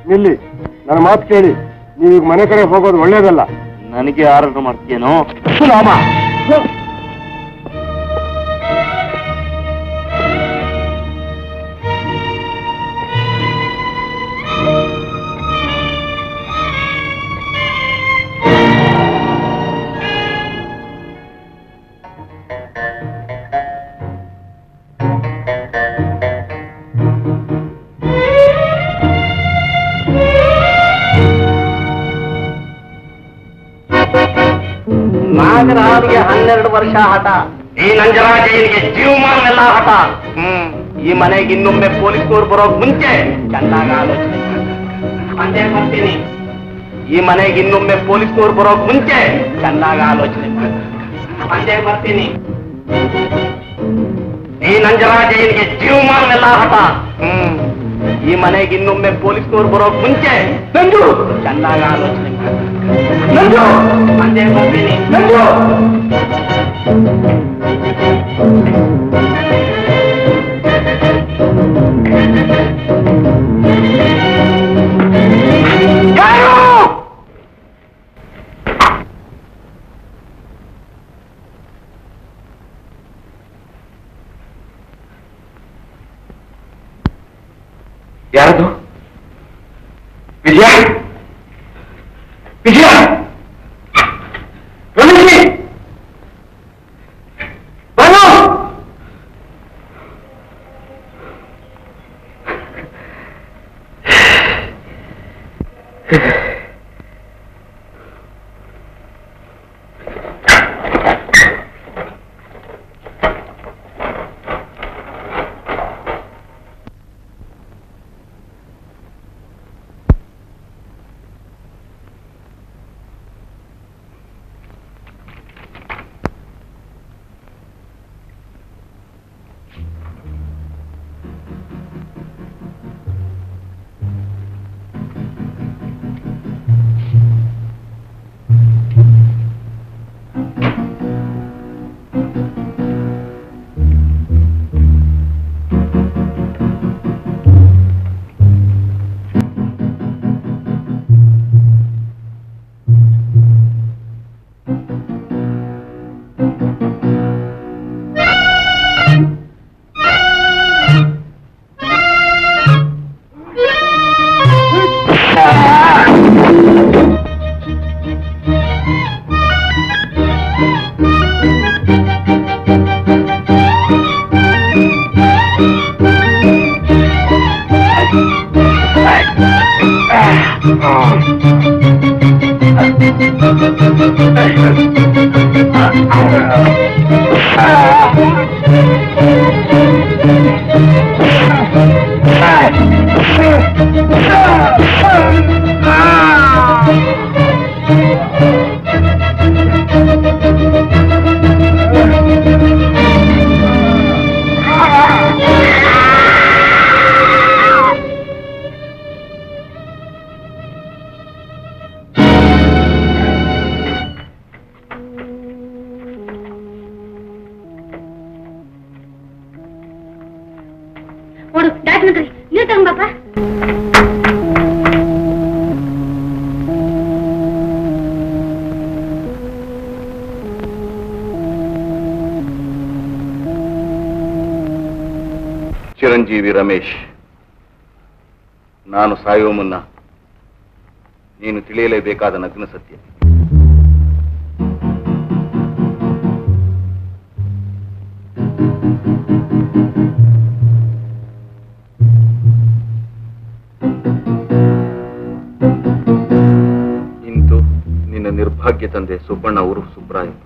ನಿಲ್ಲಿ. ನನ್ನ ಮಾತು ಕೇಳಿ. ನೀವೀಗ ಮನೆ ಕಡೆ ಹೋಗೋದು ಒಳ್ಳೇದಲ್ಲ. ನನಗೆ ಆರ್ಡರ್ ಮಾಡ್ತೀಯೇನೋ? ನಾಗರಾವಿಗೆ ಹನ್ನೆರಡು ವರ್ಷ ಹಠ ಈ ನಂಜರಾಜಯ್ಯನಿಗೆ ಜೀವಮಾನವೆಲ್ಲ ಹಠ ಹ್ಮ್. ಈ ಮನೆಗೆ ಇನ್ನೊಮ್ಮೆ ಪೊಲೀಸ್ನವ್ರು ಬರೋಕ್ ಮುಂಚೆ ಚೆನ್ನಾಗಿ ಆಲೋಚನೆ ಮಂದ್ಯಾಗ ಬರ್ತೀನಿ ಈ ಮನೆಗೆ ಇನ್ನೊಮ್ಮೆ ಪೊಲೀಸ್ನವ್ರು ಬರೋಕ್ ಮುಂಚೆ ಚೆನ್ನಾಗಿ ಆಲೋಚನೆ ಮಂದ್ಯಾಗ ಬರ್ತೀನಿ ಈ ನಂಜರಾಜಯ್ಯನಿಗೆ ಜೀವಮಾನವೆಲ್ಲ ಹಠ ಹ್ಮ್. ಈ ಮನೆಗೆ ಇನ್ನೊಮ್ಮೆ ಪೊಲೀಸ್ನವ್ರು ಬರೋಕ್ ಮುಂಚೆ ನಂಜು! ಚೆನ್ನಾಗಿ ಆಲೋಚನೆ ನಂಜು! ಮಂದ್ಯಾಗ ಬರ್ತೀನಿ ನಂಜು! ಯಾರದು? ಡಾಕ್ಯುಮೆಂಟ್ರಿ ನೀವು ತಗೊಂಬಪ್ಪ ಚಿರಂಜೀವಿ ರಮೇಶ್ ನಾನು ಸಾಯುವ ಮುನ್ನ ನೀನು ತಿಳಿಯಲೇಬೇಕಾದ ನಗ್ನ ಸತ್ಯ. ಭಾಗ್ಯದಂದೆ ಸುಬ್ಬಣ್ಣ ಉರುಫ್ ಸುಬ್ರಾಹಿಂ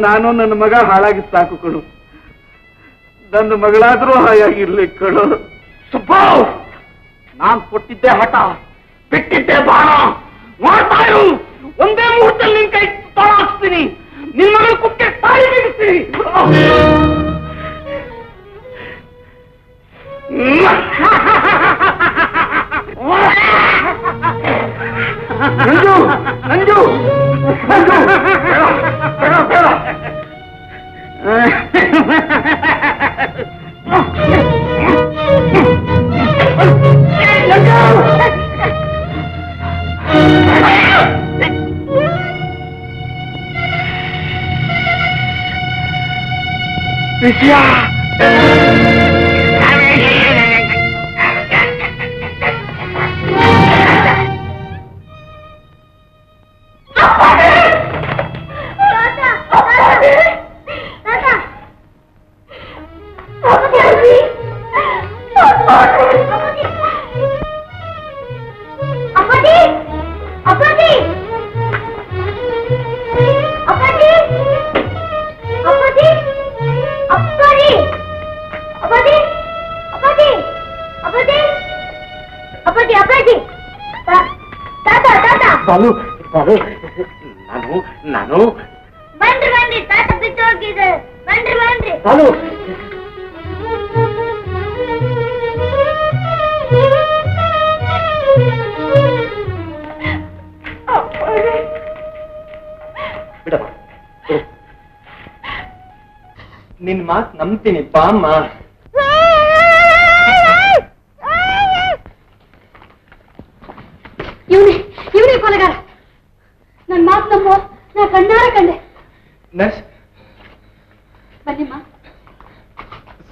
ನಾನು ನನ್ನ ಮಗ ಹಾಳಾಗಿ ಸಾಕು ಕಣು ನನ್ನ ಮಗಳಾದ್ರೂ ಹಾಯಾಗಿರ್ಲಿ ಕಣು ನಾನ್ ಕೊಟ್ಟಿದ್ದೆ ಹಠ. ಬಾಮ್ಮ ಇವನೇ ಇವನೇ ಕೊಲೆಗಾರ. ನನ್ ಮಾತು ನಮ್ಮ ನಾ ಕಣ್ಣಾರ ಕಂಡೆ. ನರ್ಸ್. ಬನ್ನಿಮ್ಮ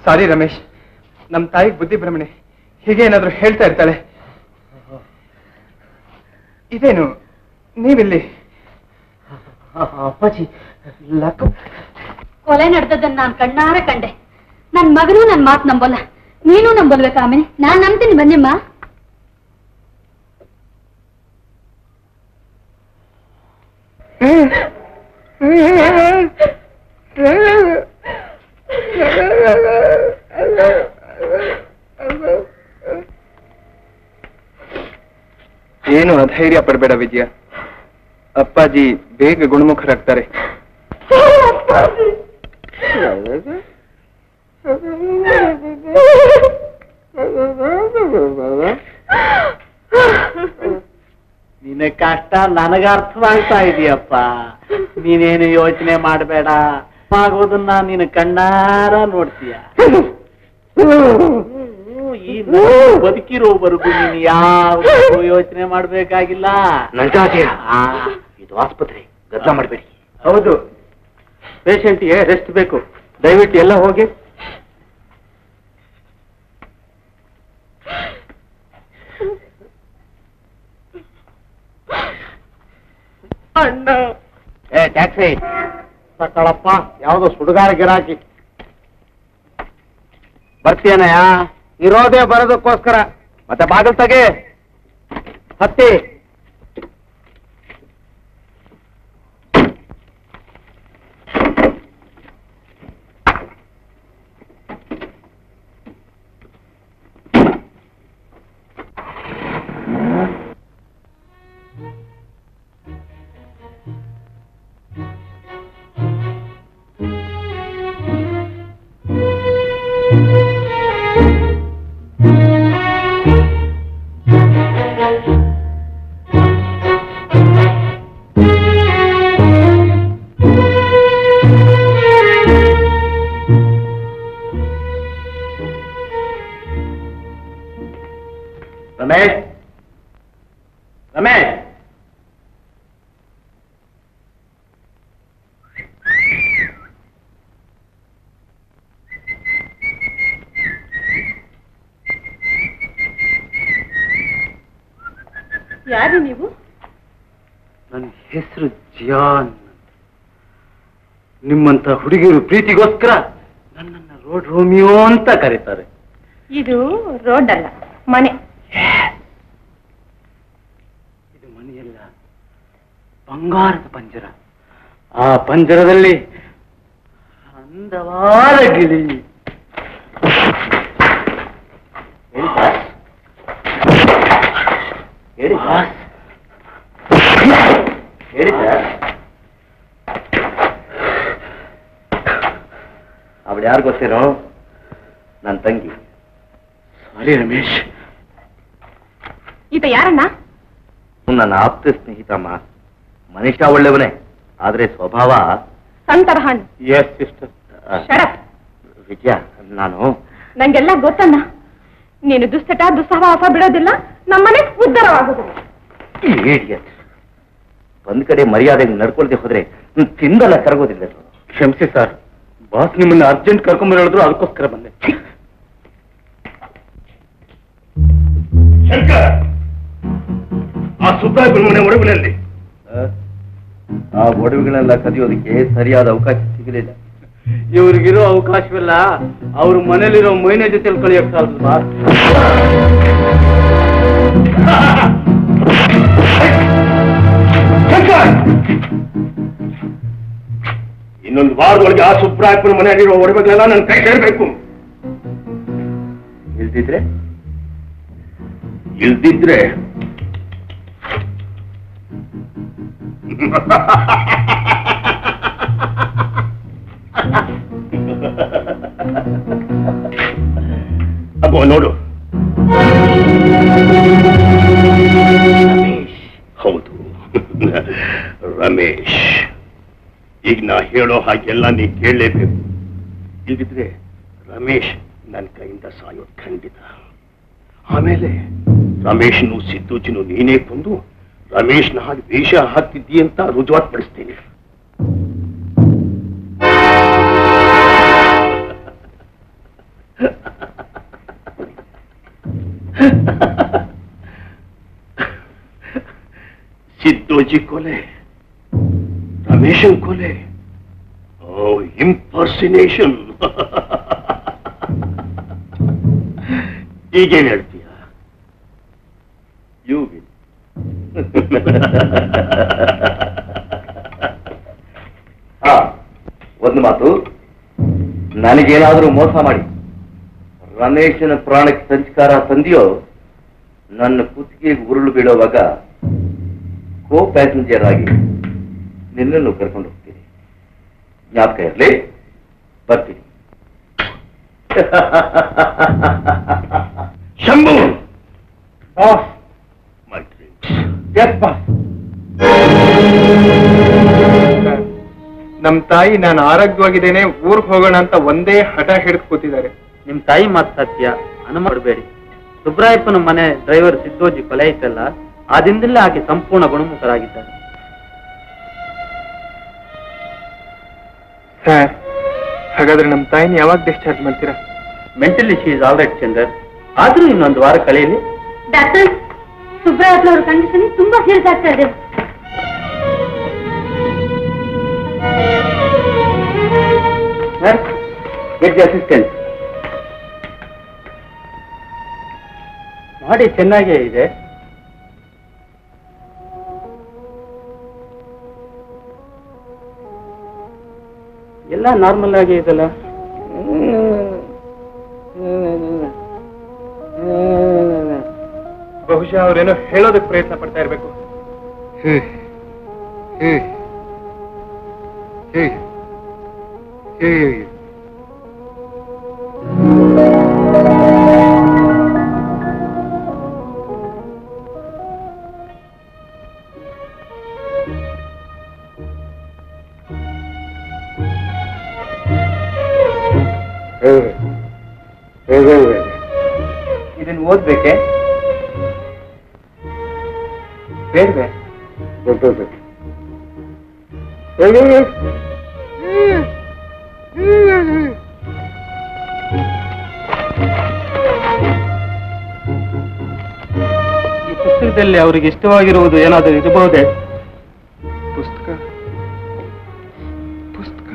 ಸಾರಿ ರಮೇಶ್ ನಮ್ಮ ತಾಯಿಗೆ ಬುದ್ಧಿ ಭ್ರಮಣೆ. ಹೀಗೆ ಏನಾದ್ರೂ ಹೇಳ್ತಾ ಇರ್ತಾಳೆ. ಇದೇನು ನೀವಿಲ್ಲಿ? ಅಪ್ಪಾಜಿ ಲಕ್ಕ ಕೊಲೆ ನಡೆದದ್ದನ್ನ ನಾನು ಕಣ್ಣಾರ ಕಂಡೆ. ನನ್ ಮಗನೂ ನನ್ ಮಾತು ನಂಬಲ್ಲ. ನೀನು ನಂಬಲ್ಬೇಕು ಆಮೇಲೆ? ನಾನ್ ನಂಬ್ತೀನಿ ಬನ್ನಿಮ್ಮ. ಏನು ಅಧೈರ್ಯ ಪಡಬೇಡ ವಿಜಯ. ಅಪ್ಪಾಜಿ ಬೇಗ ಗುಣಮುಖರಾಗ್ತಾರೆ. ನಿನ್ನ ಕಷ್ಟ ನನಗ ಅರ್ಥವಾಗ್ತಾ ಇದೆಯಪ್ಪ. ನೀನೇನು ಯೋಚನೆ ಮಾಡಬೇಡ. ಆಗೋದನ್ನ ನೀನು ಕಣ್ಣಾರ ನೋಡ್ತೀಯ. ಈ ಬದುಕಿರೋವರೆಗೂ ನೀನು ಯಾವ ಯೋಚನೆ ಮಾಡ್ಬೇಕಾಗಿಲ್ಲ. ಇದು ಆಸ್ಪತ್ರೆ. ಗದ್ದ ಮಾಡಬೇಡಿ. ಹೌದು. ಪೇಷಂಟ್ಗೆ ರೆಸ್ಟ್ ಬೇಕು. ದಯವಿಟ್ಟು ಎಲ್ಲ ಹೋಗಿ. ಅಣ್ಣ. ಏ ಟ್ಯಾಕ್ಸಿ. ತಕ್ಕಳಪ್ಪ ಯಾವ್ದೋ ಸುಡುಗಾರ ಗಿರಾಕಿ. ಬರ್ತೀಯನಯ್ಯ? ಇರೋದೇ ಬರೋದಕ್ಕೋಸ್ಕರ. ಮತ್ತೆ ಬಾಗಿಲು ತಗೆ. ಹತ್ತಿ. ನಿಮ್ಮಂತ ಹುಡುಗಿಯರು ಪ್ರೀತಿಗೋಸ್ಕರ ನನ್ನನ್ನ ರೋಡ್ ರೋಮಿಯೋ ಅಂತ ಕರೀತಾರೆ. ಇದು ರೋಡ್ ಅಲ್ಲ ಮನೆ ಇದು ಮನೆಯಲ್ಲ ಬಂಗಾರದ ಪಂಜರ. ಆ ಪಂಜರದಲ್ಲಿ ಅಂದವಾದ ಗಿಳಿ. ಹೇಳಿ ಸರ್ ಹೇಳಿ ಸರ್ ಹೇಳಿ ಸರ್ ಅವಳು ಯಾರು ಗೊತ್ತಿರೋ ನನ್ನ ತಂಗಿ. ಸಾರಿ ರಮೇಶ್. ಈತ ಯಾರಣ್ಣ? ನನ್ನ ಆಪ್ತ ಸ್ನೇಹಿತಮ್ಮ ಮನುಷ್ಯ ಒಳ್ಳೆಯವನೇ ಆದ್ರೆ ಸ್ವಭಾವ ಎಸ್ ಸಿಸ್ಟರ್ ಶರತ್ ವಿಜಯ ನಾನು ನಂಗೆಲ್ಲ ಗೊತ್ತಣ್ಣ. ನೀನು ದುಸ್ತಟ ದುಸ್ಸಹವಾಸ ಬಿಡೋದಿಲ್ಲ. ನಮ್ಮನೆ ಉದ್ಧಾರವಾಗುದಿಲ್ಲ. ಒಂದ್ ಕಡೆ ಮರ್ಯಾದೆಗೆ ನಡ್ಕೊಳ್ದೆ ಹೋದ್ರೆ ತಿಂದಲ್ಲ ಕರಗೋದಿಲ್ಲ. ಕ್ಷಮಿಸಿ ಸರ್ ಬಾಸ್ ನಿಮ್ಮನ್ನ ಅರ್ಜೆಂಟ್ ಕರ್ಕೊಂಡ್ ಹೇಳಿದ್ರು ಅದಕ್ಕೋಸ್ಕರ ಬಂದೆ. ಶಂಕರ್! ಆ ಸುತ್ತ ಮನೆ ಒಡವಿನಲ್ಲಿ. ಆ? ಒಡವೆಗಳೆಲ್ಲ ಕದಿಯೋದಕ್ಕೆ ಸರಿಯಾದ ಅವಕಾಶ ಸಿಗಲಿಲ್ಲ. ಇವ್ರಿಗಿರೋ ಅವಕಾಶವಿಲ್ಲ ಅವ್ರ ಮನೇಲಿರೋ ಮೈನ ಜೊತೆ ಕಳಿಯಕ್ ಸಾಲದು ಬಾಸ್ ಶಂಕರ್! ಇನ್ನೊಂದು ವಾರದೊಳಗೆ ಆ ಸುಬ್ರಾಯಪ್ಪನ ಮನೆಯಲ್ಲಿರೋ ಒಡವೆಗಳೆಲ್ಲ ನನ್ನ ಕೈ ಸೇರ್ಬೇಕು. ಇಲ್ದಿದ್ರೆ? ಇಲ್ದಿದ್ರೆ? ಅಬ್ಬೋ ನೋಡು. ಹೌದು. ರಮೇಶ್. ಈಗ ನಾ ಹೇಳೋ ಹಾಗೆಲ್ಲ ನೀ ಕೇಳಲೇಬೇಕು. ಇಲ್ದಿದ್ರೆ ರಮೇಶ್ ನನ್ನ ಕೈಯಿಂದ ಸಾಯೋದು ಖಂಡಿತ. ಆಮೇಲೆ ರಮೇಶ್ನು ಸಿದ್ದೂಜಿನು ನೀನೇ ಕೊಂದು ರಮೇಶ್ನ ಹಾಗೆ ವೇಷ ಹಾಕ್ತಿದ್ದಿ ಅಂತ ರುಜುವಾತ್ ಪಡಿಸ್ತೀನಿ. ಸಿದ್ದೋಜಿ ಕೊಲೆ. ರಮೇಶನ್ ಕೊಲೆ ಓ ಇಂಪರ್ಸಿನೇಷನ್ ಈಗೇನ್ ಹೇಳ್ತೀಯ? ಯು ವಿನ್ ಹಾ, ಒಂದು ಮಾತು. ನನಗೇನಾದರೂ ಮೋಸ ಮಾಡಿ, ರಮೇಶನ ಪ್ರಾಣಕ್ಕೆ ಸಂಸ್ಕಾರ ತಂದಿಯೋ, ನನ್ನ ಕುತ್ತಿಗೆಗೆ ಉರುಳು ಬೀಳೋವಾಗ ಕೋ ಪ್ಯಾಸೆಂಜರ್ ಆಗಿ ನಿನ್ನನ್ನು ಕರ್ಕೊಂಡು ಹೋಗ್ತೀನಿ. ಜ್ಞಾಪಕ ಇರಲಿ ಬರ್ತೀನಿ. Shambhu! My dreams yes boss ನಮ್ ತಾಯಿ ನಾನು ಆರೋಗ್ಯವಾಗಿದ್ದೇನೆ ಊರ್ಗ್ ಹೋಗೋಣ ಅಂತ ಒಂದೇ ಹಠ ಹಿಡಿದು ಕೂತಿದ್ದಾರೆ. ನಿಮ್ ತಾಯಿ ಮಾತು ಸತ್ಯ ಅನುಮಾನ ಮಾಡಬೇಡಿ ಸುಬ್ರಾಯಪ್ಪನ ಮನೆ ಡ್ರೈವರ್ ಸಿದ್ದೋಜಿ ಕೊಲೆ ಐತಲ್ಲ ಆ ದಿನದಲ್ಲೇ ಆಕೆ ಸಂಪೂರ್ಣ ಗುಣಮುಖರಾಗಿದ್ದಾರೆ ಹಾಗಾದ್ರೆ ನಮ್ಮ ತಾಯಿನ ಯಾವಾಗ ಡಿಸ್ಚಾರ್ಜ್ ಮಾಡ್ತೀರಾ? Mentally she is all right Chandar ಆದ್ರೂ ಇನ್ನೊಂದು ವಾರ ಕಳೆಯಲಿ. ಡಾಕ್ಟರ್ ಸುಬ್ರಾಜ್ ಅವ್ರ ಕಂಡೀಷನ್ ತುಂಬಾ ಸೀರಿಯಸ್ ಆಗ್ತಾ ಇದೆ. ಗೆಟ್ ದಿ ಅಸಿಸ್ಟೆಂಟ್ ಮಾಡಿ ಚೆನ್ನಾಗೇ ಇದೆ. ಎಲ್ಲ ನಾರ್ಮಲ್ ಆಗಿ ಇದೆಲ್ಲ? ಬಹುಶಃ ಅವ್ರೇನೋ ಹೇಳೋದಕ್ಕೆ ಪ್ರಯತ್ನ ಪಡ್ತಾ ಇರ್ಬೇಕು. ಹೇ. ಇದನ್ನ ಓದ್ಬೇಕೆ? ಬೇಡ್ವೆ ಈ ಪುಸ್ತಕದಲ್ಲಿ ಅವರಿಗೆ ಇಷ್ಟವಾಗಿರುವುದು ಏನಾದರೂ ಇರಬಹುದೇ? ಪುಸ್ತಕ. ಪುಸ್ತಕ.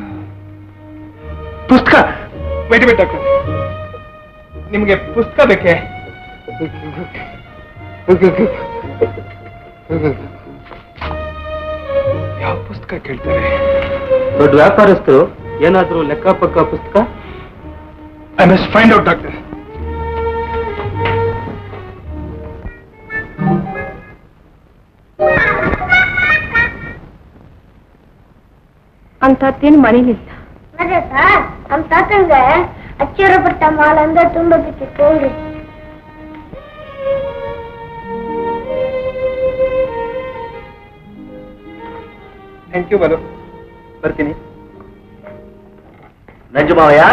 ಪುಸ್ತಕ. ವೇಟ್ ವೇಟ್ ಡಾಕ್ಟರ್ ನಿಮ್ಗೆ ಪುಸ್ತಕ ಬೇಕೆ? ಯಾವ ಪುಸ್ತಕ ಕೇಳ್ತಾರೆ? ದೊಡ್ಡ ವ್ಯಾಪಾರಸ್ಥರು ಏನಾದರೂ ಲೆಕ್ಕ ಪಕ್ಕ ಪುಸ್ತಕ? I must find out doctor ಅಂತದ್ದೇನು ಮನೇಲಿಲ್ಲ. ನಮ್ ತಾತಂಗೆ ಅಚ್ಚಿರಪಟ್ಟ ಮಾಲ್ ಅಂದ್ರೆ ತುಂಬಾ ಬಿಟ್ಟಿತ್ತು ಹೇಳ್ರಿ ಥ್ಯಾಂಕ್ ಯು ಮಧು ಬರ್ತೀನಿ ನಂಜುಮಾವಯ್ಯ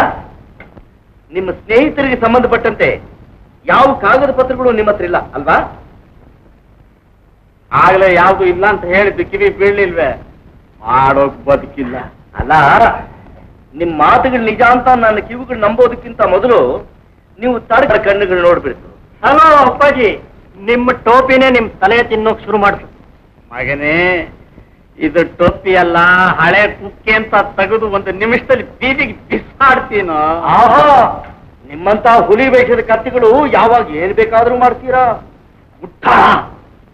ನಿಮ್ಮ ಸ್ನೇಹಿತರಿಗೆ ಸಂಬಂಧಪಟ್ಟಂತೆ ಯಾವ ಕಾಗದ ಪತ್ರಗಳು ನಿಮ್ಮ ಹತ್ರ ಇಲ್ಲ ಅಲ್ವಾ? ಆಗ್ಲೇ ಯಾವ್ದು ಇಲ್ಲ ಅಂತ ಹೇಳಿದ್ದು ಕಿವಿ ಬೀಳ್ಲಿಲ್ವೇ? ಮಾಡೋಕ್ ಬದುಕಿಲ್ಲ. ಅಲ್ಲ ನಿಮ್ ಮಾತುಗಳು ನಿಜ ಅಂತ ನನ್ನ ಕಿವಿಗಳು ನಂಬೋದಕ್ಕಿಂತ ಮೊದಲು ನೀವು ತಡ ಕಣ್ಣುಗಳು ನೋಡ್ಬಿಡ್ತು ಹಲೋ ಅಪ್ಪಾಜಿ. ನಿಮ್ಮ ಟೋಪಿನೇ ನಿಮ್ ತಲೆ ತಿನ್ನೋಕ್ ಶುರು ಮಾಡ್ತು ಮಗನೇ ಇದು ಟೋಪಿ ಅಲ್ಲ ಹಳೆ ಕುಕ್ಕೆ ಅಂತ ತೆಗೆದು ಒಂದು ನಿಮಿಷದಲ್ಲಿ ಬೀದಿಗೆ ಬಿಸಾಡ್ತೀನೋ? ಆಹೋ! ನಿಮ್ಮಂತ ಹುಲಿ ವೇಷದ ಕತ್ತಿಗಳು ಯಾವಾಗ ಏನ್ ಬೇಕಾದ್ರೂ ಮಾಡ್ತೀರಾ? ಉಟ್ಟ!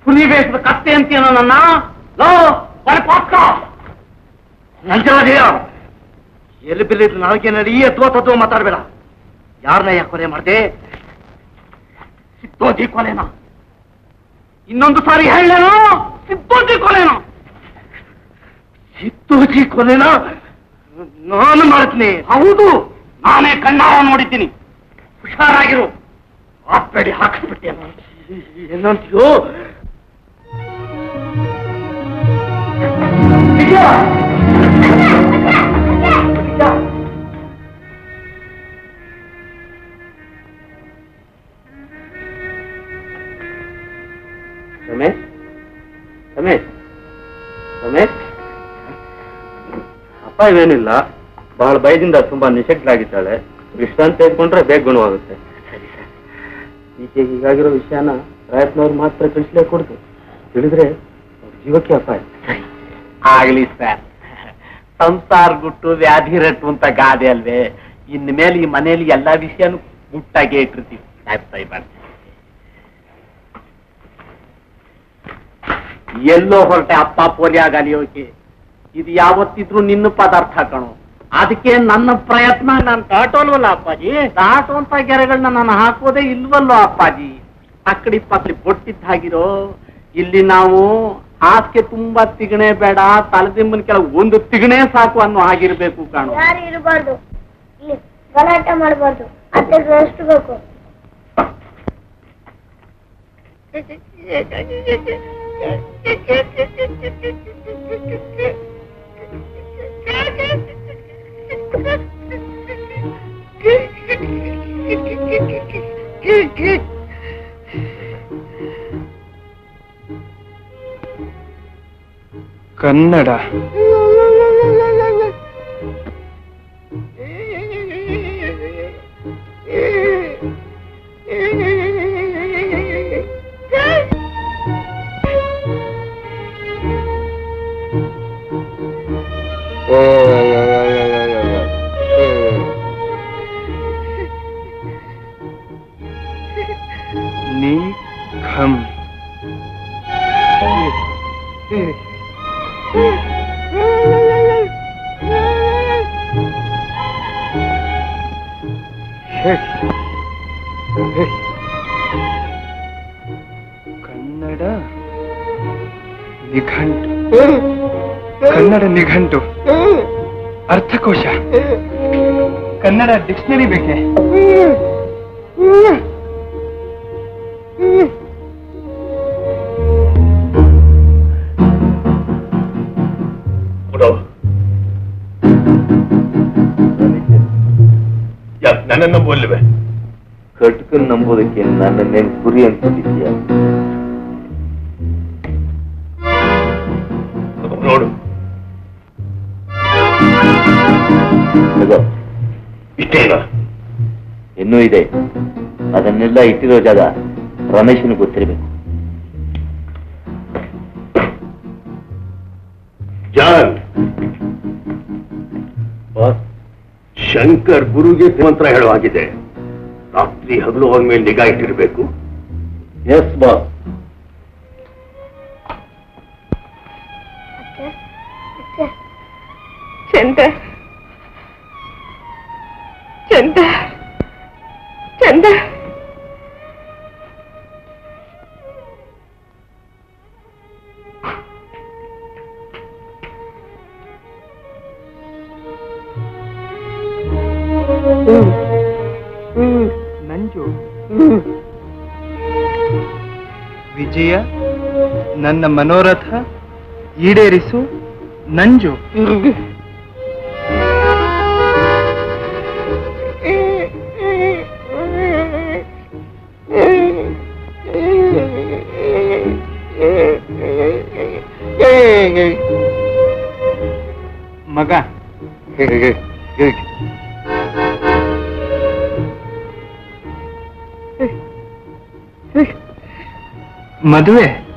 ಹುಲಿ ವೇಷದ ಕತ್ತೆ ಅಂತೀನೋ ನನ್ನ ಲೋ ಬರ್ಪಾತ್ಕ ನಂಜರಾಜಯ್ಯ ಎಲ್ಲಿ ಬಿಲ್ಲಿದ್ರು ನಾಲ್ಗೆ ನಡಿ ಅಥವಾ ತತ್ವ ಮಾತಾಡ್ಬೇಡ. ಯಾರನ್ನ ಕೊಲೆ ಮಾಡಿದೆ? ಸಿದ್ದೋಜಿ ಕೊಲೆನ? ಇನ್ನೊಂದು ಸಾರಿ ಹೇಳೇನೋ? ಸಿದ್ದೋಜಿ ಕೊಲೆನ? ಸಿತ್ತೋಜಿ ಕೊಲೆನ? ನಾನು ಮಾಡ್ತೀನಿ. ಹೌದು, ನಾನೇ ಕಣ್ಣಾರ ನೋಡಿದ್ದೀನಿ. ಹುಷಾರಾಗಿರು. ಆತ್ಬೇಡಿ ಹಾಕಿಸ್ಬಿಟ್ಟೆ ಏನಂತೀಯೋ? ರಮೇಶ್ ರಮೇಶ್? ಅಪ್ಪ ಇವೇನಿಲ್ಲ ಬಹಳ ಭಯದಿಂದ ತುಂಬಾ ನಿಶಕ್ತಳಾಗಿದ್ದಾಳೆ. ವಿಶ್ರಾಂತಿ ತೆಗೆದುಕೊಂಡ್ರೆ ಬೇಗ ಗುಣವಾಗುತ್ತೆ. ಸರಿ ಸರ್. ಈಚೆಗೆ ಹೀಗಾಗಿರೋ ವಿಷಯನ ಪ್ರಯತ್ನವ್ರು ಮಾತ್ರ ತಿಳಿಸ್ಲೇ ಕೊಡ್ತು. ತಿಳಿದ್ರೆ ಜೀವಕ್ಕೆ ಅಪಾಯ. ಆಗ್ಲಿ ಸರ್ ಸಂಸಾರ ಗುಟ್ಟು ವ್ಯಾಧಿ ರಟ್ಟು ಅಂತ ಗಾದೆ ಅಲ್ವೇ? ಇನ್ಮೇಲೆ ಈ ಮನೆಯಲ್ಲಿ ಎಲ್ಲಾ ವಿಷಯನೂ ಗುಟ್ಟಾಗೆ ಇಟ್ಟಿರ್ತೀವಿ. ಆಯ್ತಾಯ್ ಬರ್ತೀವಿ ಎಲ್ಲೋ ಹೊರಟೆ ಅಪ್ಪ ಆಗಲಿ ಅಲಿಯೋಕೆ. ಇದು ಯಾವತ್ತಿದ್ರು ನಿನ್ನ ಪದಾರ್ಥ ಕಣು. ಅದಕ್ಕೆ ನನ್ನ ಪ್ರಯತ್ನ ನಾನು ದಾಟೋಲ್ವಲ್ಲ ಅಪ್ಪಾಜಿ? ದಾಟುವಂತ ಗೆರೆಗಳನ್ನ ನಾನು ಹಾಕೋದೇ ಇಲ್ವಲ್ಲೋ ಅಪ್ಪಾಜಿ? ಅಕ್ಕಡಿ ಪಕ್ಕಡಿ ಬೊಟ್ಟಿದ್ದಾಗಿರೋ ಇಲ್ಲಿ ನಾವು ಆಸ್ಕೆ ತುಂಬಾ ತಿಗಣೆ ಬೇಡ ತಲೆದಿಂಬನ ಕೆಳಗೆ ಒಂದು ತಿಗಣೆ ಸಾಕು ಅನ್ನೋ ಆಗಿರ್ಬೇಕು ಕಾಣು. ಯಾರು ಇರಬಾರ್ದು? ಇಲ್ಲಿ ಗಲಾಟೆ ಮಾಡಬಾರ್ದು. ಅತ್ತೆ കന്നഡ Mm-hmm. నీఖం కన్నడ నిఘంటు. కన్నడ నిఘంటు. ಅರ್ಥಕೋಶ. ಕನ್ನಡ ಡಿಕ್ಷನರಿ ಬೇಕೆ? ಯಾಕೆ ನನ್ನನ್ನು ನಂಬುವಲ್ವೇ ಕಟ್ಕನ್ ನಂಬೋದಕ್ಕೆ ನನ್ನನ್ನೇನು ಗುರಿ ಅನ್ಕೊಂಡಿದ್ಯಾ ಇನ್ನೂ ಇದೆ. ಅದನ್ನೆಲ್ಲ ಇಟ್ಟಿರೋ ಜಾಗ ರಮೇಶನ್ ಗೊತ್ತಿರಬೇಕು. ಜಾನ್. ಬಾಸ್ ಶಂಕರ್ ಗುರುಗೆ ಮಂತ್ರ ಹೇಳುವಾಗಿದೆ ರಾತ್ರಿ ಹಗಲು ಅವನ ಮೇಲೆ ನಿಗಾ ಇಟ್ಟಿರಬೇಕು. ಎಸ್ ಬಾಸ್ ನನ್ನ ಮನೋರಥ ಈಡೇರಿಸು ನಂಜು. ಮಗ. ಮದುವೆ.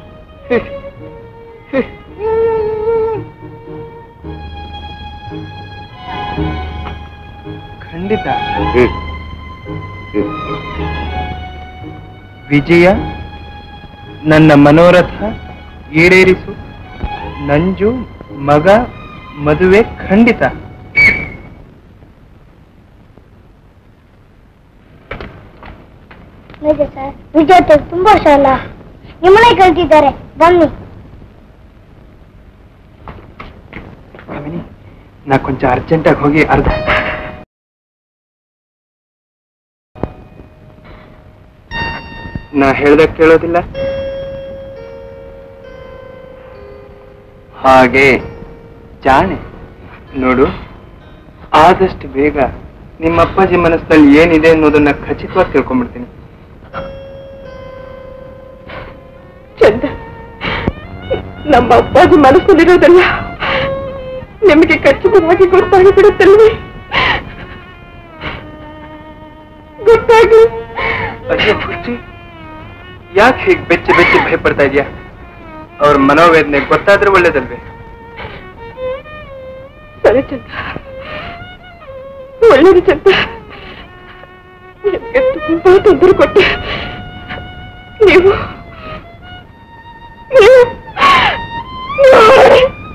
ವಿಜಯ ನನ್ನ ಮನೋರಥ ಈಡೇರಿಸು. ನಂಜು ಮಗ ಮದುವೆ ಖಂಡಿತ. ವಿಜಯ ತುಂಬಾ ವರ್ಷ ಅಲ್ಲ ನಿಮ್ಮನೆ ಕಲ್ತಿದ್ದಾರೆ ಬನ್ನಿ. ನಾ ಕೊಂಚ ಅರ್ಜೆಂಟಾಗಿ ಹೋಗಿ ಅರ್ಧ ನಾ ಹೇಳ್ದ ಕೇಳೋದಿಲ್ಲ. ಹಾಗೆ ಜಾಣೆ ನೋಡು ಆದಷ್ಟು ಬೇಗ ನಿಮ್ಮ ಅಪ್ಪಾಜಿ ಮನಸ್ಸಿನಲ್ಲಿ ಏನಿದೆ ಅನ್ನೋದನ್ನ ಖಚಿತವಾಗಿ ತಿಳ್ಕೊಂಡ್ಬಿಡ್ತೀನಿ. ಚಂದ ನಮ್ಮ ಅಪ್ಪಾಜಿ ಮನಸ್ಸಲ್ಲಿರೋದಲ್ಲ ನಿಮಗೆ ಖಚಿತವಾಗಿ ಗೊತ್ತಾಗಿ ಬಿಡುತ್ತಲ್ವೇ ಗೊತ್ತಾಗಿ ಅಯ್ಯೋ ಯಾಕೆ ಹೀಗೆ ಬೆಚ್ಚಿ ಬೆಚ್ಚಿ ಭಯಪಡ್ತಾ ಇದೆಯಾ? ಅವ್ರ ಮನೋವೇದನೆ ಗೊತ್ತಾದ್ರೆ ಒಳ್ಳೇದಲ್ವೇ? ಸರಿ ಚಂದ ಒಳ್ಳೇದು ಚಂದ ನಿಮ್ಗೆ ತುಂಬಾ ತೊಂದರೆ ಕೊಟ್ಟೆ. ನೀವು-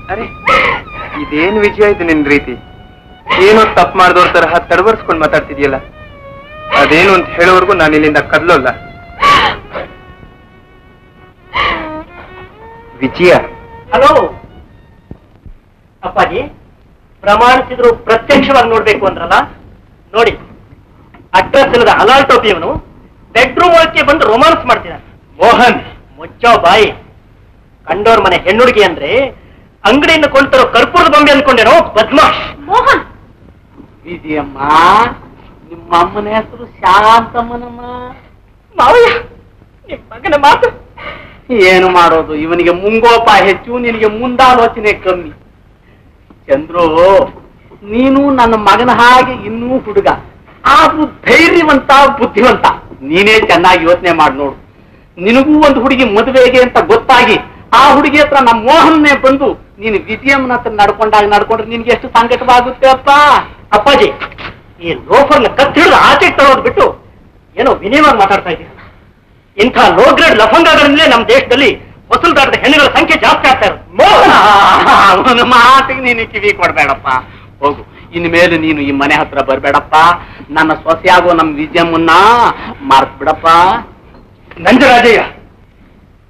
ಅರೆ ಇದೇನ್ ವಿಜಯ ಇದು ನಿನ್ ರೀತಿ? ಏನೋ ತಪ್ಪು ಮಾಡಿದವ್ರ ತರಹ ತಡವರ್ಸ್ಕೊಂಡು ಮಾತಾಡ್ತಿದ್ಯಲ್ಲ? ಅದೇನು ಅಂತ ಹೇಳೋವರೆಗೂ ನಾನು ಇಲ್ಲಿಂದ ಕದ್ಲೋಲ್ಲ. ವಿಜಯ. ಹಲೋ? ಅಪ್ಪಾಜಿ ಪ್ರಮಾಣಿಸಿದ್ರು ಪ್ರತ್ಯಕ್ಷವಾಗಿ ನೋಡ್ಬೇಕು ಅಂದ್ರಲ್ಲ? ನೋಡಿ ಅಡ್ರೆಸ್ ಇಲ್ಲದ ಹಲಾಲ್ ಟೋಪಿಯವನು ಬೆಡ್ರೂಮ್ ಒಳಕ್ಕೆ ಬಂದು ರೊಮಾನ್ಸ್ ಮಾಡ್ತೀನ ಮೋಹನ್. ಮುಚ್ಚೋ ಬಾಯಿ. ಕಂಡೋರ್ ಮನೆ ಹೆಣ್ಣುಡುಗಿ ಅಂದ್ರೆ ಅಂಗಡಿಯಿಂದ ಕೊಂಡ್ತರೋ ಕರ್ಪೂರದ ಬೊಂಬೆ ಅನ್ಕೊಂಡೇನೋ ಬದ್ಮಾಶ್. ಮೋಹನ್. ವಿಜಯಮ್ಮ ನಿಮ್ಮ ಅಮ್ಮನ ಹೆಸರು ಶಾಂತಮ್ಮನಮ್ಮ. ಮಾವಯ್ಯ ನಿಮ್ಮ ಮಗನ ಮಾತು ಏನು ಮಾಡೋದು? ಇವನಿಗೆ ಮುಂಗೋಪ ಹೆಚ್ಚು, ನಿನಗೆ ಮುಂದಾಲೋಚನೆ ಕಮ್ಮಿ. ಚಂದ್ರು, ನೀನು ನನ್ನ ಮಗನ ಹಾಗೆ ಇನ್ನೂ ಹುಡುಗ. ಆದ್ರೂ ಧೈರ್ಯವಂತ, ಬುದ್ಧಿವಂತ. ನೀನೇ ಚೆನ್ನಾಗಿ ಯೋಚನೆ ಮಾಡಿ ನೋಡು. ನಿನಗೂ ಒಂದು ಹುಡುಗಿ ಮದುವೆಗೆ ಅಂತ ಗೊತ್ತಾಗಿ ಆ ಹುಡುಗಿ ಹತ್ರ ನಮ್ಮ ಮೋಹನ್ನೇ ಬಂದು ನೀನು ವಿಜಯಮ್ಮನ ಹತ್ರ ನಡ್ಕೊಂಡಾಗ ನಡ್ಕೊಂಡ್ರೆ ನಿನ್ಗೆ ಎಷ್ಟು ಸಂಕಟವಾಗುತ್ತೆ ಅಪ್ಪ? ಅಪ್ಪಾಜಿ, ಈ ಲೋಫರ್ನ ಕತ್ತಿಡಿದು ಆಚೆ ತರೋದು ಬಿಟ್ಟು ಏನೋ ವಿನಯವಾಗಿ ಮಾತಾಡ್ತಾ ಇದ್ದೀರಲ್ಲ ಇಂಥ ಲೋ ಗ್ರೇಡ್ ಲಫಂಗಗಳಿಂದಲೇ ನಮ್ಮ ದೇಶದಲ್ಲಿ ವಸೂಲ್ದಾರದ ಹೆಣ್ಣುಗಳ ಸಂಖ್ಯೆ ಜಾಸ್ತಿ ಆಗ್ತಾ ಇರೋದು. ಮಾತಿಗೆ ನೀನು ಕಿವಿ ಕೊಡ್ಬೇಡಪ್ಪ. ಹೋಗು. ಇನ್ಮೇಲೆ ನೀನು ಈ ಮನೆ ಹತ್ರ ಬರ್ಬೇಡಪ್ಪ. ನನ್ನ ಸೊಸೆಯಾಗೋ ನಮ್ಮ ವಿಜಯಮ್ಮನ್ನ ಮಾರ್ಕ್ ಬಿಡಪ್ಪ. ನಂಜರಾಜಯ್ಯ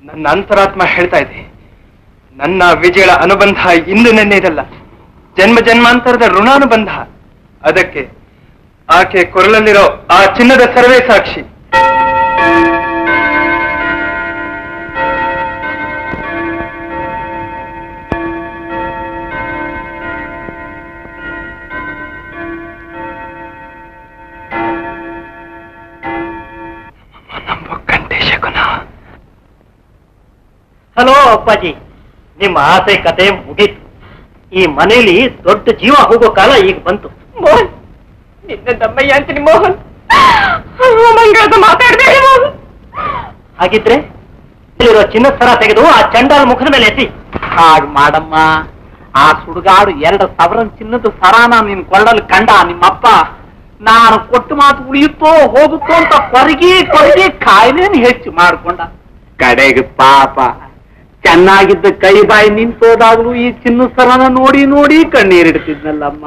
ನನ್ನ ಅಂತರಾತ್ಮ ಹೇಳ್ತಾ ಇದೆ. ನನ್ನ ವಿಜಯಳ ಅನುಬಂಧ ಇಂದು ನೆನ್ನೆದಲ್ಲ. ಜನ್ಮ ಜನ್ಮಾಂತರದ ಋಣಾನುಬಂಧ. ಅದಕ್ಕೆ ಆಕೆ ಕೊರಳಲ್ಲಿರೋ ಆ ಚಿನ್ನದ ಸರ್ವೇ ಸಾಕ್ಷಿ. ಹಲೋ ಅಪ್ಪಾಜಿ ನಿಮ್ಮ ಆಸೆ ಕತೆ ಮುಗೀತು. ಈ ಮನೆಯಲ್ಲಿ ದೊಡ್ಡ ಜೀವ ಹೋಗೋ ಕಾಲ ಈಗ ಬಂತು. ಮೋಹನ್ ನಿನ್ನ ದಮ್ಮಯ್ಯ ಅಂತೀನಿ ಮೋಹನ್. ಮಂಗಳದ ಮಾತಾಡ್ಬೇಡಿ ಮೋಹನ್. ಹಾಗಿದ್ರೆ ಇಲ್ಲಿರೋ ಚಿನ್ನದ ಸರ ತೆಗೆದು ಆ ಚಂಡಾಲ ಮುಖದ ಮೇಲೆ ಎತ್ತಿ. ಹಾಗ್ ಮಾಡಮ್ಮ. ಆ ಸುಡುಗಾಡು ಎರಡು ಸಾವಿರ ಚಿನ್ನದ ಸರಾನ ನಿನ್ ಕೊಳ್ಳಲು ಕಂಡ ನಿಮ್ಮಪ್ಪ. ನಾನು ಕೊಟ್ಟು ಮಾತು ಉಳಿಯುತ್ತೋ ಹೋಗುತ್ತೋ ಅಂತ ಕೊರಗಿ ಕೊರಗಿ ಕಾಯಿಲೆ ಹೆಚ್ಚು ಮಾಡ್ಕೊಂಡ. ಕಡೆಗೆ ಪಾಪ. ಚೆನ್ನಾಗಿದ್ದ ಕೈ ಬಾಯಿ ನಿಂತೋದಾಗ್ಲೂ ಈ ಚಿನ್ನ ಸರನ ನೋಡಿ ನೋಡಿ ಕಣ್ಣೀರಿಡ್ತಿದ್ನಲ್ಲಮ್ಮ.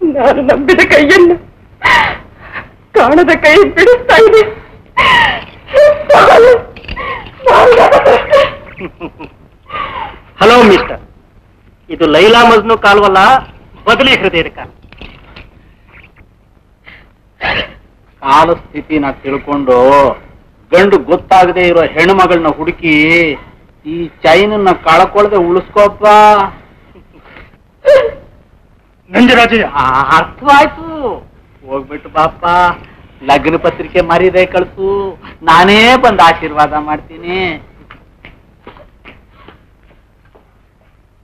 ನಾನು ನಂಬಿದ ಕೈಯನ್ನು ಕಾಣದ ಕೈ ಬಿಡಿಸ್ತಾ ಇದೆ. Hello mister. ಇದು ಲೈಲಾ ಮಜ್ನು ಕಾಲ್ವಲ್ಲ ಬದಲಿ ಹೃದಯದ ಕಾಲ. ಕಾಲ ಸ್ಥಿತಿನ ತಿಳ್ಕೊಂಡು ಗಂಡು ಗೊತ್ತಾಗದೆ ಇರೋ ಹೆಣ್ಮಗಳನ್ನ ಹುಡುಕಿ ಈ ಚೈನನ್ನ ಕಳ್ಕೊಳ್ದೆ ಉಳಿಸ್ಕೋಪ್ಪ. ನಂಜರಾಜಯ್ಯ. ಆ, ಅರ್ಥವಾಯ್ತು. ಹೋಗ್ಬಿಟ್ಟು ಬಾಪ ಲಗ್ನ ಪತ್ರಿಕೆ ಮರಿದೆ ಕಳ್ಸು. ನಾನೇ ಬಂದು ಆಶೀರ್ವಾದ ಮಾಡ್ತೀನಿ.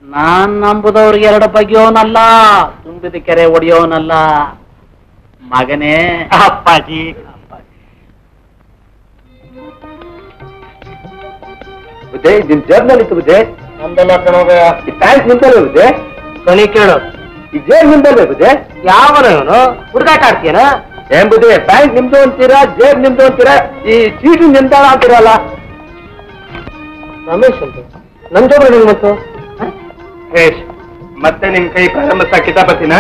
ನಾನ್ ನಂಬುದವ್ರಿಗೆ ಎರಡು ಬಗೆಯೋನಲ್ಲ ತುಂಬಿದ ಕೆರೆ ಒಡೆಯೋನಲ್ಲ. ಮಗನೇ ಅಪ್ಪಾಜಿ. ಅಪ್ಪಾಜಿ ಜರ್ನಲ್ ಜೇಬ್ನಲ್ಲಿ ಇತ್ತು ಬುದ್ಧೆ ಕಣೋಗ ಪ್ಯಾಂಟ್ ನಿಂತಲ್ವೇ ಕಣಿ ಕೇಳು. ಜೇಬ್ ನಿಂತಲ್ವೇ ಬುದ್ಧಿ ಯಾವನ ಇವನು ಹುಡುಗಾಟ ಆಡ್ತೀಯನ? ಏನ್ ಬುದ್ಧಿ ಬ್ಯಾಂಕ್ ನಿಮ್ದು ಅಂತೀರಾ ಜೇಬ್ ನಿಮ್ದು ಅಂತೀರಾ ಈ ಚೀಟಿ ನಿಮ್ದಾಳ ಅಂತೀರಲ್ಲ? ರಮೇಶ್ ಅಂತ. ನನ್ ಜೋಬ್ ಮತ್ತು ಹೇಶ್ ಮತ್ತೆ ನಿಮ್ ಕೈ ಪ್ರಾರಂಭಿಸ ಕಿತಾಪತಿನ?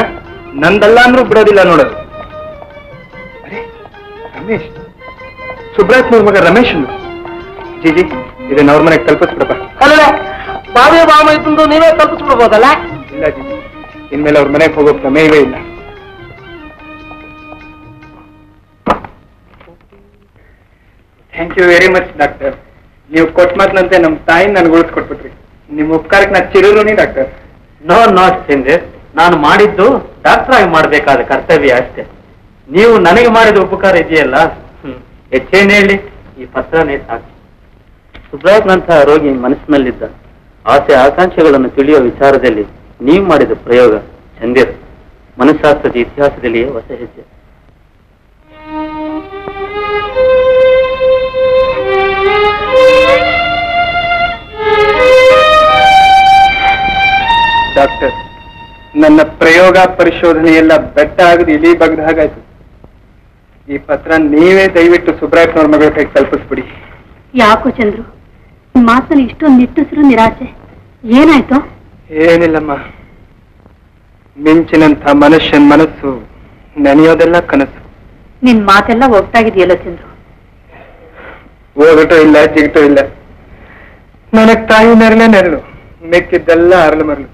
ನಂದಲ್ಲ ಅಂದ್ರೂ ಬಿಡೋದಿಲ್ಲ ನೋಡೋದು ರಮೇಶ್ ಸುಬ್ರಾತ್ ಮೂರ್ ಮಗ ರಮೇಶ್ ಜಿಜಿ ಇದನ್ನ ಅವ್ರ ಮನೆಗೆ ತಲುಪಿಸ್ಬಿಡಪ್ಪ. ಅಲ್ಲ ಬಾವಿ ಬಾಮ ಇದ್ದು ನೀವೇ ತಲುಪಿಸ್ಬಿಡ್ಬೋದಲ್ಲ? ಇಲ್ಲ ಜಿಜಿ ಇನ್ಮೇಲೆ ಅವ್ರ ಮನೆಗೆ ಹೋಗೋ ಪ್ರಮೇಯವೇ ಇಲ್ಲ. Thank you very much doctor ನೀವು ಕೊಟ್ಟ ಮಾತಿನಂತೆ ನಮ್ಮ ತಾಯಿ ನನ್ಗೆ ಉಳಿಸ್ಕೊಟ್ಬಿಟ್ರಿ ನಿಮ್ಮ ಉಪಕಾರಕ್ಕೆ ನಾ ಚಿರೂನಿ ಡಾಕ್ಟರ್ ನೋ ನಾಟ್ ಸಿಂಧೆ ನಾನು ಮಾಡಿದ್ದು ಡಾಕ್ಟರ್ ಆಗಿ ಮಾಡಬೇಕಾದ ಕರ್ತವ್ಯ ಅಷ್ಟೇ. ನೀವು ನನಗೆ ಮಾಡಿದ ಉಪಕಾರ ಇದೆಯಲ್ಲ? ಹ್ಮ್, ಹೆಚ್ಚೇನ್ ಹೇಳಿ? ಈ ಪತ್ರನೇ ಸಾಕು. ಸುಬ್ರಾಜ್ನಂತಹ ರೋಗಿ ಮನಸ್ಸಿನಲ್ಲಿದ್ದ. ಆಸೆ ಆಕಾಂಕ್ಷೆಗಳನ್ನು ತಿಳಿಯುವ ವಿಚಾರದಲ್ಲಿ ನೀವು ಮಾಡಿದ ಪ್ರಯೋಗ ಚಂದಿರ ಮನಸ್ಸಾಸ್ತ್ರದ ಇತಿಹಾಸದಲ್ಲಿಯೇ ಹೊಸ ಹೆಜ್ಜೆ. ಡಾಕ್ಟರ್ ನನ್ನ ಪ್ರಯೋಗ ಪರಿಶೋಧನೆ ಎಲ್ಲ ಬೆಟ್ಟ ಆಗದೆ ಇಲಿ ಬಗ್ದ ಹಾಗಾಯ್ತು. ಈ ಪತ್ರ ನೀವೇ ದಯವಿಟ್ಟು ಸುಬ್ರಾಯಪ್ಪನವ್ರ ಮಗಳ ಕೈಗೆ ತಲುಪಿಸ್ಬಿಡಿ. ಯಾಕೋ ಚಂದ್ರು? ನಿಮ್ಮ ಮಾತಲ್ಲಿ ಇಷ್ಟೊಂದು ನಿಟ್ಟುಸಿರು ನಿರಾಶೆ. ಏನಾಯ್ತು? ಏನಿಲ್ಲಮ್ಮ. ಮಿಂಚಿನಂತ ಮನುಷ್ಯನ್ ಮನಸ್ಸು ನೆನೆಯೋದೆಲ್ಲ ಕನಸು. ನಿನ್ ಮಾತೆಲ್ಲ ಒಟ್ಟಾಗಿದೆಯಲ್ಲ ಚಂದ್ರು? ಹೋಗಟೋ ಇಲ್ಲ ಜಿಗಟೋ ಇಲ್ಲ. ನನಗ್ ತಾಯಿ ನೆರಳೆ ನೆರಳು. ಮೆಕ್ಕಿದ್ದೆಲ್ಲ ಅರಳು ಮರಳು.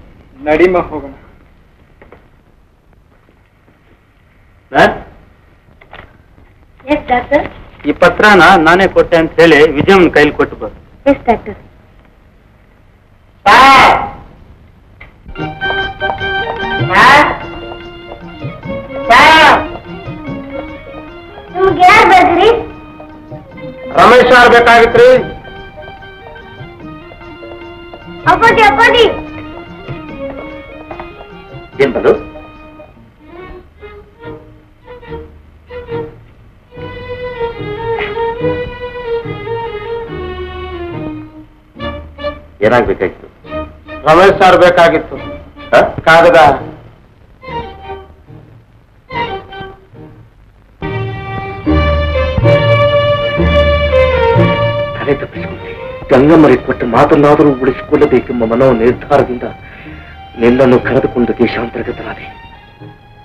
ನಡಿಮ ಹೋಗೋಣ. ಎಸ್ ಡಾಕ್ಟರ್ ಈ ಪತ್ರನ ನಾನೇ ಕೊಟ್ಟೆ ಅಂತ ಹೇಳಿ ವಿಜಯನ್ ಕೈಲಿ ಕೊಟ್ಟು ಬರ್ ಎಸ್ ಡಾಕ್ಟರ್ ರಮೇಶ್ ಸಾರ್ ಬೇಕಾಗಿತ್ರಿ? ಅಪ್ಪಾಜಿ ಏನಾಗ್ಬೇಕಾಗಿತ್ತು? ರಮೇಶ್ ಸರ್ ಬೇಕಾಗಿತ್ತು. ಕಾಗದ. ತಲೆ ತಪ್ಪಿಸಿಕೊಂಡೆ. ಗಂಗಮ್ಮರಿಗೆ ಕೊಟ್ಟ ಮಾತನ್ನಾದರೂ ಉಳಿಸಿಕೊಳ್ಳಬೇಕೆಂಬ ಮನೋ ನಿರ್ಧಾರದಿಂದ ನಿನ್ನನ್ನು ಕರೆದುಕೊಂಡು ದೇಶಾಂತರ್ಗತನಾದೆ.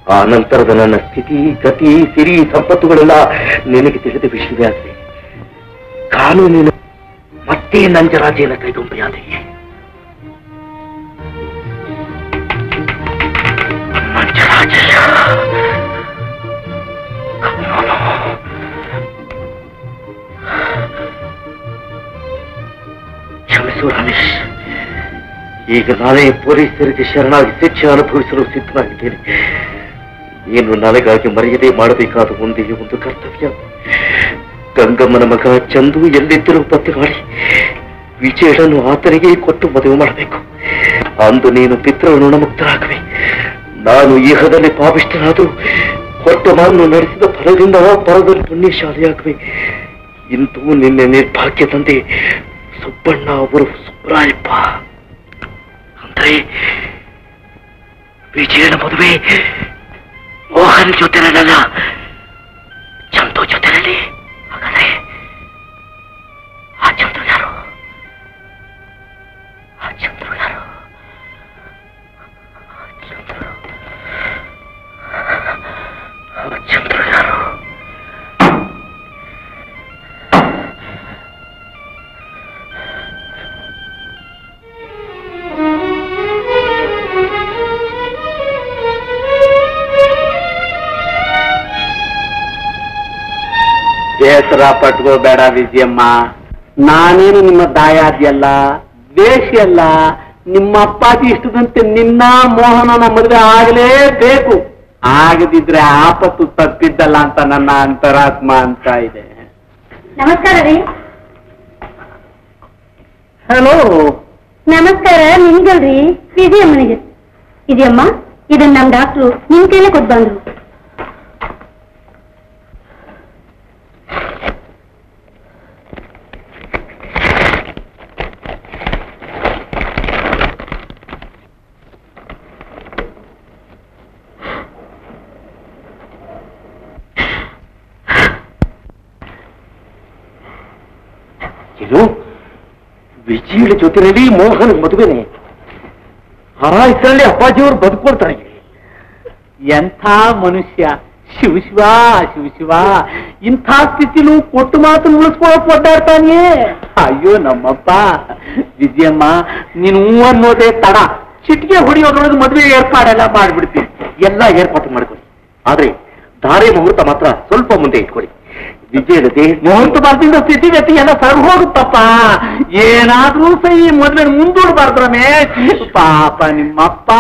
ಆ ನಂತರದ ನನ್ನ ಸ್ಥಿತಿ, ಗತಿ, ಸಿರಿ, ಸಂಪತ್ತುಗಳೆಲ್ಲ ನಿನಗೆ ತಿಳಿದ ವಿಷಯವೇ ಆಗಿದೆ. ಕಾನೂನಿನ ಮತ್ತೆ ನಂಜರಾಜೇನ ಕೈಗೊಂಬೆಯಾದೆ. ಕ್ಷಮಿಸು ಈಗ ನಾನೇ ಪೊಲೀಸರಿಗೆ ಶರಣಾಗಿ ಶಿಕ್ಷೆ ಅನುಭವಿಸಲು ಸಿದ್ಧನಾಗಿದ್ದೇನೆ. ನೀನು ನನಗಾಗಿ ಮರೆಯದೆ ಮಾಡಬೇಕಾದ ಒಂದೇ ಒಂದು ಕರ್ತವ್ಯ. ಗಂಗಮ್ಮನ ಮಗ ಚಂದು ಎಲ್ಲಿದ್ದರೂ ಪತ್ತೆ ಮಾಡಿ ವಿಜಯನನ್ನು ಆತನಿಗೆ ಕೊಟ್ಟು ಮದುವೆ ಮಾಡಬೇಕು. ಅಂದು ನೀನು ಪಿತೃ ಋಣಮುಕ್ತರಾಗುವೆ ನಾನು ಈಹದಲ್ಲಿ ಪಾಪಿಷ್ಟನಾದರೂ ಕೊಟ್ಟ ಮಾನು ನಡೆಸಿದ ಫಲದಿಂದ ಪರದಲ್ಲಿ ಪುಣ್ಯಶಾಲಿಯಾಗುವೆ ಇಂತೂ ನಿನ್ನೆ ನಿರ್ಭಾಗ್ಯ ತಂದೆ ಸುಬ್ಬಣ್ಣ ಅವರು ಸುಬ್ರಾಯಪ್ಪ. ಅಂದ್ರೆ ವಿಜಯನ ಮದುವೆ ಮೋಹನ್ ಜೊತೆನಲ್ಲ, ಚಂದು ಜೊತೆನಲ್ಲಿ? ಹಾಗಾದ್ರೆ ಆ ಚಂದ್ರು ಯಾರು? ಆ ಚಂದ್ರು ಯಾರು? ಚಂದ್ರು. ಚಂದ್ರು ಬೇಸರ ಪಟ್ಕೋಬೇಡ ವಿಜಯಮ್ಮ. ನಾನೇನು ನಿಮ್ಮ ದಾಯಾದಿಯಲ್ಲ ದ್ವೇಷಿಯಲ್ಲ ನಿಮ್ಮ ಅಪ್ಪಾಜಿ ಇಷ್ಟದಂತೆ ನಿನ್ನ ಮೋಹನನ ಮದುವೆ ಆಗಲೇಬೇಕು. ಆಗದಿದ್ರೆ ಆಪತ್ತು ತಪ್ಪಿದ್ದಲ್ಲ ಅಂತ ನನ್ನ ಅಂತರಾತ್ಮ ಅಂತ ಇದೆ. ನಮಸ್ಕಾರ ರೀ. ಹಲೋ ನಮಸ್ಕಾರ ನಿಮ್ಗಲ್ರಿ ವಿಜಯಮ್ಮನಿಗೆ. ಇದೆಯಮ್ಮ? ಇದನ್ನ ನಮ್ ಡಾಕ್ಟ್ರು ನಿಮ್ ಕೈಲೇ ಕೊಟ್ಟು ಬಂದ್ರು ಇದು ವಿಜಯಳ ಜೊತೆಯಲ್ಲಿ ಮೋಹನ್ ಮದುವೆನೆ. ಆ ಹೆಸರಲ್ಲಿ ಅಪ್ಪಾಜಿಯವರು ಬದುಕೊಳ್ತಾರೆ ಎಂಥ ಮನುಷ್ಯ. ಶಿವ ಶಿವ ಶಿವ ಶಿವ. ಇಂಥ ಸ್ಥಿತಿನೂ ಕೊಟ್ಟು ಮಾತು ಉಳಿಸ್ಕೊಳಕ್ ಒದ್ದಾಡ್ತಾನೆ. ಅಯ್ಯೋ ನಮ್ಮಪ್ಪ. ವಿಜಯಮ್ಮ, ನೀನು ಅನ್ನೋದೇ ತಡ. ಚಿಟಿಕೆ ಹೊಡಿಯೋದ್ರೊಳಗೆ ಮದುವೆ ಏರ್ಪಾಡೆಲ್ಲ ಮಾಡ್ಬಿಡ್ತೀನಿ. ಎಲ್ಲ ಏರ್ಪಾಟು ಮಾಡ್ಕೊಳ್ಳಿ ಆದ್ರೆ ಧಾರೆ ಮುಹೂರ್ತ ಮಾತ್ರ ಸ್ವಲ್ಪ ಮುಂದೆ ಇಟ್ಕೊಳ್ಳಿ ವಿಜಯದ ಮೋಹಂತ ಮುಹೂರ್ತ ಬರ್ತಿದ್ದ ಸ್ಥಿತಿ ಗತಿ ಎಲ್ಲ ಸರ್ ಹೋಗುತ್ತಪ್ಪ. ಏನಾದ್ರೂ ಸಹಿ ಮೊದಲ ಮುಂದೂಡ್ಬಾರ್ದು ರಮೇಶ್ ಪಾಪ ನಿಮ್ಮಪ್ಪ.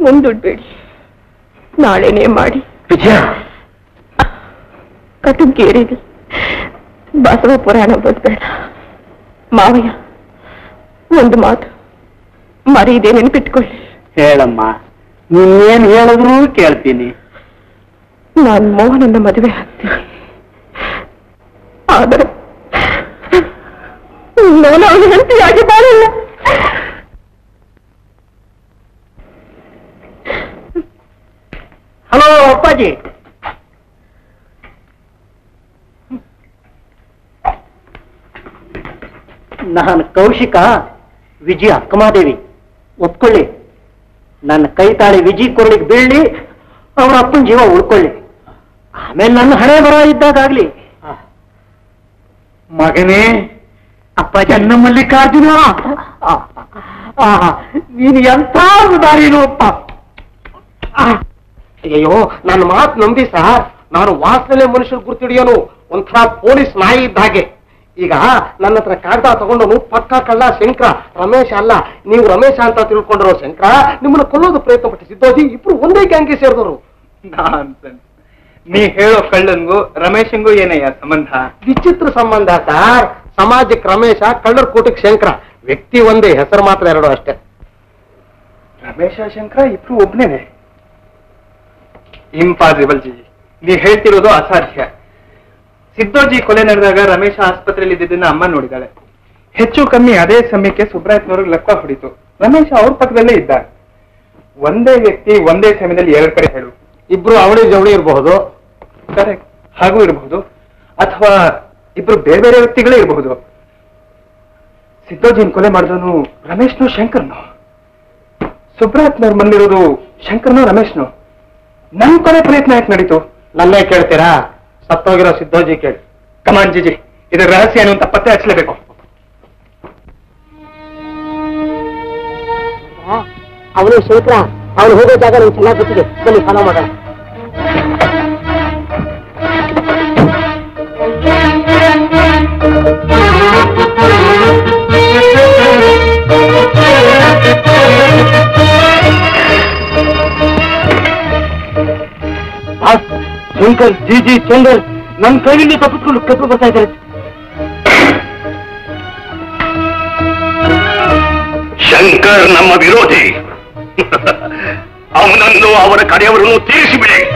ಮುಂದೂಡ್ಬೇಡಿ ನಾಳೆನೇ ಮಾಡಿ. ವಿಜಯ. ಕಟುಕೇರಿಗೆ ಬಸವ ಪುರಾಣ ಬದ್ಬೇಡ. ಮಾವಯ್ಯ ಒಂದು ಮಾತು. ಮರೀದೆ ನೆನ್ಪಿಟ್ಕೊಳ್ಳಿ. ಹೇಳಮ್ಮ. ನೀನೇನ್ ಹೇಳಿದ್ರು ಕೇಳ್ತೀನಿ. ನಾನು ಮೋಹನನ್ನ ಮದುವೆ ಆಗ್ತೀನಿ. ಆದರೆ ನಾನು ಅವನ ಹೆಂಡತಿಯಾಗಿ ಬಾಳಲ್ಲ. ಹಲೋ, ಅಪ್ಪಾಜಿ. ನಾನು ಕೌಶಿಕ ವಿಜಯ ಅಕ್ಕಮಾದೇವಿ. ಒಪ್ಕೊಳ್ಳಿ. ನನ್ನ ಕೈ ತಾಳಿ ವಿಜಿ ಕೊರಳಿಗೆ ಬೀಳಿ ಅವರ ಅಪ್ಪನ ಜೀವ ಉಳ್ಕೊಳ್ಳಿ. ಆಮೇಲೆ ನನ್ನ ಹಣೆ ಬರ ಇದ್ದಾಗಲಿ ಮಗನೇ, ಅಪ್ಪ ಜನ್ನ ಮಲ್ಲಿಕಾರ್ಜುನ. ನೀನು ಎಂಥ ಉದಾರಿನೋ ಅಪ್ಪ. ಅಯ್ಯೋ ನನ್ನ ಮಾತು ನಂಬಿ ಸರ್ ನಾನು ವಾಸನೆ ಮನುಷ್ಯರು ಗುರ್ತಿಡಿಯೋನು ಒಂಥರ ಪೊಲೀಸ್ ನಾಯಿ ಇದ್ದ ಹಾಗೆ. ಈಗ ನನ್ನ ಹತ್ರ ಕಾಗದ ತಗೊಂಡವನು ಪಕ್ಕ ಕಳ್ಳ ಶಂಕರ, ರಮೇಶ ಅಲ್ಲ. ನೀವು ರಮೇಶ ಅಂತ ತಿಳ್ಕೊಂಡಿರೋ ಶಂಕರ ನಿಮ್ಮನ್ನ ಕೊಲ್ಲೋದು ಪ್ರಯತ್ನ ಪಟ್ಟಿಸಿದ್ದೋಜಿ ಇಬ್ರು ಒಂದೇ ಗ್ಯಾಂಗ್ಗೆ ಸೇರಿದವರು. ನೀ ಹೇಳೋ ಕಳ್ಳನ್ಗೂ ರಮೇಶನ್ಗೂ ಏನಯ್ಯ ಸಂಬಂಧ? ವಿಚಿತ್ರ ಸಂಬಂಧ ಸರ್. ಸಮಾಜಕ್ಕೆ ರಮೇಶ ಕಳ್ಳರ ಕೂಟಕ್ಕೆ ಶಂಕರ. ವ್ಯಕ್ತಿ ಒಂದೇ ಹೆಸರು ಮಾತ್ರ ಎರಡು ಅಷ್ಟೇ. ರಮೇಶ ಶಂಕರ ಇಬ್ರು ಒಬ್ನೇನೆ? ಇಂಪಾಸಿಬಲ್ ಜಿ ನೀ ಹೇಳ್ತಿರೋದು ಅಸಾಧ್ಯ. ಸಿದ್ದೋಜಿ ಕೊಲೆ ನಡೆದಾಗ ರಮೇಶ ಆಸ್ಪತ್ರೆಯಲ್ಲಿ ಇದ್ದಿದ್ದನ್ನ ಅಮ್ಮ ನೋಡಿದಾಳೆ. ಹೆಚ್ಚು ಕಮ್ಮಿ ಅದೇ ಸಮಯಕ್ಕೆ ಸುಬ್ರಾಯತ್ನವ್ರಿಗೆ ಲೆಕ್ಕ ಹೊಡಿತು. ರಮೇಶ ಅವ್ರ ಪಕ್ಕದಲ್ಲೇ ಇದ್ದ. ಒಂದೇ ವ್ಯಕ್ತಿ ಒಂದೇ ಸಮಯದಲ್ಲಿ ಎರಡು ಕಡೆ ಹೇಳು. ಇಬ್ರು ಅವಳಿ ಜವಳಿ ಇರಬಹುದು. ಕರೆಕ್ಟ್ ಹಾಗೂ ಇರಬಹುದು. ಅಥವಾ ಇಬ್ರು ಬೇರೆ ಬೇರೆ ವ್ಯಕ್ತಿಗಳೇ ಇರಬಹುದು. ಸಿದ್ದೋಜಿನ್ ಕೊಲೆ ಮಾಡಿದನು ರಮೇಶ್ನು ಶಂಕರ್ನು. ಸುಬ್ರಾತ್ನವ್ರ ಬಂದಿರೋದು ಶಂಕರ್ನು ರಮೇಶ್ನು? ನನ್ ಕೊಲೆ ಪ್ರಯತ್ನ ಯಾಕೆ ನಡೀತು? ನನ್ನೇ ಕೇಳ್ತೀರಾ? ಸತ್ತೋಗಿರೋ ಸಿದ್ದೋಜಿ ಕೇಳಿ. ಕಮಾನ್ ಜಿಜಿ ಇದರ ರಹಸ್ಯ ಏನು ಅಂತ ಪತ್ತೆ ಹಚ್ಚಲೇಬೇಕು. ಅವನು ಶಂಕರ ಅವನು ಹೋಗೋ ಜಾಗ ನಂಗೆ ಚೆನ್ನಾಗಿ ಗೊತ್ತಿದೆ. ಬನ್ನಿ ಫಾಲೋ ಮಾಡೋಣ. ಶಂಕರ್ ಜಿಜಿ ಚಂದರ್ ನನ್ನ ಕೈಯಲ್ಲಿ ತಪ್ಪಿಸ್ಕೊಂಡು ಕಪ್ಪು ಬರ್ತಾ ಇದ್ದಾರೆ. ಶಂಕರ್ ನಮ್ಮ ವಿರೋಧಿ. ಅವನನ್ನು ಅವರ ಕಡೆಯವರನ್ನು ತೀರಿಸಿಬಿಡಿ.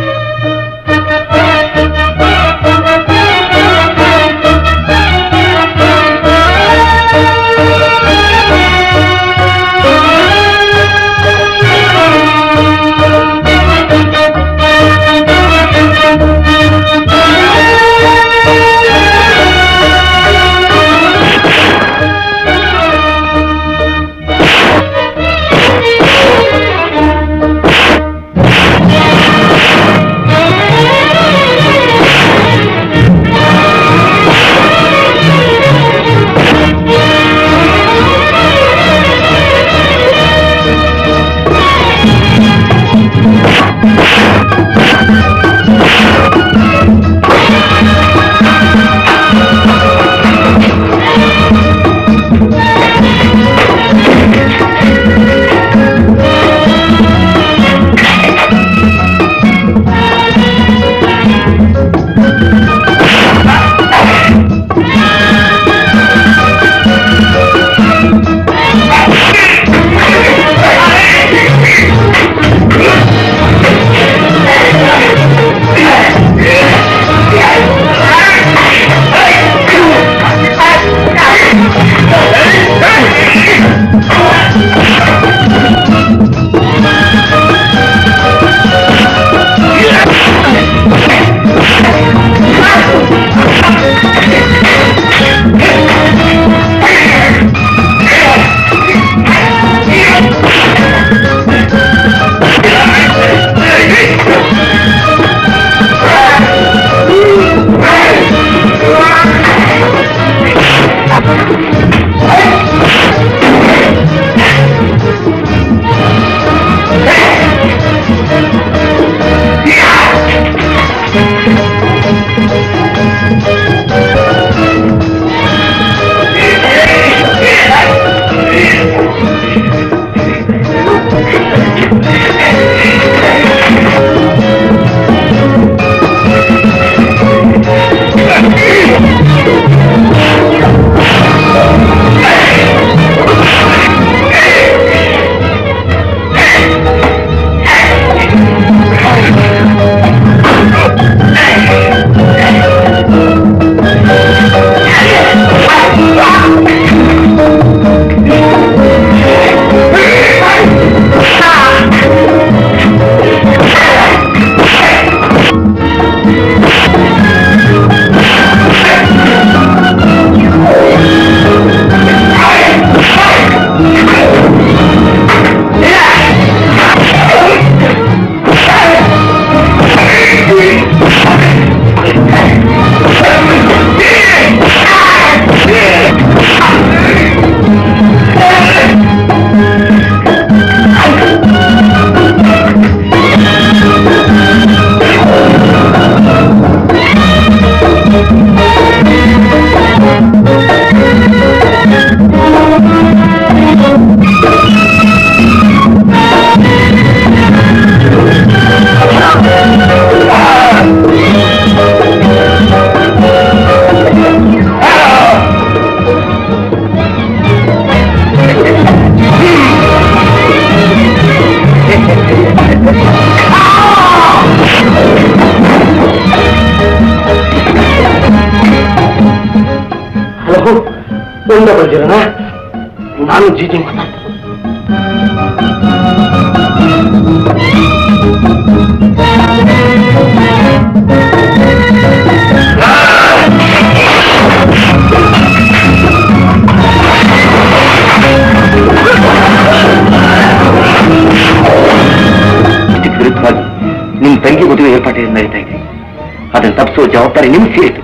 ಜವಾಬ್ದಾರಿ ನಿಮ್ ಸೇರಿತು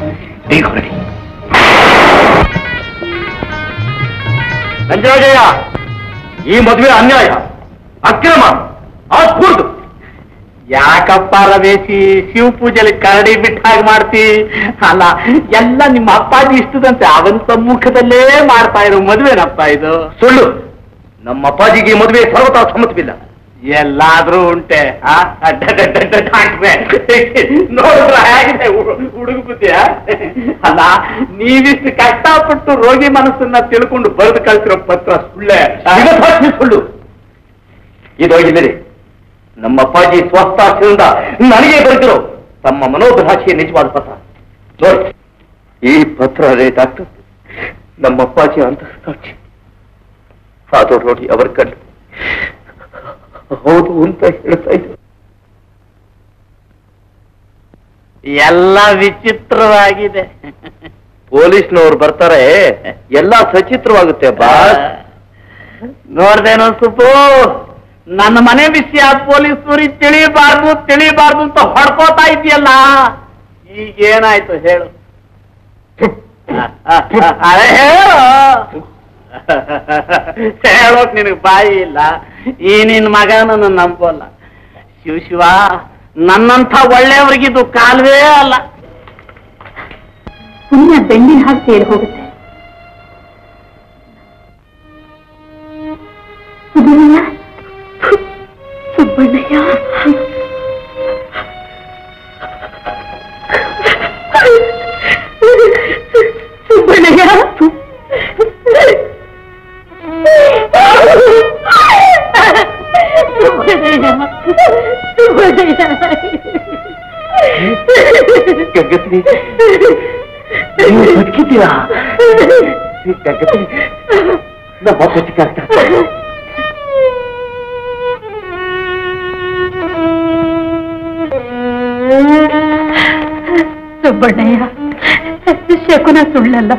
ಬೇಗ ಹೊರಡಿ. ನಂಜರಾಜಯ್ಯ ಈ ಮದುವೆ ಅನ್ಯಾಯ ಅಕ್ರಮ ಅದ್ಭುತ ಯಾಕಪ್ಪ ರಮೇಶಿ ಶಿವ ಪೂಜೆಲಿ ಕರಡಿ ಬಿಟ್ಟ ಹಾಗೆ ಮಾಡ್ತಿ? ಅಲ್ಲ ಎಲ್ಲ ನಿಮ್ಮ ಅಪ್ಪಾಜಿ ಇಷ್ಟದಂತೆ ಅವನ ಸಮ್ಮುಖದಲ್ಲೇ ಮಾಡ್ತಾ ಇರೋ ಮದುವೆನಪ್ಪ ಇದು? ಸುಳ್ಳು. ನಮ್ಮ ಅಪ್ಪಾಜಿಗೆ ಈ ಮದುವೆ ಸರ್ವತಾ ಸಮ್ಮತವಿಲ್ಲ. ಎಲ್ಲಾದ್ರೂ ಉಂಟೆ. ನೋಡಿದ್ರ ಹೇಗಿದೆ? ಹುಡುಗ ಅಲ್ಲ, ನೀವಿಷ್ಟು ಕಷ್ಟಪಟ್ಟು ರೋಗಿ ಮನಸ್ಸನ್ನ ತಿಳ್ಕೊಂಡು ಬರೆದು ಕಳ್ಸಿರೋ ಪತ್ರ ಸುಳ್ಳೆ. ಸುಳ್ಳು. ಇದು ಇಲ್ಲಿದೆ ನಮ್ಮ ಅಪ್ಪಾಜಿ ಸ್ವಸ್ಥಾಶ್ರದಿಂದ ನನಗೆ ಬರೆದಿರೋ ತಮ್ಮ ಮನೋಭಿಲಾಷೆಯ ನಿಜವಾದ ಪತ್ರ. ನೋಡಿ, ಈ ಪತ್ರ ರೇ ಡಾಕ್ಟರ್, ನಮ್ಮ ಅಪ್ಪಾಜಿ ಅಂತ ಸಾಕ್ಷಿ ಸಾಧು ನೋಡಿ, ಅವರ ಕಂಡು. ಹೌದು ಅಂತ ಹೇಳ್ತಾ ಇದ್ರು. ಎಲ್ಲ ವಿಚಿತ್ರವಾಗಿದೆ. ಪೊಲೀಸ್ನವ್ರು ಬರ್ತಾರೆ ಎಲ್ಲ ಸಚಿತ್ರವಾಗುತ್ತೆ ಬಾಸ್ ನೋಡ್ದೇನೋ ಸುಪು ನನ್ನ ಮನೆ ವಿಷಯ ಪೊಲೀಸ್ನವ್ರಿಗೆ ತಿಳಿಬಾರ್ದು ತಿಳಿಬಾರ್ದು ಅಂತ ಹೊಡ್ಕೋತಾ ಇದೆಯಲ್ಲ ಈಗ ಏನಾಯ್ತು ಹೇಳು. ಅದೇ ಹೇಳು. ಹೇಳೋಕ್ ನಿನಗೆ ಬಾಯಿ ಇಲ್ಲ. ಈ ನಿನ್ ಮಗನನ್ನು ನಂಬೋಲ್ಲ. ಶಿವ ಶಿವ ನನ್ನಂಥ ಒಳ್ಳೆಯವ್ರಿಗಿದು ಕಾಲವೇ ಅಲ್ಲ. ಪುಣ್ಯ ಬೆಂಡಿನ ಹಾಗೆ ಸೇರಿ ಹೋಗುತ್ತೆ. ಸುಬ್ಬಣ್ಣಯ್ಯ ಸುಬ್ಬಣ್ಣಯ್ಯ ಸುಬ್ಬಣ್ಣಯ್ಯ ಗಂಗತ್ರಿ ನೀವು ಬದುಕಿದ್ದೀರಾ ಗಂಗತ್ರಿ ನಮ್ಮ ಬದುಕಾಗ್ತ ಸುಬ್ಬಣ್ಣಯ್ಯ ಶಕುನ ಸುಳ್ಳಲ್ಲ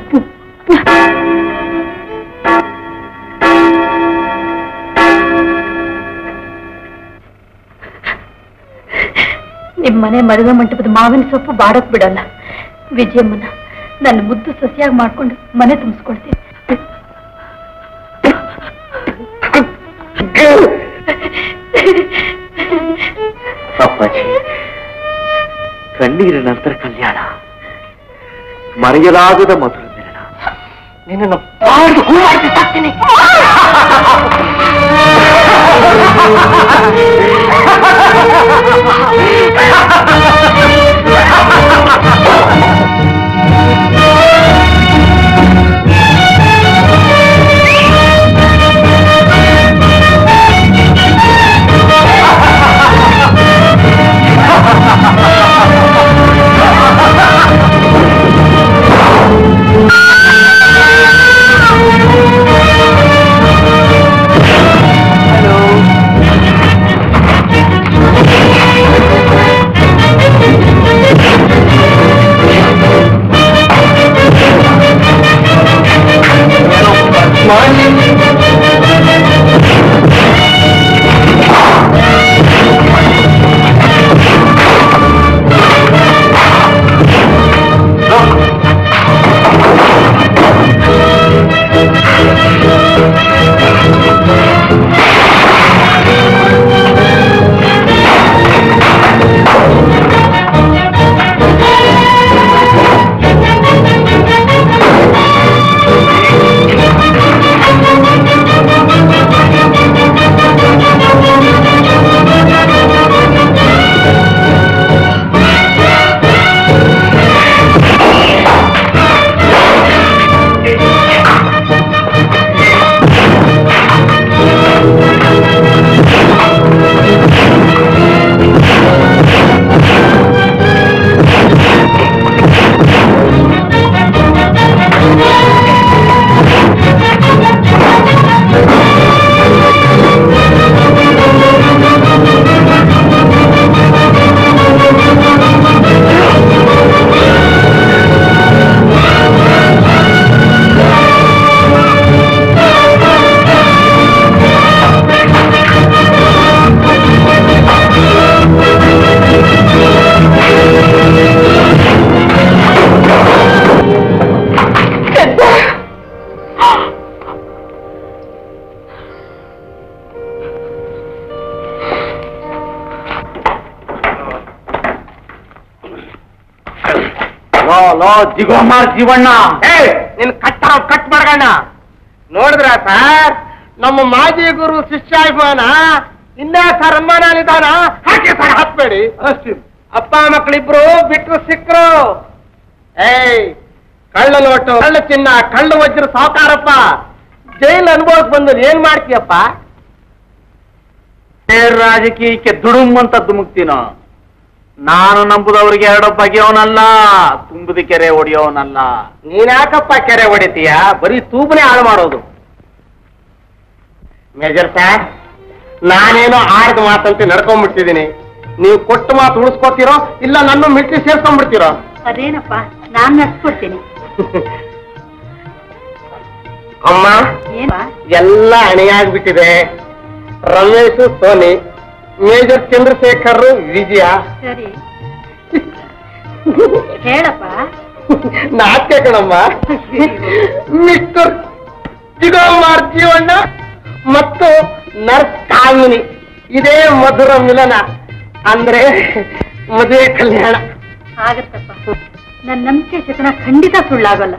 ನಿಮ್ಮನೆ ಮರದ ಮಂಟಪದ ಮಾವಿನ ಸೊಪ್ಪು ಬಾಡಕ್ ಬಿಡಲ್ಲ. ವಿಜಯಮ್ಮನ ನನ್ನ ಮುದ್ದು ಸಸಿಯಾಗಿ ಮಾಡ್ಕೊಂಡು ಮನೆ ತುಂಬಿಸ್ಕೊಳ್ತೀನಿ. ಕಣ್ಣೀರ ನಂತರ ಕಲ್ಯಾಣ. ಮರೆಯಲಾಗದ ಮಧುರ ಮಿಲನ. ನಿನ್ನನ್ನು Ha ha ha ha! ಜಿಗೋಮಾರ್ ಜೀವಣ್ಣ. ಏ ನಿನ್ ಕಟ್ಟ ಕಟ್ ಮಾಡ್ಕಣ್ಣ ನೋಡಿದ್ರ ಸರ್? ನಮ್ಮ ಮಾಜಿ ಗುರು ಶಿಷ್ಯಾಭಿಮಾನ ಇನ್ನ ಸರ್ ಅಮ್ಮನ ಹಾಗೆ ಹಾಕಿ ಸರ್ ಹಾಕ್ಬೇಡಿ. ಅಪ್ಪ ಮಕ್ಕಳಿಬ್ರು ಬಿಟ್ರು ಸಿಕ್ರು. ಏಯ್ ಕಳ್ಳ ನೋಟು ಕಳ್ಳ ಚಿನ್ನ ಕಳ್ಳ ವಜ್ರ ಸಾಕಾರಪ್ಪ ಜೈಲ್ ಅನುಭವಕ್ಕೆ ಬಂದು ಏನ್ ಮಾಡ್ತೀಯಪ್ಪ? ರಾಜಕೀಯಕ್ಕೆ ದುಡುಮ್ ಅಂತ ನಾನು ನಂಬುದವ್ರಿಗೆ ಎರಡೊಬ್ಬಗೆ ಬಗೆಯವನಲ್ಲ ತುಂಬದ ಕೆರೆ ಹೊಡೆಯೋನಲ್ಲ ನೀನಾಕಪ್ಪ ಕೆರೆ ಹೊಡಿತೀಯ ಬರೀ ತೂಬನೆ ಹಾಳು ಮಾಡೋದು. ಮೇಜರ್ ಸಾರ್ ನಾನೇನೋ ಆಡ್ದ ಮಾತಂತೆ ನಡ್ಕೊಂಡ್ಬಿಡ್ತಿದ್ದೀನಿ ನೀವು ಕೊಟ್ಟ ಮಾತು ಉಳಿಸ್ಕೊತೀರೋ ಇಲ್ಲ ನನ್ನ ಮಿಟ್ಟಿ ಸೇರ್ಕೊಂಡ್ಬಿಡ್ತೀರೋ ಅದೇನಪ್ಪ ನಾನ್ ನಡ್ಸ್ಕೊಡ್ತೀನಿ. ಅಮ್ಮ ಎಲ್ಲ ಹಣೆಯಾಗ್ಬಿಟ್ಟಿದೆ. Ramesh Sony major Chandrashekhar Vijaya. ಸರಿ. ಹೇಳಪ್ಪ. ನಾಟ್ಯ ಕಣಮ್ಮ. ಮಿಸ್ಟರ್ ಚಿಗೋಮಾರ್ ಜೀವಣ್ಣ ಮತ್ತು ನರ್ಸ್ ಕಾಮಿನಿ. ಇದೇ ಮಧುರ ಮಿಲನ, ಅಂದ್ರೆ ಮದುವೆ ಕಲ್ಯಾಣ. ಆಗತ್ತಪ್ಪ. ನನ್ನ ನಂಬಿಕೆ ಚಿತ್ರ ಖಂಡಿತ ಸುಳ್ಳಾಗಲ್ಲ.